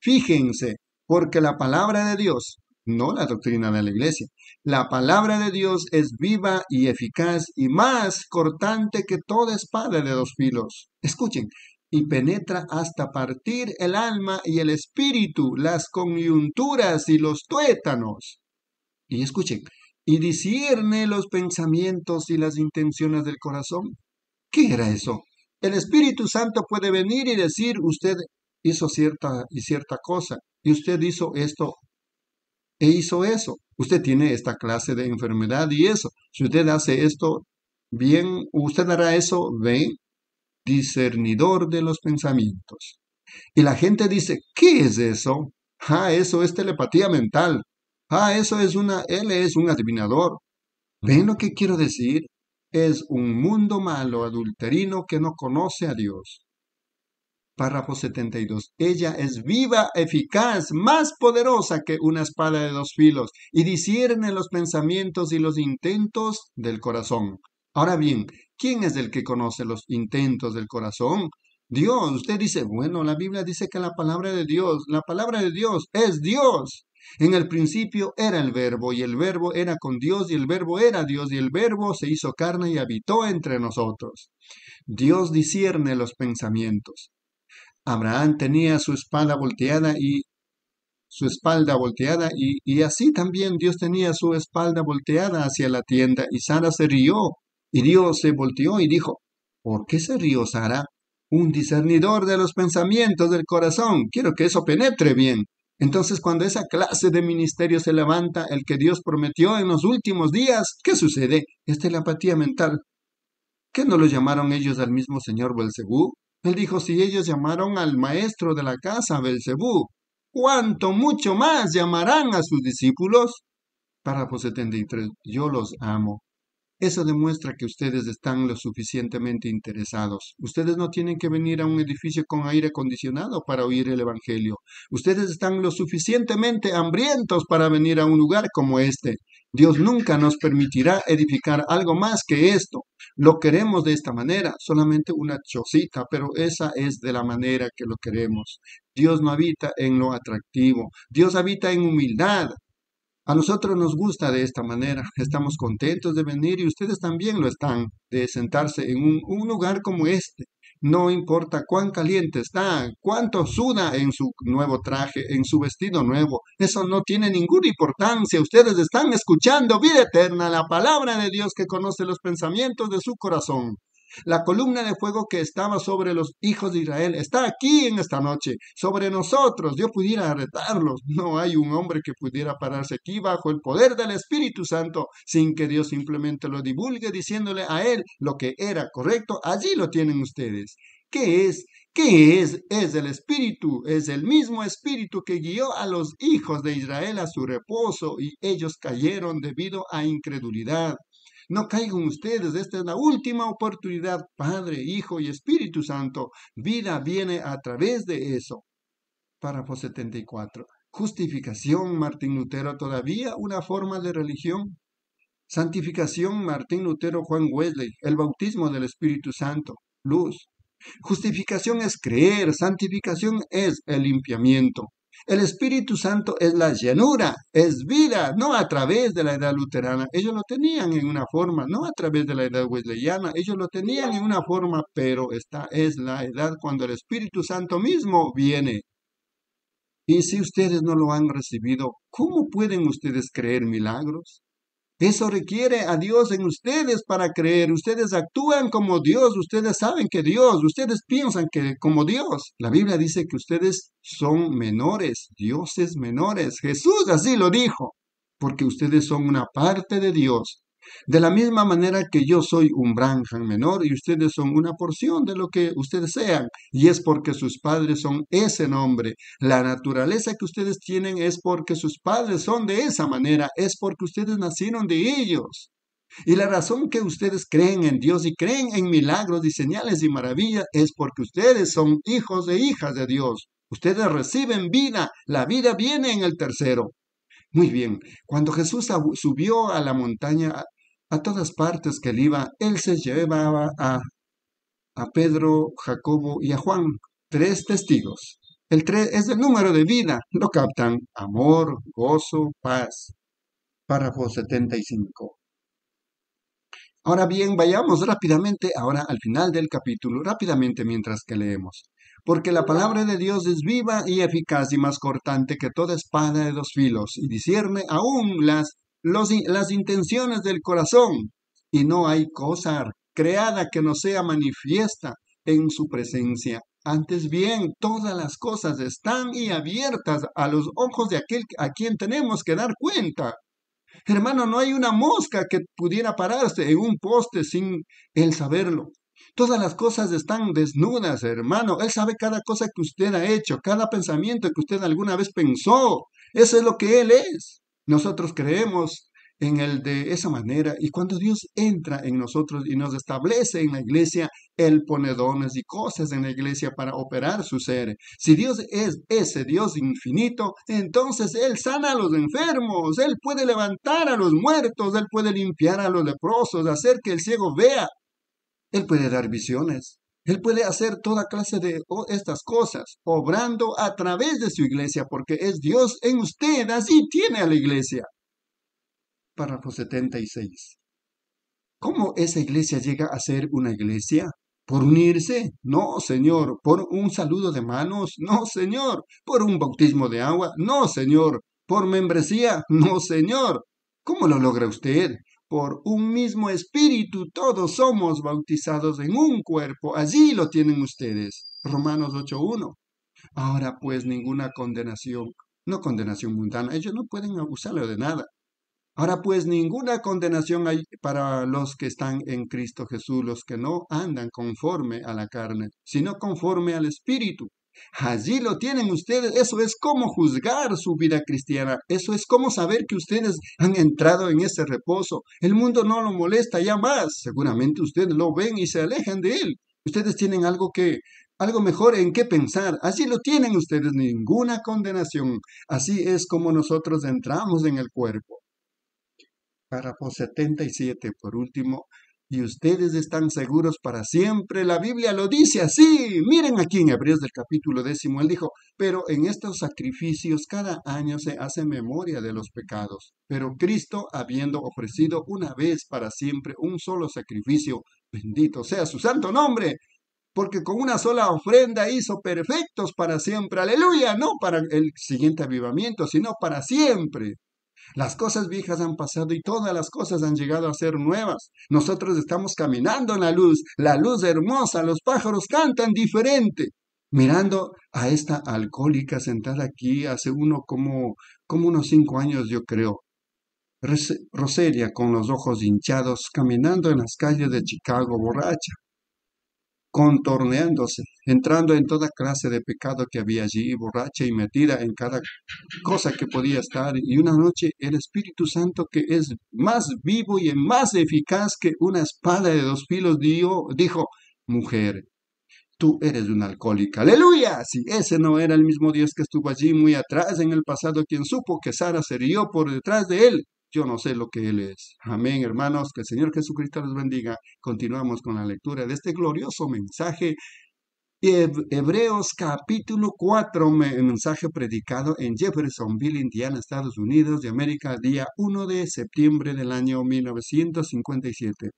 Speaker 2: Fíjense, porque la palabra de Dios no la doctrina de la iglesia. La palabra de Dios es viva y eficaz y más cortante que toda espada de dos filos. Escuchen, y penetra hasta partir el alma y el espíritu, las coyunturas y los tuétanos. Y escuchen, y discierne los pensamientos y las intenciones del corazón. ¿Qué era eso? El Espíritu Santo puede venir y decir, usted hizo cierta y cierta cosa, y usted hizo esto e hizo eso. Usted tiene esta clase de enfermedad y eso. Si usted hace esto bien, usted hará eso bien, discernidor de los pensamientos. Y la gente dice, ¿qué es eso? Ah, eso es telepatía mental. Ah, eso es una, él es un adivinador. ¿Ven lo que quiero decir? Es un mundo malo, adulterino, que no conoce a Dios. Párrafo 72. Ella es viva, eficaz, más poderosa que una espada de dos filos y discierne los pensamientos y los intentos del corazón. Ahora bien, ¿quién es el que conoce los intentos del corazón? Dios. Usted dice, bueno, la Biblia dice que la palabra de Dios, la palabra de Dios es Dios. En el principio era el verbo y el verbo era con Dios y el verbo era Dios y el verbo se hizo carne y habitó entre nosotros. Dios discierne los pensamientos. Abraham tenía su espada volteada y su espalda volteada y, y, así también Dios tenía su espalda volteada hacia la tienda y Sara se rió y Dios se volteó y dijo, ¿por qué se rió Sara? Un discernidor de los pensamientos del corazón. Quiero que eso penetre bien. Entonces cuando esa clase de ministerio se levanta, el que Dios prometió en los últimos días, ¿qué sucede? Es telepatía mental. ¿Qué no lo llamaron ellos al mismo Señor Belcebú? Él dijo, si ellos llamaron al maestro de la casa, Belcebú, ¿cuánto mucho más llamarán a sus discípulos? Párrafo 73. Yo los amo. Eso demuestra que ustedes están lo suficientemente interesados. Ustedes no tienen que venir a un edificio con aire acondicionado para oír el Evangelio. Ustedes están lo suficientemente hambrientos para venir a un lugar como este. Dios nunca nos permitirá edificar algo más que esto. Lo queremos de esta manera, solamente una chocita, pero esa es de la manera que lo queremos. Dios no habita en lo atractivo, Dios habita en humildad, a nosotros nos gusta de esta manera, estamos contentos de venir y ustedes también lo están, de sentarse en un, lugar como este. No importa cuán caliente está, cuánto suda en su nuevo traje, en su vestido nuevo. Eso no tiene ninguna importancia. Ustedes están escuchando vida eterna, la palabra de Dios que conoce los pensamientos de su corazón. La columna de fuego que estaba sobre los hijos de Israel está aquí en esta noche, sobre nosotros. Dios pudiera retarlos. No hay un hombre que pudiera pararse aquí bajo el poder del Espíritu Santo sin que Dios simplemente lo divulgue diciéndole a él lo que era correcto. Allí lo tienen ustedes. ¿Qué es? ¿Qué es? Es el Espíritu, es el mismo Espíritu que guió a los hijos de Israel a su reposo y ellos cayeron debido a incredulidad. No caigan ustedes, esta es la última oportunidad, Padre, Hijo y Espíritu Santo. Vida viene a través de eso. Párrafo 74. Justificación, Martín Lutero, todavía una forma de religión. Santificación, Martín Lutero, Juan Wesley, el bautismo del Espíritu Santo, luz. Justificación es creer, santificación es el limpiamiento. El Espíritu Santo es la llanura, es vida, no a través de la edad luterana. Ellos lo tenían en una forma, no a través de la edad wesleyana. Ellos lo tenían en una forma, pero esta es la edad cuando el Espíritu Santo mismo viene. Y si ustedes no lo han recibido, ¿cómo pueden ustedes creer milagros? Eso requiere a Dios en ustedes para creer. Ustedes actúan como Dios, ustedes saben que Dios, ustedes piensan que como Dios. La Biblia dice que ustedes son menores, dioses menores. Jesús así lo dijo, porque ustedes son una parte de Dios. De la misma manera que yo soy un Branham menor y ustedes son una porción de lo que ustedes sean, y es porque sus padres son ese nombre. La naturaleza que ustedes tienen es porque sus padres son de esa manera, es porque ustedes nacieron de ellos. Y la razón que ustedes creen en Dios y creen en milagros y señales y maravillas es porque ustedes son hijos de hijas de Dios. Ustedes reciben vida, la vida viene en el tercero. Muy bien, cuando Jesús subió a la montaña a todas partes que él iba, él se llevaba a, Pedro, Jacobo y a Juan, tres testigos. El tres es el número de vida, lo captan, amor, gozo, paz. Párrafo 75. Ahora bien, vayamos rápidamente ahora al final del capítulo, rápidamente mientras que leemos. Porque la palabra de Dios es viva y eficaz y más cortante que toda espada de dos filos, y discierne aún las las intenciones del corazón y no hay cosa creada que no sea manifiesta en su presencia. Antes bien, todas las cosas están y abiertas a los ojos de aquel a quien tenemos que dar cuenta. Hermano, no hay una mosca que pudiera pararse en un poste sin él saberlo. Todas las cosas están desnudas, hermano. Él sabe cada cosa que usted ha hecho, cada pensamiento que usted alguna vez pensó. Eso es lo que Él es. Nosotros creemos en el de esa manera y cuando Dios entra en nosotros y nos establece en la iglesia, Él pone dones y cosas en la iglesia para operar su ser. Si Dios es ese Dios infinito, entonces Él sana a los enfermos, Él puede levantar a los muertos, Él puede limpiar a los leprosos, hacer que el ciego vea, Él puede dar visiones. Él puede hacer toda clase de estas cosas, obrando a través de su iglesia, porque es Dios en usted, así tiene a la iglesia. Párrafo 76. ¿Cómo esa iglesia llega a ser una iglesia? ¿Por unirse? No, Señor. ¿Por un saludo de manos? No, Señor. ¿Por un bautismo de agua? No, Señor. ¿Por membresía? No, Señor. ¿Cómo lo logra usted? Por un mismo espíritu todos somos bautizados en un cuerpo. Allí lo tienen ustedes. Romanos 8.1. Ahora pues ninguna condenación, no condenación mundana, ellos no pueden abusarlo de nada. Ahora pues ninguna condenación hay para los que están en Cristo Jesús, los que no andan conforme a la carne, sino conforme al Espíritu. Allí lo tienen ustedes. Eso es como juzgar su vida cristiana. Eso es como saber que ustedes han entrado en ese reposo. El mundo no lo molesta ya más. Seguramente ustedes lo ven y se alejan de él. Ustedes tienen algo que algo mejor en qué pensar. Así lo tienen ustedes, ninguna condenación. Así es como nosotros entramos en el cuerpo. Párrafo 77, por último. Y ustedes están seguros para siempre. La Biblia lo dice así. Miren aquí en Hebreos del capítulo décimo. Él dijo, pero en estos sacrificios cada año se hace memoria de los pecados. Pero Cristo, habiendo ofrecido una vez para siempre un solo sacrificio, bendito sea su santo nombre, porque con una sola ofrenda hizo perfectos para siempre. Aleluya, no para el siguiente avivamiento, sino para siempre. Las cosas viejas han pasado y todas las cosas han llegado a ser nuevas. Nosotros estamos caminando en la luz, la luz hermosa, los pájaros cantan diferente. Mirando a esta alcohólica sentada aquí hace uno como, como unos cinco años, yo creo. Roselia con los ojos hinchados, caminando en las calles de Chicago borracha contorneándose, entrando en toda clase de pecado que había allí, borracha y metida en cada cosa que podía estar. Y una noche el Espíritu Santo, que es más vivo y más eficaz que una espada de dos filos, dio, dijo, mujer, tú eres una alcohólica. Aleluya. Si ese no era el mismo Dios que estuvo allí muy atrás en el pasado, quien supo que Sara se rió por detrás de él, yo no sé lo que Él es. Amén, hermanos, que el Señor Jesucristo los bendiga. Continuamos con la lectura de este glorioso mensaje. Hebreos capítulo 4, mensaje predicado en Jeffersonville, Indiana, Estados Unidos de América, día 1 de septiembre del año 1957.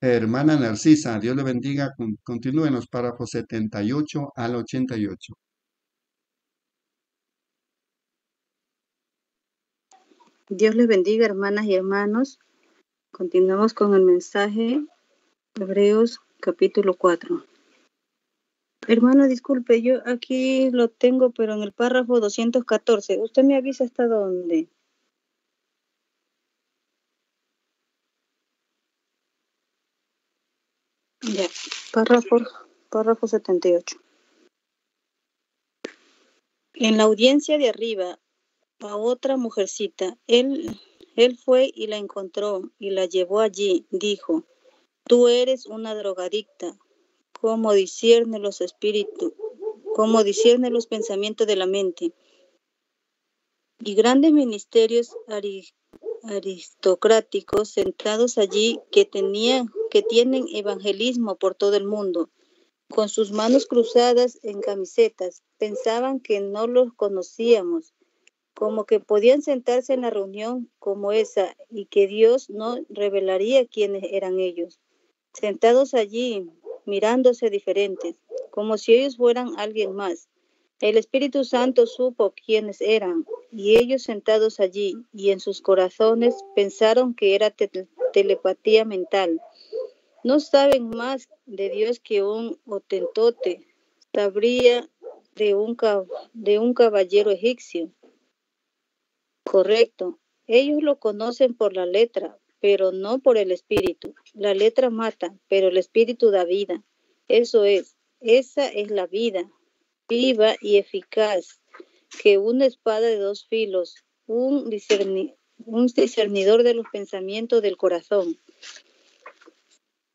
Speaker 2: Hermana Narcisa, Dios le bendiga. Continúen los párrafos 78 al 88.
Speaker 6: Dios les bendiga, hermanas y hermanos. Continuamos con el mensaje Hebreos capítulo 4. Hermano, disculpe, yo aquí lo tengo, pero en el párrafo 214. ¿Usted me avisa hasta dónde? Ya, párrafo, párrafo 78. En la audiencia de arriba, a otra mujercita. Él, él fue y la encontró y la llevó allí. Dijo, tú eres una drogadicta. ¿Cómo discierne los espíritus? ¿Cómo discierne los pensamientos de la mente? Y grandes ministerios aristocráticos sentados allí que tenían que tienen evangelismo por todo el mundo con sus manos cruzadas en camisetas pensaban que no los conocíamos como que podían sentarse en la reunión como esa y que Dios no revelaría quiénes eran ellos, sentados allí mirándose diferentes, como si ellos fueran alguien más. El Espíritu Santo supo quiénes eran y ellos sentados allí y en sus corazones pensaron que era telepatía mental. No saben más de Dios que un otentote sabría de un, de un caballero egipcio Correcto. Ellos lo conocen por la letra, pero no por el espíritu. La letra mata, pero el espíritu da vida. Eso es, esa es la vida, viva y eficaz, que una espada de dos filos, un, un discernidor de los pensamientos del corazón.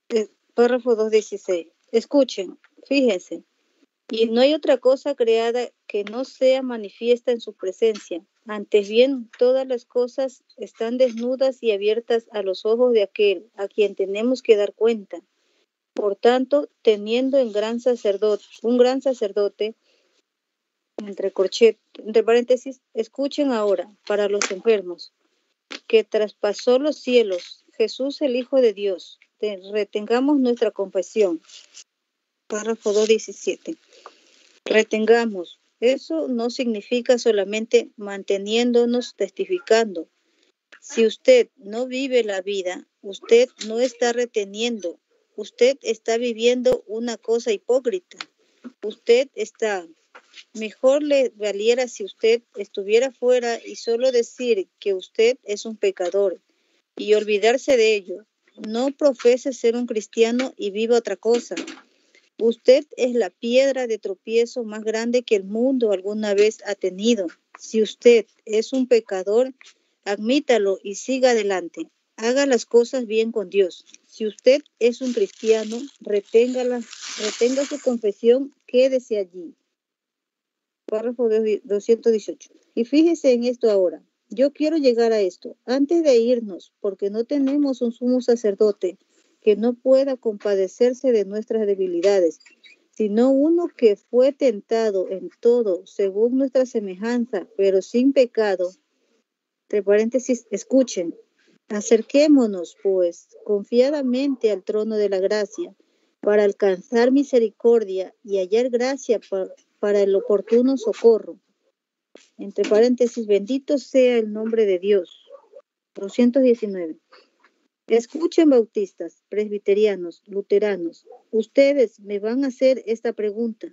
Speaker 6: Eh, párrafo 216. Escuchen, fíjense. Y no hay otra cosa creada que no sea manifiesta en su presencia antes bien, todas las cosas están desnudas y abiertas a los ojos de aquel a quien tenemos que dar cuenta. Por tanto, teniendo en gran sacerdote, un gran sacerdote, entre corchet, entre paréntesis, escuchen ahora para los enfermos, que traspasó los cielos, Jesús el Hijo de Dios, retengamos nuestra confesión. Párrafo 217. Retengamos eso no significa solamente manteniéndonos testificando. Si usted no vive la vida, usted no está reteniendo, usted está viviendo una cosa hipócrita. Usted está, mejor le valiera si usted estuviera fuera y solo decir que usted es un pecador y olvidarse de ello. No profese ser un cristiano y viva otra cosa. Usted es la piedra de tropiezo más grande que el mundo alguna vez ha tenido. Si usted es un pecador, admítalo y siga adelante. Haga las cosas bien con Dios. Si usted es un cristiano, retenga su confesión, quédese allí. Párrafo 218. Y fíjese en esto ahora. Yo quiero llegar a esto antes de irnos, porque no tenemos un sumo sacerdote que no pueda compadecerse de nuestras debilidades, sino uno que fue tentado en todo según nuestra semejanza, pero sin pecado. Entre paréntesis, escuchen. Acerquémonos, pues, confiadamente al trono de la gracia, para alcanzar misericordia y hallar gracia para, para el oportuno socorro. Entre paréntesis, bendito sea el nombre de Dios. 219. Escuchen, bautistas, presbiterianos, luteranos, ustedes me van a hacer esta pregunta.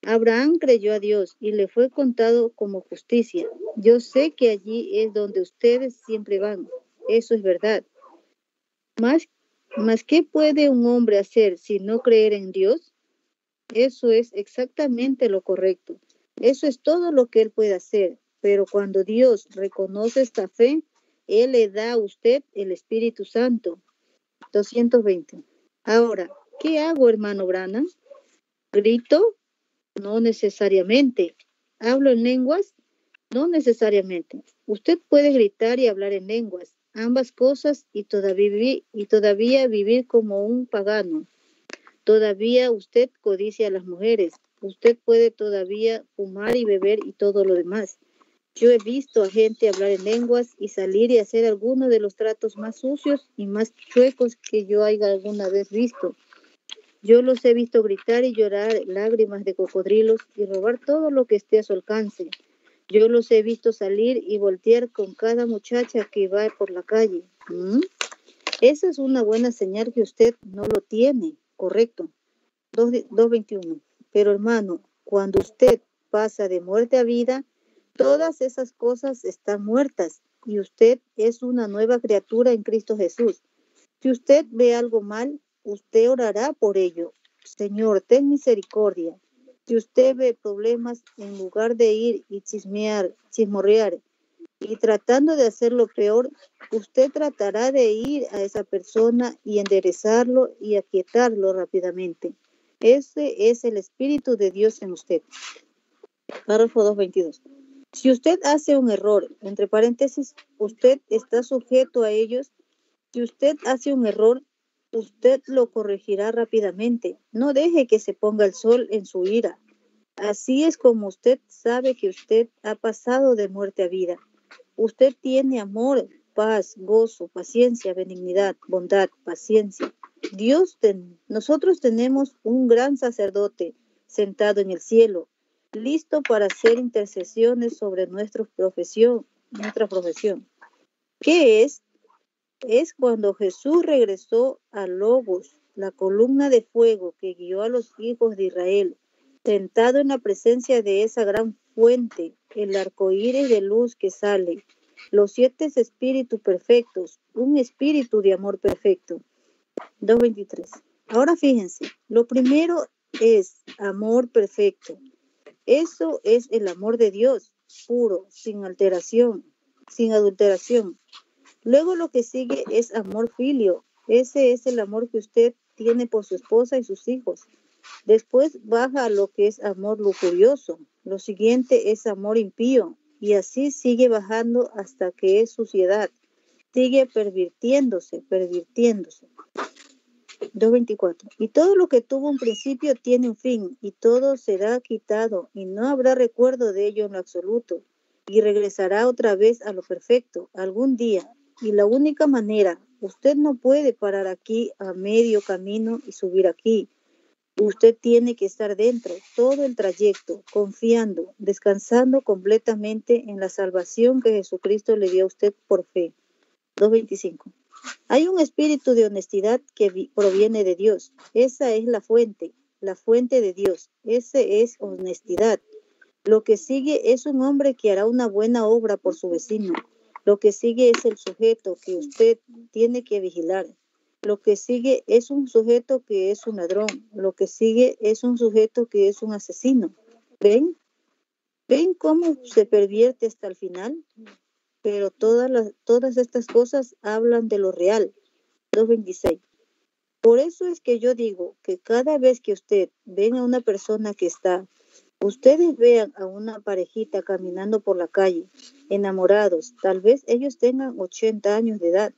Speaker 6: Abraham creyó a Dios y le fue contado como justicia. Yo sé que allí es donde ustedes siempre van. Eso es verdad. Más, más ¿qué puede un hombre hacer si no creer en Dios? Eso es exactamente lo correcto. Eso es todo lo que él puede hacer. Pero cuando Dios reconoce esta fe, él le da a usted el Espíritu Santo. 220. Ahora, ¿qué hago, hermano Brana? ¿Grito? No necesariamente. ¿Hablo en lenguas? No necesariamente. Usted puede gritar y hablar en lenguas, ambas cosas, y todavía, y todavía vivir como un pagano. Todavía usted codicia a las mujeres. Usted puede todavía fumar y beber y todo lo demás. Yo he visto a gente hablar en lenguas y salir y hacer algunos de los tratos más sucios y más chuecos que yo haya alguna vez visto. Yo los he visto gritar y llorar lágrimas de cocodrilos y robar todo lo que esté a su alcance. Yo los he visto salir y voltear con cada muchacha que va por la calle. ¿Mm? Esa es una buena señal que usted no lo tiene, correcto. 2.21. Pero hermano, cuando usted pasa de muerte a vida, Todas esas cosas están muertas y usted es una nueva criatura en Cristo Jesús. Si usted ve algo mal, usted orará por ello. Señor, ten misericordia. Si usted ve problemas, en lugar de ir y chismear, chismorrear y tratando de hacerlo peor, usted tratará de ir a esa persona y enderezarlo y aquietarlo rápidamente. Ese es el Espíritu de Dios en usted. Párrafo 222. Si usted hace un error, entre paréntesis, usted está sujeto a ellos. Si usted hace un error, usted lo corregirá rápidamente. No deje que se ponga el sol en su ira. Así es como usted sabe que usted ha pasado de muerte a vida. Usted tiene amor, paz, gozo, paciencia, benignidad, bondad, paciencia. Dios, ten, nosotros tenemos un gran sacerdote sentado en el cielo, listo para hacer intercesiones sobre nuestra profesión, nuestra profesión. ¿Qué es? Es cuando Jesús regresó a Lobos, la columna de fuego que guió a los hijos de Israel, sentado en la presencia de esa gran fuente, el arcoíris de luz que sale, los siete espíritus perfectos, un espíritu de amor perfecto. 2.23. Ahora fíjense, lo primero es amor perfecto. Eso es el amor de Dios, puro, sin alteración, sin adulteración. Luego lo que sigue es amor filio. Ese es el amor que usted tiene por su esposa y sus hijos. Después baja a lo que es amor lujurioso. Lo siguiente es amor impío. Y así sigue bajando hasta que es suciedad. Sigue pervirtiéndose, pervirtiéndose. 2.24. Y todo lo que tuvo un principio tiene un fin, y todo será quitado, y no habrá recuerdo de ello en lo absoluto, y regresará otra vez a lo perfecto algún día. Y la única manera, usted no puede parar aquí a medio camino y subir aquí. Usted tiene que estar dentro todo el trayecto, confiando, descansando completamente en la salvación que Jesucristo le dio a usted por fe. 2.25. Hay un espíritu de honestidad que proviene de Dios. Esa es la fuente, la fuente de Dios. Ese es honestidad. Lo que sigue es un hombre que hará una buena obra por su vecino. Lo que sigue es el sujeto que usted tiene que vigilar. Lo que sigue es un sujeto que es un ladrón. Lo que sigue es un sujeto que es un asesino. ¿Ven? ¿Ven cómo se pervierte hasta el final? Pero todas, las, todas estas cosas hablan de lo real. 2.26. Por eso es que yo digo que cada vez que usted ven a una persona que está, ustedes vean a una parejita caminando por la calle, enamorados, tal vez ellos tengan 80 años de edad.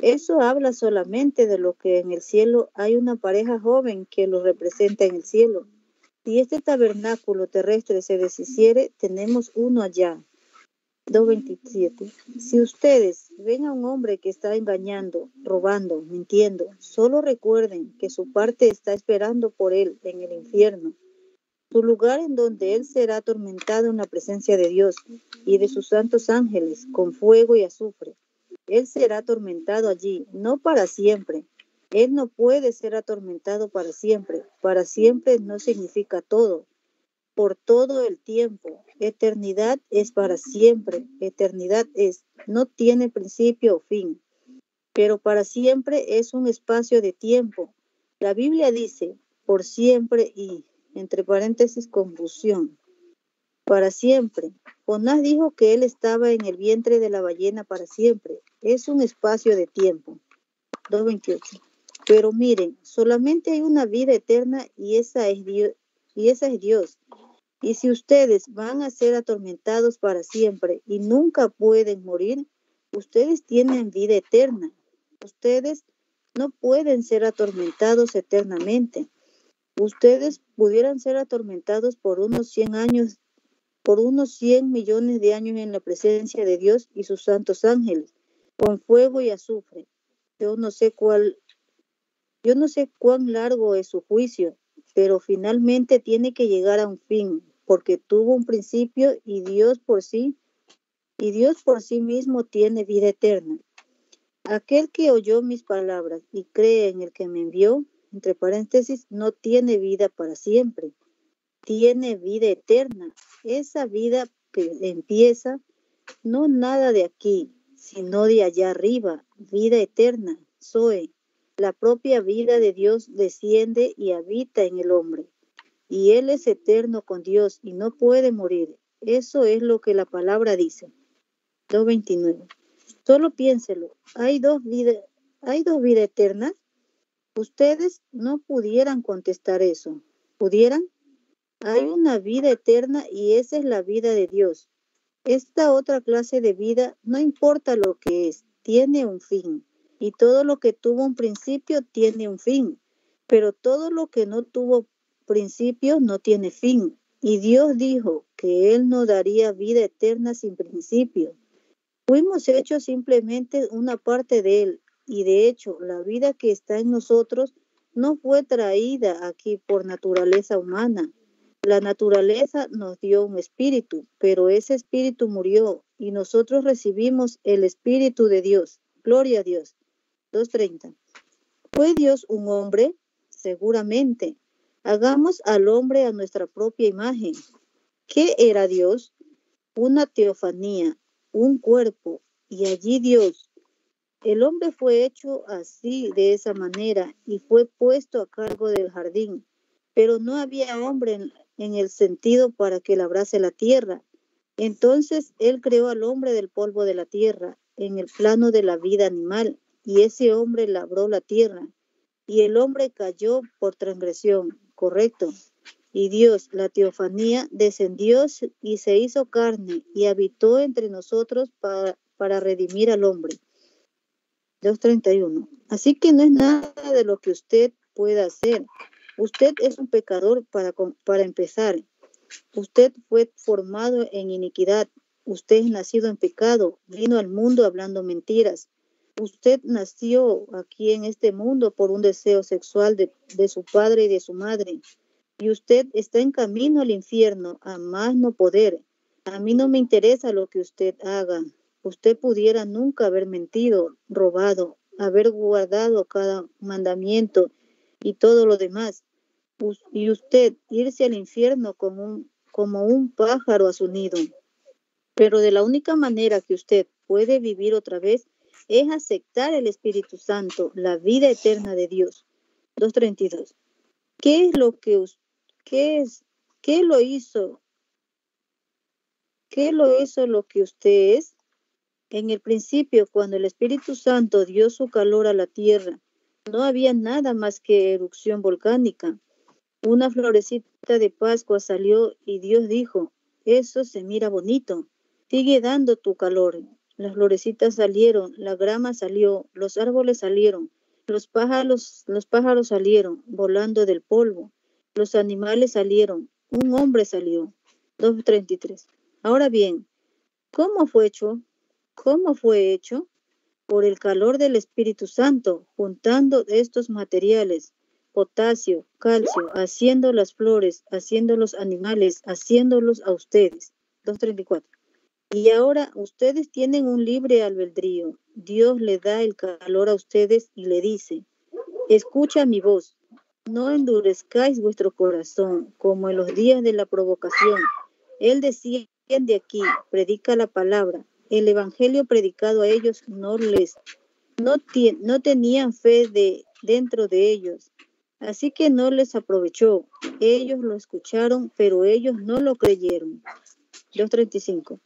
Speaker 6: Eso habla solamente de lo que en el cielo hay una pareja joven que lo representa en el cielo. Si este tabernáculo terrestre se deshiciere, tenemos uno allá. 2.27. Si ustedes ven a un hombre que está engañando, robando, mintiendo, solo recuerden que su parte está esperando por él en el infierno, su lugar en donde él será atormentado en la presencia de Dios y de sus santos ángeles con fuego y azufre. Él será atormentado allí, no para siempre. Él no puede ser atormentado para siempre. Para siempre no significa todo por todo el tiempo. Eternidad es para siempre. Eternidad es, no tiene principio o fin, pero para siempre es un espacio de tiempo. La Biblia dice, por siempre y, entre paréntesis, confusión. Para siempre. Jonás dijo que él estaba en el vientre de la ballena para siempre. Es un espacio de tiempo. 2.28. Pero miren, solamente hay una vida eterna y esa es Dios. Y esa es Dios. Y si ustedes van a ser atormentados para siempre y nunca pueden morir, ustedes tienen vida eterna. Ustedes no pueden ser atormentados eternamente. Ustedes pudieran ser atormentados por unos 100 años, por unos 100 millones de años en la presencia de Dios y sus santos ángeles, con fuego y azufre. Yo no sé cuál, yo no sé cuán largo es su juicio, pero finalmente tiene que llegar a un fin, porque tuvo un principio y Dios por sí, y Dios por sí mismo tiene vida eterna. Aquel que oyó mis palabras y cree en el que me envió, entre paréntesis, no tiene vida para siempre, tiene vida eterna. Esa vida que empieza, no nada de aquí, sino de allá arriba, vida eterna, Zoe. La propia vida de Dios desciende y habita en el hombre y Él es eterno con Dios y no puede morir. Eso es lo que la palabra dice. 2.29. Solo piénselo. Hay dos vidas, hay dos eternas. Ustedes no pudieran contestar eso. ¿Pudieran? Hay una vida eterna y esa es la vida de Dios. Esta otra clase de vida, no importa lo que es, tiene un fin. Y todo lo que tuvo un principio tiene un fin. Pero todo lo que no tuvo principio no tiene fin. Y Dios dijo que Él no daría vida eterna sin principio. Fuimos hechos simplemente una parte de Él. Y de hecho, la vida que está en nosotros no fue traída aquí por naturaleza humana. La naturaleza nos dio un espíritu, pero ese espíritu murió y nosotros recibimos el espíritu de Dios. Gloria a Dios. 2.30. ¿Fue Dios un hombre? Seguramente, Hagamos al hombre a nuestra propia imagen. ¿Qué era Dios? Una teofanía, un cuerpo, y allí Dios. El hombre fue hecho así, de esa manera, y fue puesto a cargo del jardín. Pero no había hombre en, en el sentido para que labrase la tierra. Entonces él creó al hombre del polvo de la tierra, en el plano de la vida animal, y ese hombre labró la tierra. Y el hombre cayó por transgresión, correcto. Y Dios, la teofanía, descendió y se hizo carne y habitó entre nosotros para, para redimir al hombre. 2.31. Así que no es nada de lo que usted pueda hacer. Usted es un pecador para, para empezar. Usted fue formado en iniquidad. Usted es nacido en pecado. Vino al mundo hablando mentiras. Usted nació aquí en este mundo por un deseo sexual de, su padre y de su madre. Y usted está en camino al infierno, a más no poder. A mí no me interesa lo que usted haga. Usted pudiera nunca haber mentido, robado, haber guardado cada mandamiento y todo lo demás. Y usted irse al infierno como un, pájaro a su nido. Pero de la única manera que usted puede vivir otra vez es aceptar el Espíritu Santo, la vida eterna de Dios. 2.32. ¿Qué es lo que qué es qué lo hizo? ¿Qué lo hizo lo que usted es? En el principio, cuando el Espíritu Santo dio su calor a la tierra, no había nada más que erupción volcánica. Una florecita de Pascua salió y Dios dijo, eso se mira bonito, sigue dando tu calor. Las florecitas salieron, la grama salió, los árboles salieron, los pájaros, los pájaros salieron volando del polvo, los animales salieron, un hombre salió. 2.33. Ahora bien, ¿cómo fue hecho? ¿Cómo fue hecho? Por el calor del Espíritu Santo, juntando estos materiales, potasio, calcio, haciendo las flores, haciendo los animales, haciéndolos a ustedes. 2.34. Y ahora ustedes tienen un libre albedrío. Dios le da el calor a ustedes y le dice, escucha mi voz, no endurezcáis vuestro corazón como en los días de la provocación. Él decía de aquí, predica la palabra. El evangelio predicado a ellos no les no, no tenían fe de dentro de ellos. Así que no les aprovechó. Ellos lo escucharon, pero ellos no lo creyeron. 235.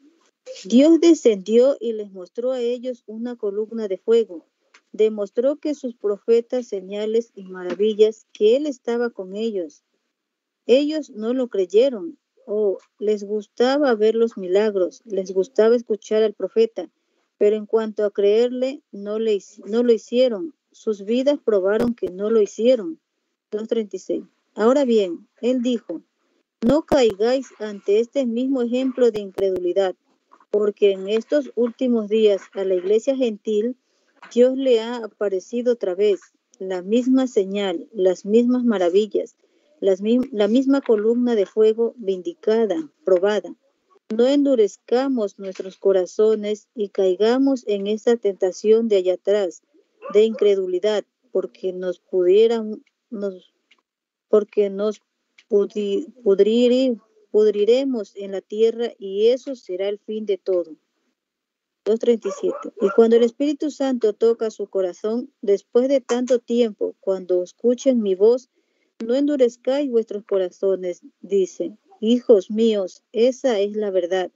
Speaker 6: Dios descendió y les mostró a ellos una columna de fuego. Demostró que sus profetas, señales y maravillas, que Él estaba con ellos. Ellos no lo creyeron. Oh, les gustaba ver los milagros, les gustaba escuchar al profeta, pero en cuanto a creerle, no, le, no lo hicieron. Sus vidas probaron que no lo hicieron. 2.36. Ahora bien, Él dijo, no caigáis ante este mismo ejemplo de incredulidad, porque en estos últimos días a la iglesia gentil Dios le ha aparecido otra vez la misma señal, las mismas maravillas, la misma columna de fuego vindicada, probada. No endurezcamos nuestros corazones y caigamos en esta tentación de allá atrás, de incredulidad, porque nos pudieran, porque nos pudi- pudrir- pudriremos en la tierra y eso será el fin de todo. 2.37. Y cuando el Espíritu Santo toca su corazón, después de tanto tiempo, cuando escuchen mi voz, no endurezcáis vuestros corazones, dice. Hijos míos, esa es la verdad.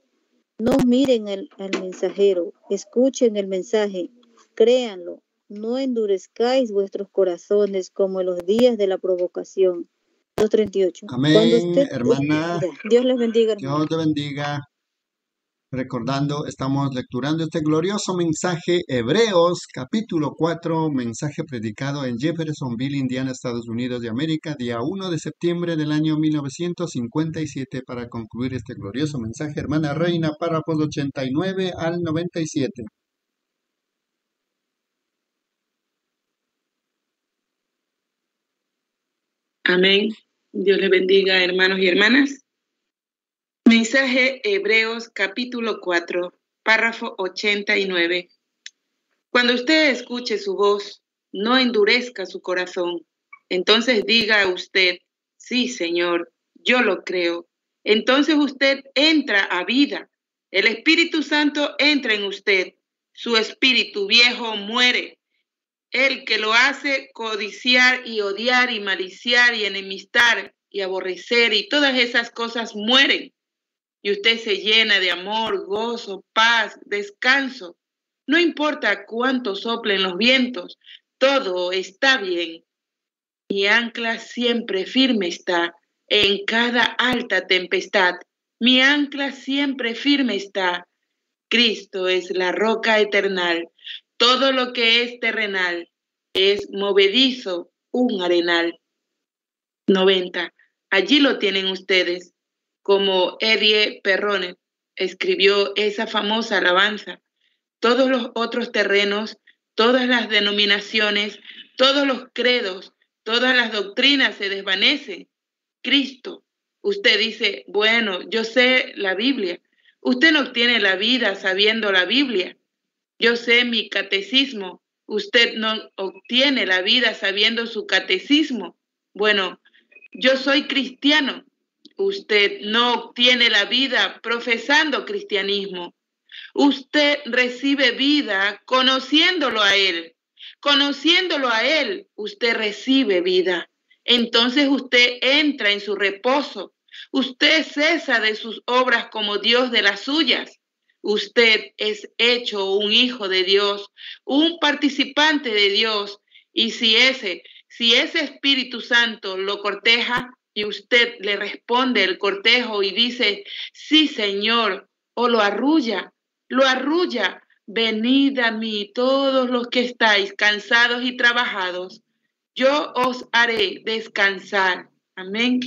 Speaker 6: No miren al, al mensajero, escuchen el mensaje, créanlo. No endurezcáis vuestros corazones como en los días de la provocación. 2.38.
Speaker 2: Amén,
Speaker 6: usted-
Speaker 2: hermana.
Speaker 6: Dios les bendiga, hermano.
Speaker 2: Dios te bendiga. Recordando, estamos lecturando este glorioso mensaje, Hebreos capítulo 4, mensaje predicado en Jeffersonville, Indiana, Estados Unidos de América, día 1 de septiembre del año 1957. Para concluir este glorioso mensaje, hermana Reina, párrafos 89 al 97.
Speaker 3: Amén. Dios les bendiga, hermanos y hermanas. Mensaje Hebreos capítulo 4, párrafo 89. Cuando usted escuche su voz, no endurezca su corazón. Entonces diga a usted, sí, Señor, yo lo creo. Entonces usted entra a vida. El Espíritu Santo entra en usted. Su espíritu viejo muere. El que lo hace codiciar y odiar y maliciar y enemistar y aborrecer y todas esas cosas mueren. Y usted se llena de amor, gozo, paz, descanso. No importa cuánto soplen los vientos, todo está bien. Mi ancla siempre firme está en cada alta tempestad. Mi ancla siempre firme está. Cristo es la roca eternal. Todo lo que es terrenal es movedizo, un arenal. 90. Allí lo tienen ustedes, como Eddie Perronet escribió esa famosa alabanza. Todos los otros terrenos, todas las denominaciones, todos los credos, todas las doctrinas se desvanecen. Cristo, usted dice, bueno, yo sé la Biblia. Usted no obtiene la vida sabiendo la Biblia. Yo sé mi catecismo. Usted no obtiene la vida sabiendo su catecismo. Bueno, yo soy cristiano. Usted no obtiene la vida profesando cristianismo. Usted recibe vida conociéndolo a Él. Conociéndolo a Él, usted recibe vida. Entonces usted entra en su reposo. Usted cesa de sus obras como Dios de las suyas. Usted es hecho un hijo de Dios, un participante de Dios. Y si ese, si ese Espíritu Santo lo corteja y usted le responde el cortejo y dice, sí, Señor, o lo arrulla, lo arrulla, venid a mí todos los que estáis cansados y trabajados, yo os haré descansar. Amén.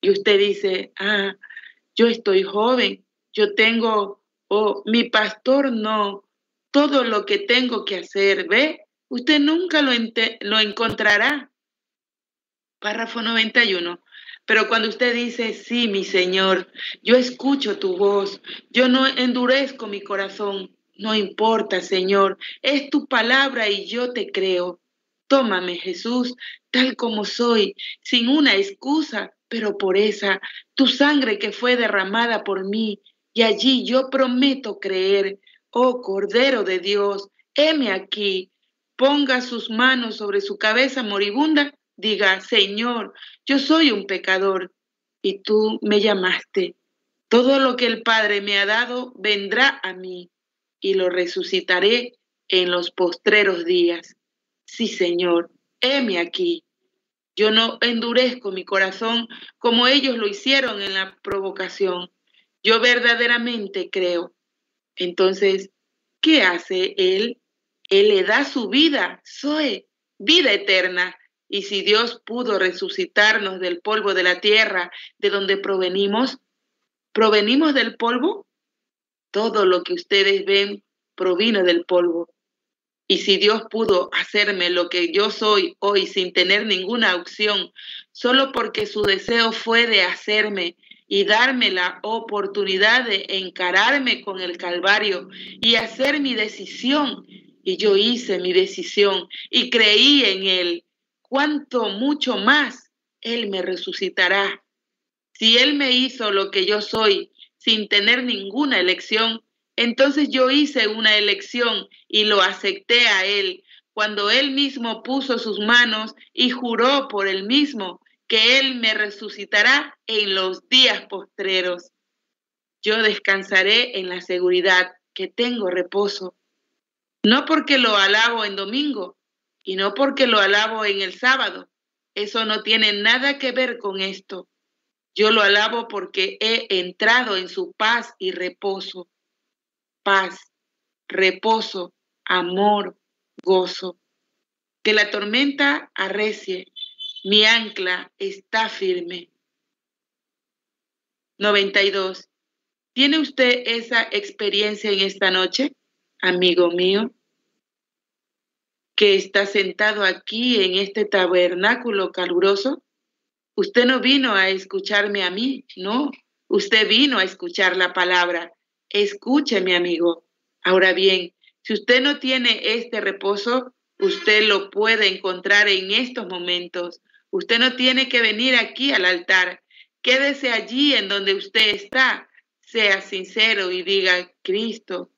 Speaker 3: Y usted dice, ah, yo estoy joven, yo tengo, o mi pastor no, todo lo que tengo que hacer, ¿ve? Usted nunca lo, lo encontrará. Párrafo 91. Pero cuando usted dice, sí, mi Señor, yo escucho tu voz, yo no endurezco mi corazón, no importa, Señor, es tu palabra y yo te creo. Tómame, Jesús, tal como soy, sin una excusa, pero por esa, tu sangre que fue derramada por mí, y allí yo prometo creer. Oh Cordero de Dios, heme aquí, ponga sus manos sobre su cabeza moribunda, diga, Señor, yo soy un pecador, y tú me llamaste. Todo lo que el Padre me ha dado vendrá a mí, y lo resucitaré en los postreros días. Sí, Señor, heme aquí. Yo no endurezco mi corazón como ellos lo hicieron en la provocación. Yo verdaderamente creo. Entonces, ¿qué hace Él? Él le da su vida, Zoe, vida eterna. Y si Dios pudo resucitarnos del polvo de la tierra, de donde provenimos, ¿provenimos del polvo? Todo lo que ustedes ven provino del polvo. Y si Dios pudo hacerme lo que yo soy hoy sin tener ninguna opción, solo porque su deseo fue de hacerme y darme la oportunidad de encararme con el Calvario y hacer mi decisión, y yo hice mi decisión y creí en Él, cuánto mucho más Él me resucitará. Si Él me hizo lo que yo soy sin tener ninguna elección, entonces yo hice una elección y lo acepté a Él. Cuando Él mismo puso sus manos y juró por Él mismo que Él me resucitará en los días postreros. Yo descansaré en la seguridad que tengo reposo, no porque lo alabo en domingo y no porque lo alabo en el sábado. Eso no tiene nada que ver con esto. Yo lo alabo porque he entrado en su paz y reposo paz, reposo, amor, gozo. Que la tormenta arrecie, mi ancla está firme. 92. ¿Tiene usted esa experiencia en esta noche, amigo mío? Que está sentado aquí en este tabernáculo caluroso. Usted no vino a escucharme a mí, no. Usted vino a escuchar la palabra Escuche, mi amigo. Ahora bien, si usted no tiene este reposo, usted lo puede encontrar en estos momentos. Usted no tiene que venir aquí al altar. Quédese allí en donde usted está. Sea sincero y diga, Cristo,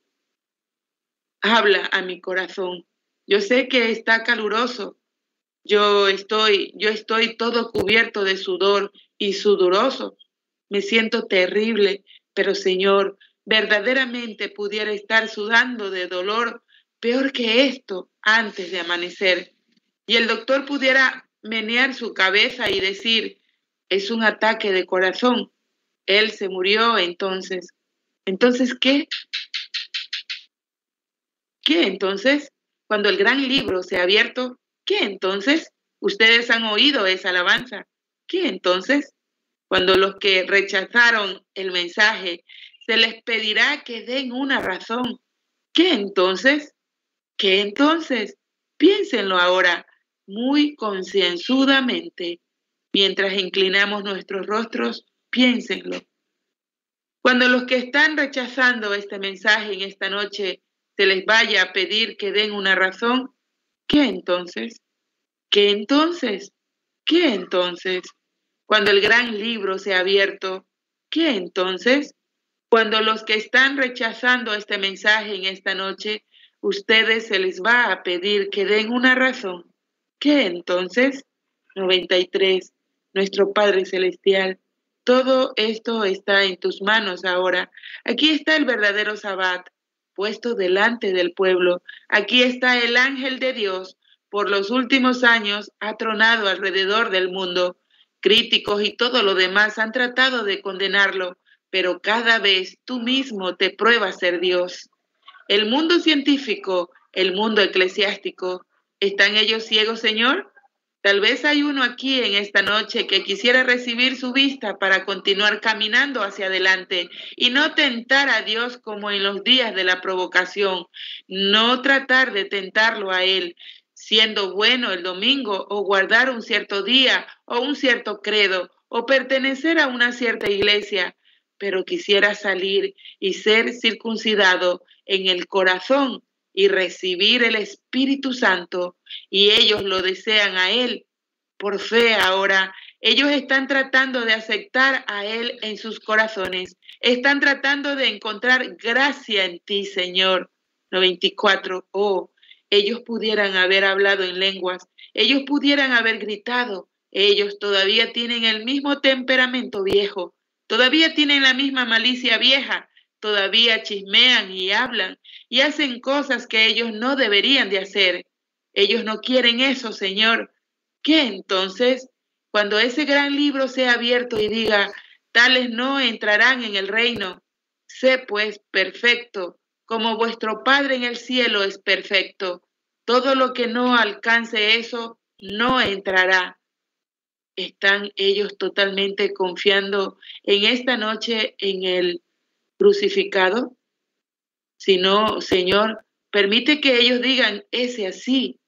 Speaker 3: habla a mi corazón. Yo sé que está caluroso. Yo estoy, yo estoy todo cubierto de sudor y sudoroso. Me siento terrible, pero Señor, verdaderamente pudiera estar sudando de dolor peor que esto antes de amanecer. Y el doctor pudiera menear su cabeza y decir, es un ataque de corazón. Él se murió entonces. Entonces, ¿qué? ¿Qué entonces? Cuando el gran libro se ha abierto, ¿qué entonces? Ustedes han oído esa alabanza. ¿Qué entonces? Cuando los que rechazaron el mensaje se les pedirá que den una razón. ¿Qué entonces? ¿Qué entonces? Piénsenlo ahora muy concienzudamente. Mientras inclinamos nuestros rostros, piénsenlo. Cuando los que están rechazando este mensaje en esta noche se les vaya a pedir que den una razón, ¿qué entonces? ¿Qué entonces? ¿Qué entonces? Cuando el gran libro se ha abierto, ¿qué entonces? Cuando los que están rechazando este mensaje en esta noche, ustedes se les va a pedir que den una razón. ¿Qué entonces? 93. Nuestro Padre Celestial, todo esto está en tus manos ahora. Aquí está el verdadero Sabbat, puesto delante del pueblo. Aquí está el ángel de Dios. Por los últimos años ha tronado alrededor del mundo. Críticos y todo lo demás han tratado de condenarlo, pero cada vez tú mismo te pruebas ser Dios. El mundo científico, el mundo eclesiástico, ¿están ellos ciegos, Señor? Tal vez hay uno aquí en esta noche que quisiera recibir su vista para continuar caminando hacia adelante y no tentar a Dios como en los días de la provocación, no tratar de tentarlo a Él, siendo bueno el domingo o guardar un cierto día o un cierto credo o pertenecer a una cierta iglesia, pero quisiera salir y ser circuncidado en el corazón y recibir el Espíritu Santo y ellos lo desean a Él por fe ahora. Ellos están tratando de aceptar a Él en sus corazones. Están tratando de encontrar gracia en ti, Señor. 94. Oh, ellos pudieran haber hablado en lenguas. Ellos pudieran haber gritado. Ellos todavía tienen el mismo temperamento viejo. Todavía tienen la misma malicia vieja todavía chismean y hablan y hacen cosas que ellos no deberían de hacer. Ellos no quieren eso, Señor. ¿Qué entonces? Cuando ese gran libro sea abierto y diga, tales no entrarán en el reino, sé pues perfecto, como vuestro Padre en el cielo es perfecto. Todo lo que no alcance eso, no entrará. ¿Están ellos totalmente confiando en esta noche en el crucificado, sino, Señor, permite que ellos digan ese así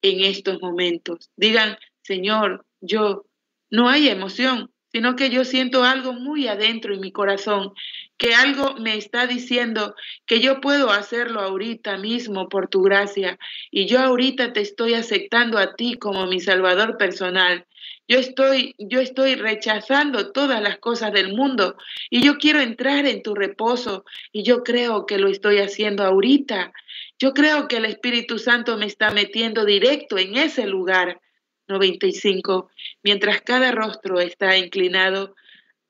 Speaker 3: en estos momentos. Digan, Señor, yo, no hay emoción, sino que yo siento algo muy adentro en mi corazón, que algo me está diciendo que yo puedo hacerlo ahorita mismo por tu gracia y yo ahorita te estoy aceptando a ti como mi Salvador personal yo estoy, yo estoy rechazando todas las cosas del mundo y yo quiero entrar en tu reposo y yo creo que lo estoy haciendo ahorita. Yo creo que el Espíritu Santo me está metiendo directo en ese lugar. 95. Mientras cada rostro está inclinado,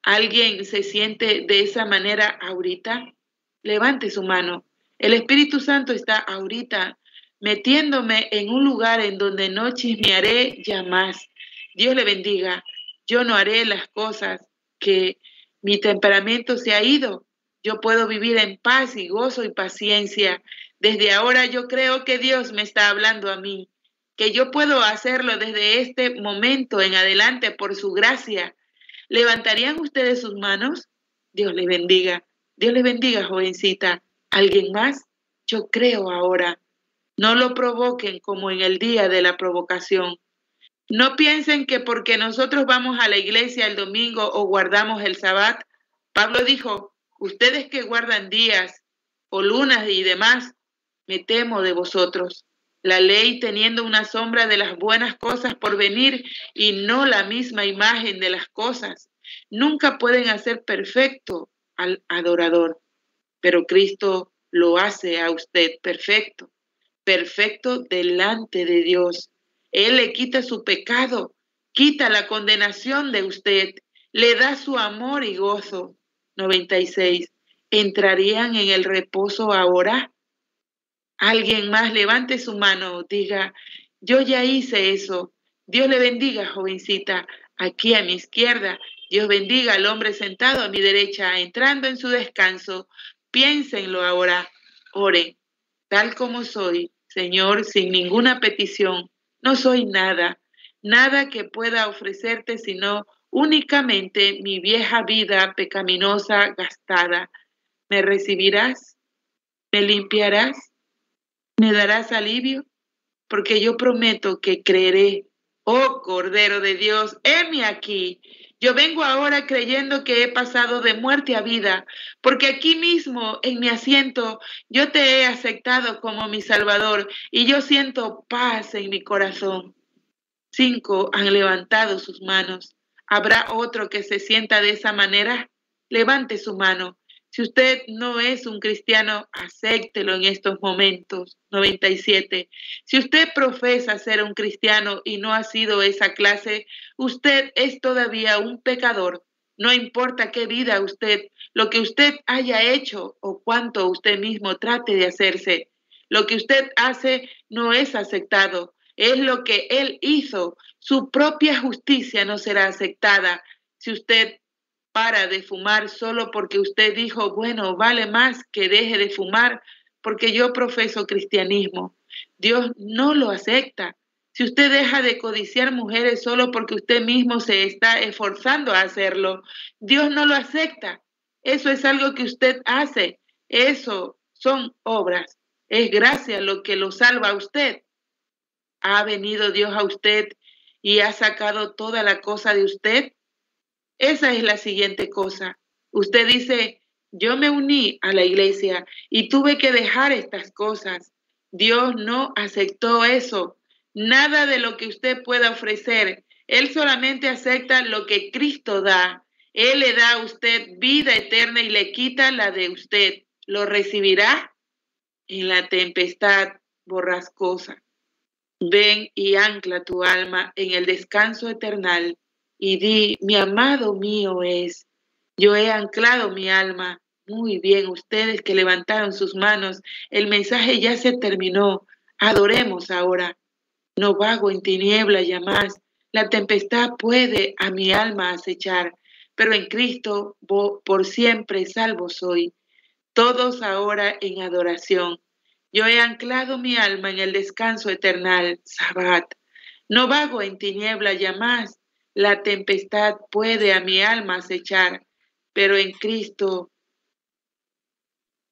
Speaker 3: ¿alguien se siente de esa manera ahorita? Levante su mano. El Espíritu Santo está ahorita metiéndome en un lugar en donde no chismearé ya más Dios le bendiga. Yo no haré las cosas que mi temperamento se ha ido. Yo puedo vivir en paz y gozo y paciencia. Desde ahora yo creo que Dios me está hablando a mí, que yo puedo hacerlo desde este momento en adelante por su gracia. ¿Levantarían ustedes sus manos? Dios les bendiga. Dios les bendiga, jovencita. ¿Alguien más? Yo creo ahora. No lo provoquen como en el día de la provocación. No piensen que porque nosotros vamos a la iglesia el domingo o guardamos el sabbat, Pablo dijo, ustedes que guardan días o lunas y demás, me temo de vosotros. La ley teniendo una sombra de las buenas cosas por venir y no la misma imagen de las cosas, nunca pueden hacer perfecto al adorador, pero Cristo lo hace a usted perfecto, perfecto delante de Dios él le quita su pecado, quita la condenación de usted, le da su amor y gozo. 96. ¿Entrarían en el reposo ahora? Alguien más levante su mano, diga, yo ya hice eso. Dios le bendiga, jovencita, aquí a mi izquierda. Dios bendiga al hombre sentado a mi derecha, entrando en su descanso. Piénsenlo ahora. Ore, tal como soy, Señor, sin ninguna petición. No soy nada, nada que pueda ofrecerte sino únicamente mi vieja vida pecaminosa gastada. ¿Me recibirás? ¿Me limpiarás? ¿Me darás alivio? Porque yo prometo que creeré. Oh Cordero de Dios, heme aquí. Yo vengo ahora creyendo que he pasado de muerte a vida, porque aquí mismo, en mi asiento, yo te he aceptado como mi Salvador y yo siento paz en mi corazón. Cinco han levantado sus manos. ¿Habrá otro que se sienta de esa manera? Levante su mano. Si usted no es un cristiano, acéptelo en estos momentos. 97. Si usted profesa ser un cristiano y no ha sido esa clase, usted es todavía un pecador. No importa qué vida usted, lo que usted haya hecho o cuánto usted mismo trate de hacerse, lo que usted hace no es aceptado, es lo que él hizo. Su propia justicia no será aceptada si usted para de fumar solo porque usted dijo, bueno, vale más que deje de fumar porque yo profeso cristianismo. Dios no lo acepta. Si usted deja de codiciar mujeres solo porque usted mismo se está esforzando a hacerlo, Dios no lo acepta. Eso es algo que usted hace. Eso son obras. Es gracia lo que lo salva a usted. ¿Ha venido Dios a usted y ha sacado toda la cosa de usted? Esa es la siguiente cosa. Usted dice, yo me uní a la iglesia y tuve que dejar estas cosas. Dios no aceptó eso. Nada de lo que usted pueda ofrecer. Él solamente acepta lo que Cristo da. Él le da a usted vida eterna y le quita la de usted. ¿Lo recibirá? En la tempestad borrascosa. Ven y ancla tu alma en el descanso eternal y di, mi amado mío es, yo he anclado mi alma. Muy bien, ustedes que levantaron sus manos, el mensaje ya se terminó. Adoremos ahora. No vago en tiniebla ya más. La tempestad puede a mi alma acechar, pero en Cristo por siempre salvo soy. Todos ahora en adoración. Yo he anclado mi alma en el descanso eternal, Sabbat. No vago en tiniebla ya más la tempestad puede a mi alma acechar, pero en Cristo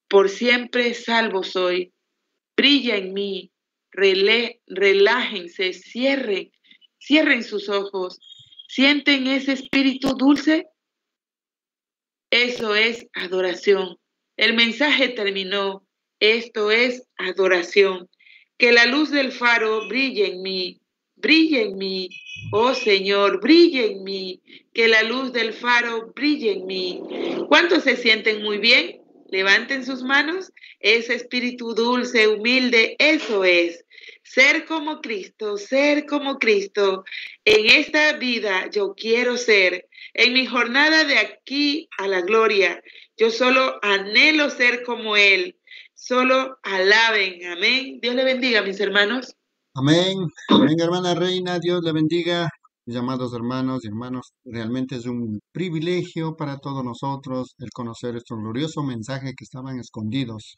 Speaker 3: por siempre salvo soy. Brilla en mí, relájense, cierren, cierren sus ojos. ¿Sienten ese espíritu dulce? Eso es adoración. El mensaje terminó. Esto es adoración. Que la luz del faro brille en mí, brille en mí, oh Señor, brille en mí, que la luz del faro brille en mí. ¿Cuántos se sienten muy bien? Levanten sus manos. Ese espíritu dulce, humilde, eso es. Ser como Cristo, ser como Cristo. En esta vida yo quiero ser. En mi jornada de aquí a la gloria, yo solo anhelo ser como Él. Solo alaben. Amén. Dios le bendiga, mis hermanos.
Speaker 2: Amén. Amén, hermana reina. Dios le bendiga. Mis amados hermanos y hermanos, realmente es un privilegio para todos nosotros el conocer estos glorioso mensaje que estaban escondidos,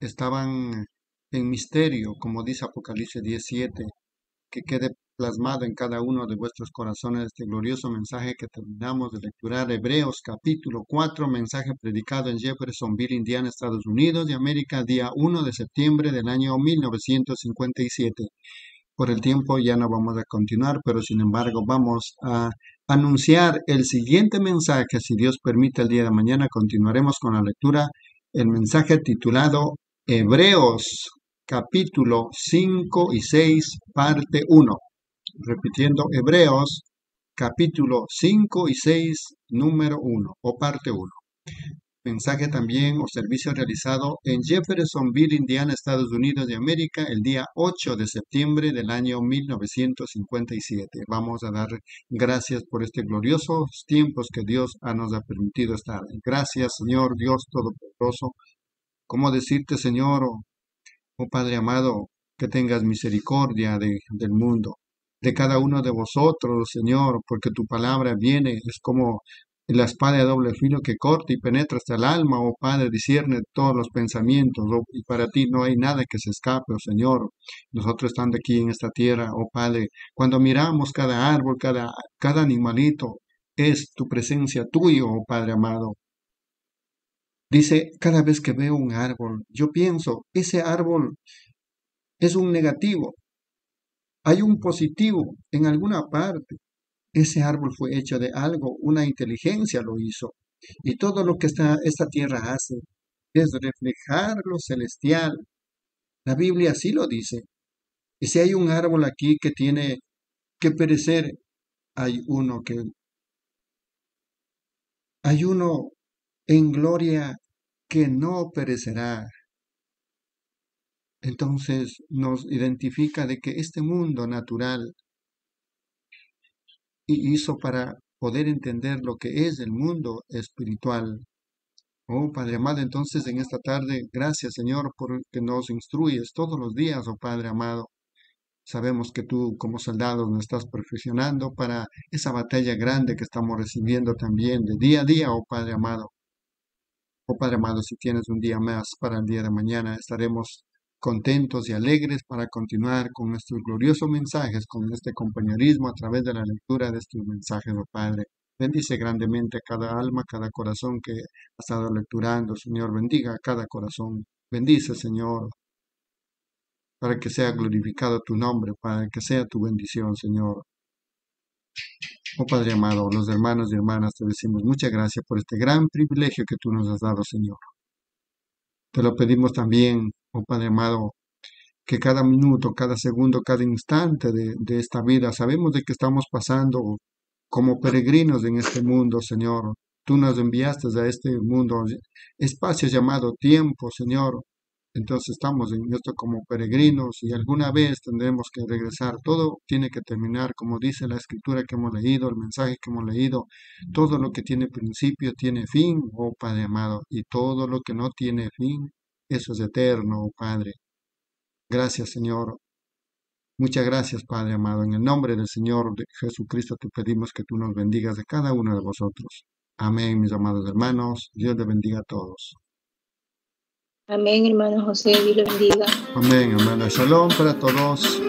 Speaker 2: estaban en misterio, como dice Apocalipsis 17, que quede plasmado en cada uno de vuestros corazones este glorioso mensaje que terminamos de lecturar, Hebreos capítulo 4, mensaje predicado en Jeffersonville, Indiana, Estados Unidos de América, día 1 de septiembre del año 1957. Por el tiempo ya no vamos a continuar, pero sin embargo vamos a anunciar el siguiente mensaje. Si Dios permite, el día de mañana continuaremos con la lectura, el mensaje titulado Hebreos capítulo 5 y 6, parte 1 repitiendo Hebreos capítulo 5 y 6, número 1 o parte 1. Mensaje también o servicio realizado en Jeffersonville, Indiana, Estados Unidos de América, el día 8 de septiembre del año 1957. Vamos a dar gracias por este gloriosos tiempos que Dios nos ha permitido estar. Gracias, Señor Dios Todopoderoso. ¿Cómo decirte, Señor, oh, oh Padre amado, que tengas misericordia de, del mundo? De cada uno de vosotros, Señor, porque tu palabra viene, es como la espada de doble filo que corta y penetra hasta el alma, oh Padre, discierne todos los pensamientos, oh, y para ti no hay nada que se escape, oh Señor. Nosotros estando aquí en esta tierra, oh Padre, cuando miramos cada árbol, cada, cada animalito, es tu presencia tuyo, oh Padre amado. Dice, cada vez que veo un árbol, yo pienso, ese árbol es un negativo, hay un positivo en alguna parte. Ese árbol fue hecho de algo, una inteligencia lo hizo. Y todo lo que esta, esta tierra hace es reflejar lo celestial. La Biblia así lo dice. Y si hay un árbol aquí que tiene que perecer, hay uno que... Hay uno en gloria que no perecerá. Entonces nos identifica de que este mundo natural hizo para poder entender lo que es el mundo espiritual. Oh Padre amado, entonces en esta tarde, gracias Señor porque nos instruyes todos los días, oh Padre amado. Sabemos que tú como soldados nos estás perfeccionando para esa batalla grande que estamos recibiendo también de día a día, oh Padre amado. Oh Padre amado, si tienes un día más para el día de mañana, estaremos contentos y alegres para continuar con nuestros gloriosos mensajes, con este compañerismo a través de la lectura de estos mensajes, oh Padre. Bendice grandemente a cada alma, cada corazón que ha estado lecturando, Señor. Bendiga a cada corazón. Bendice, Señor, para que sea glorificado tu nombre, para que sea tu bendición, Señor. Oh Padre amado, los hermanos y hermanas, te decimos muchas gracias por este gran privilegio que tú nos has dado, Señor. Te lo pedimos también, oh Padre amado, que cada minuto, cada segundo, cada instante de, esta vida, sabemos de que estamos pasando como peregrinos en este mundo, Señor. Tú nos enviaste a este mundo, espacio llamado tiempo, Señor, entonces estamos en esto como peregrinos y alguna vez tendremos que regresar. Todo tiene que terminar, como dice la escritura que hemos leído, el mensaje que hemos leído. Todo lo que tiene principio tiene fin, oh Padre amado, y todo lo que no tiene fin, eso es eterno, oh Padre. Gracias, Señor. Muchas gracias, Padre amado. En el nombre del Señor de Jesucristo te pedimos que tú nos bendigas de cada uno de vosotros. Amén, mis amados hermanos. Dios te bendiga a todos.
Speaker 4: Amén, hermano José, Dios lo bendiga.
Speaker 2: Amén, hermano. Shalom para todos.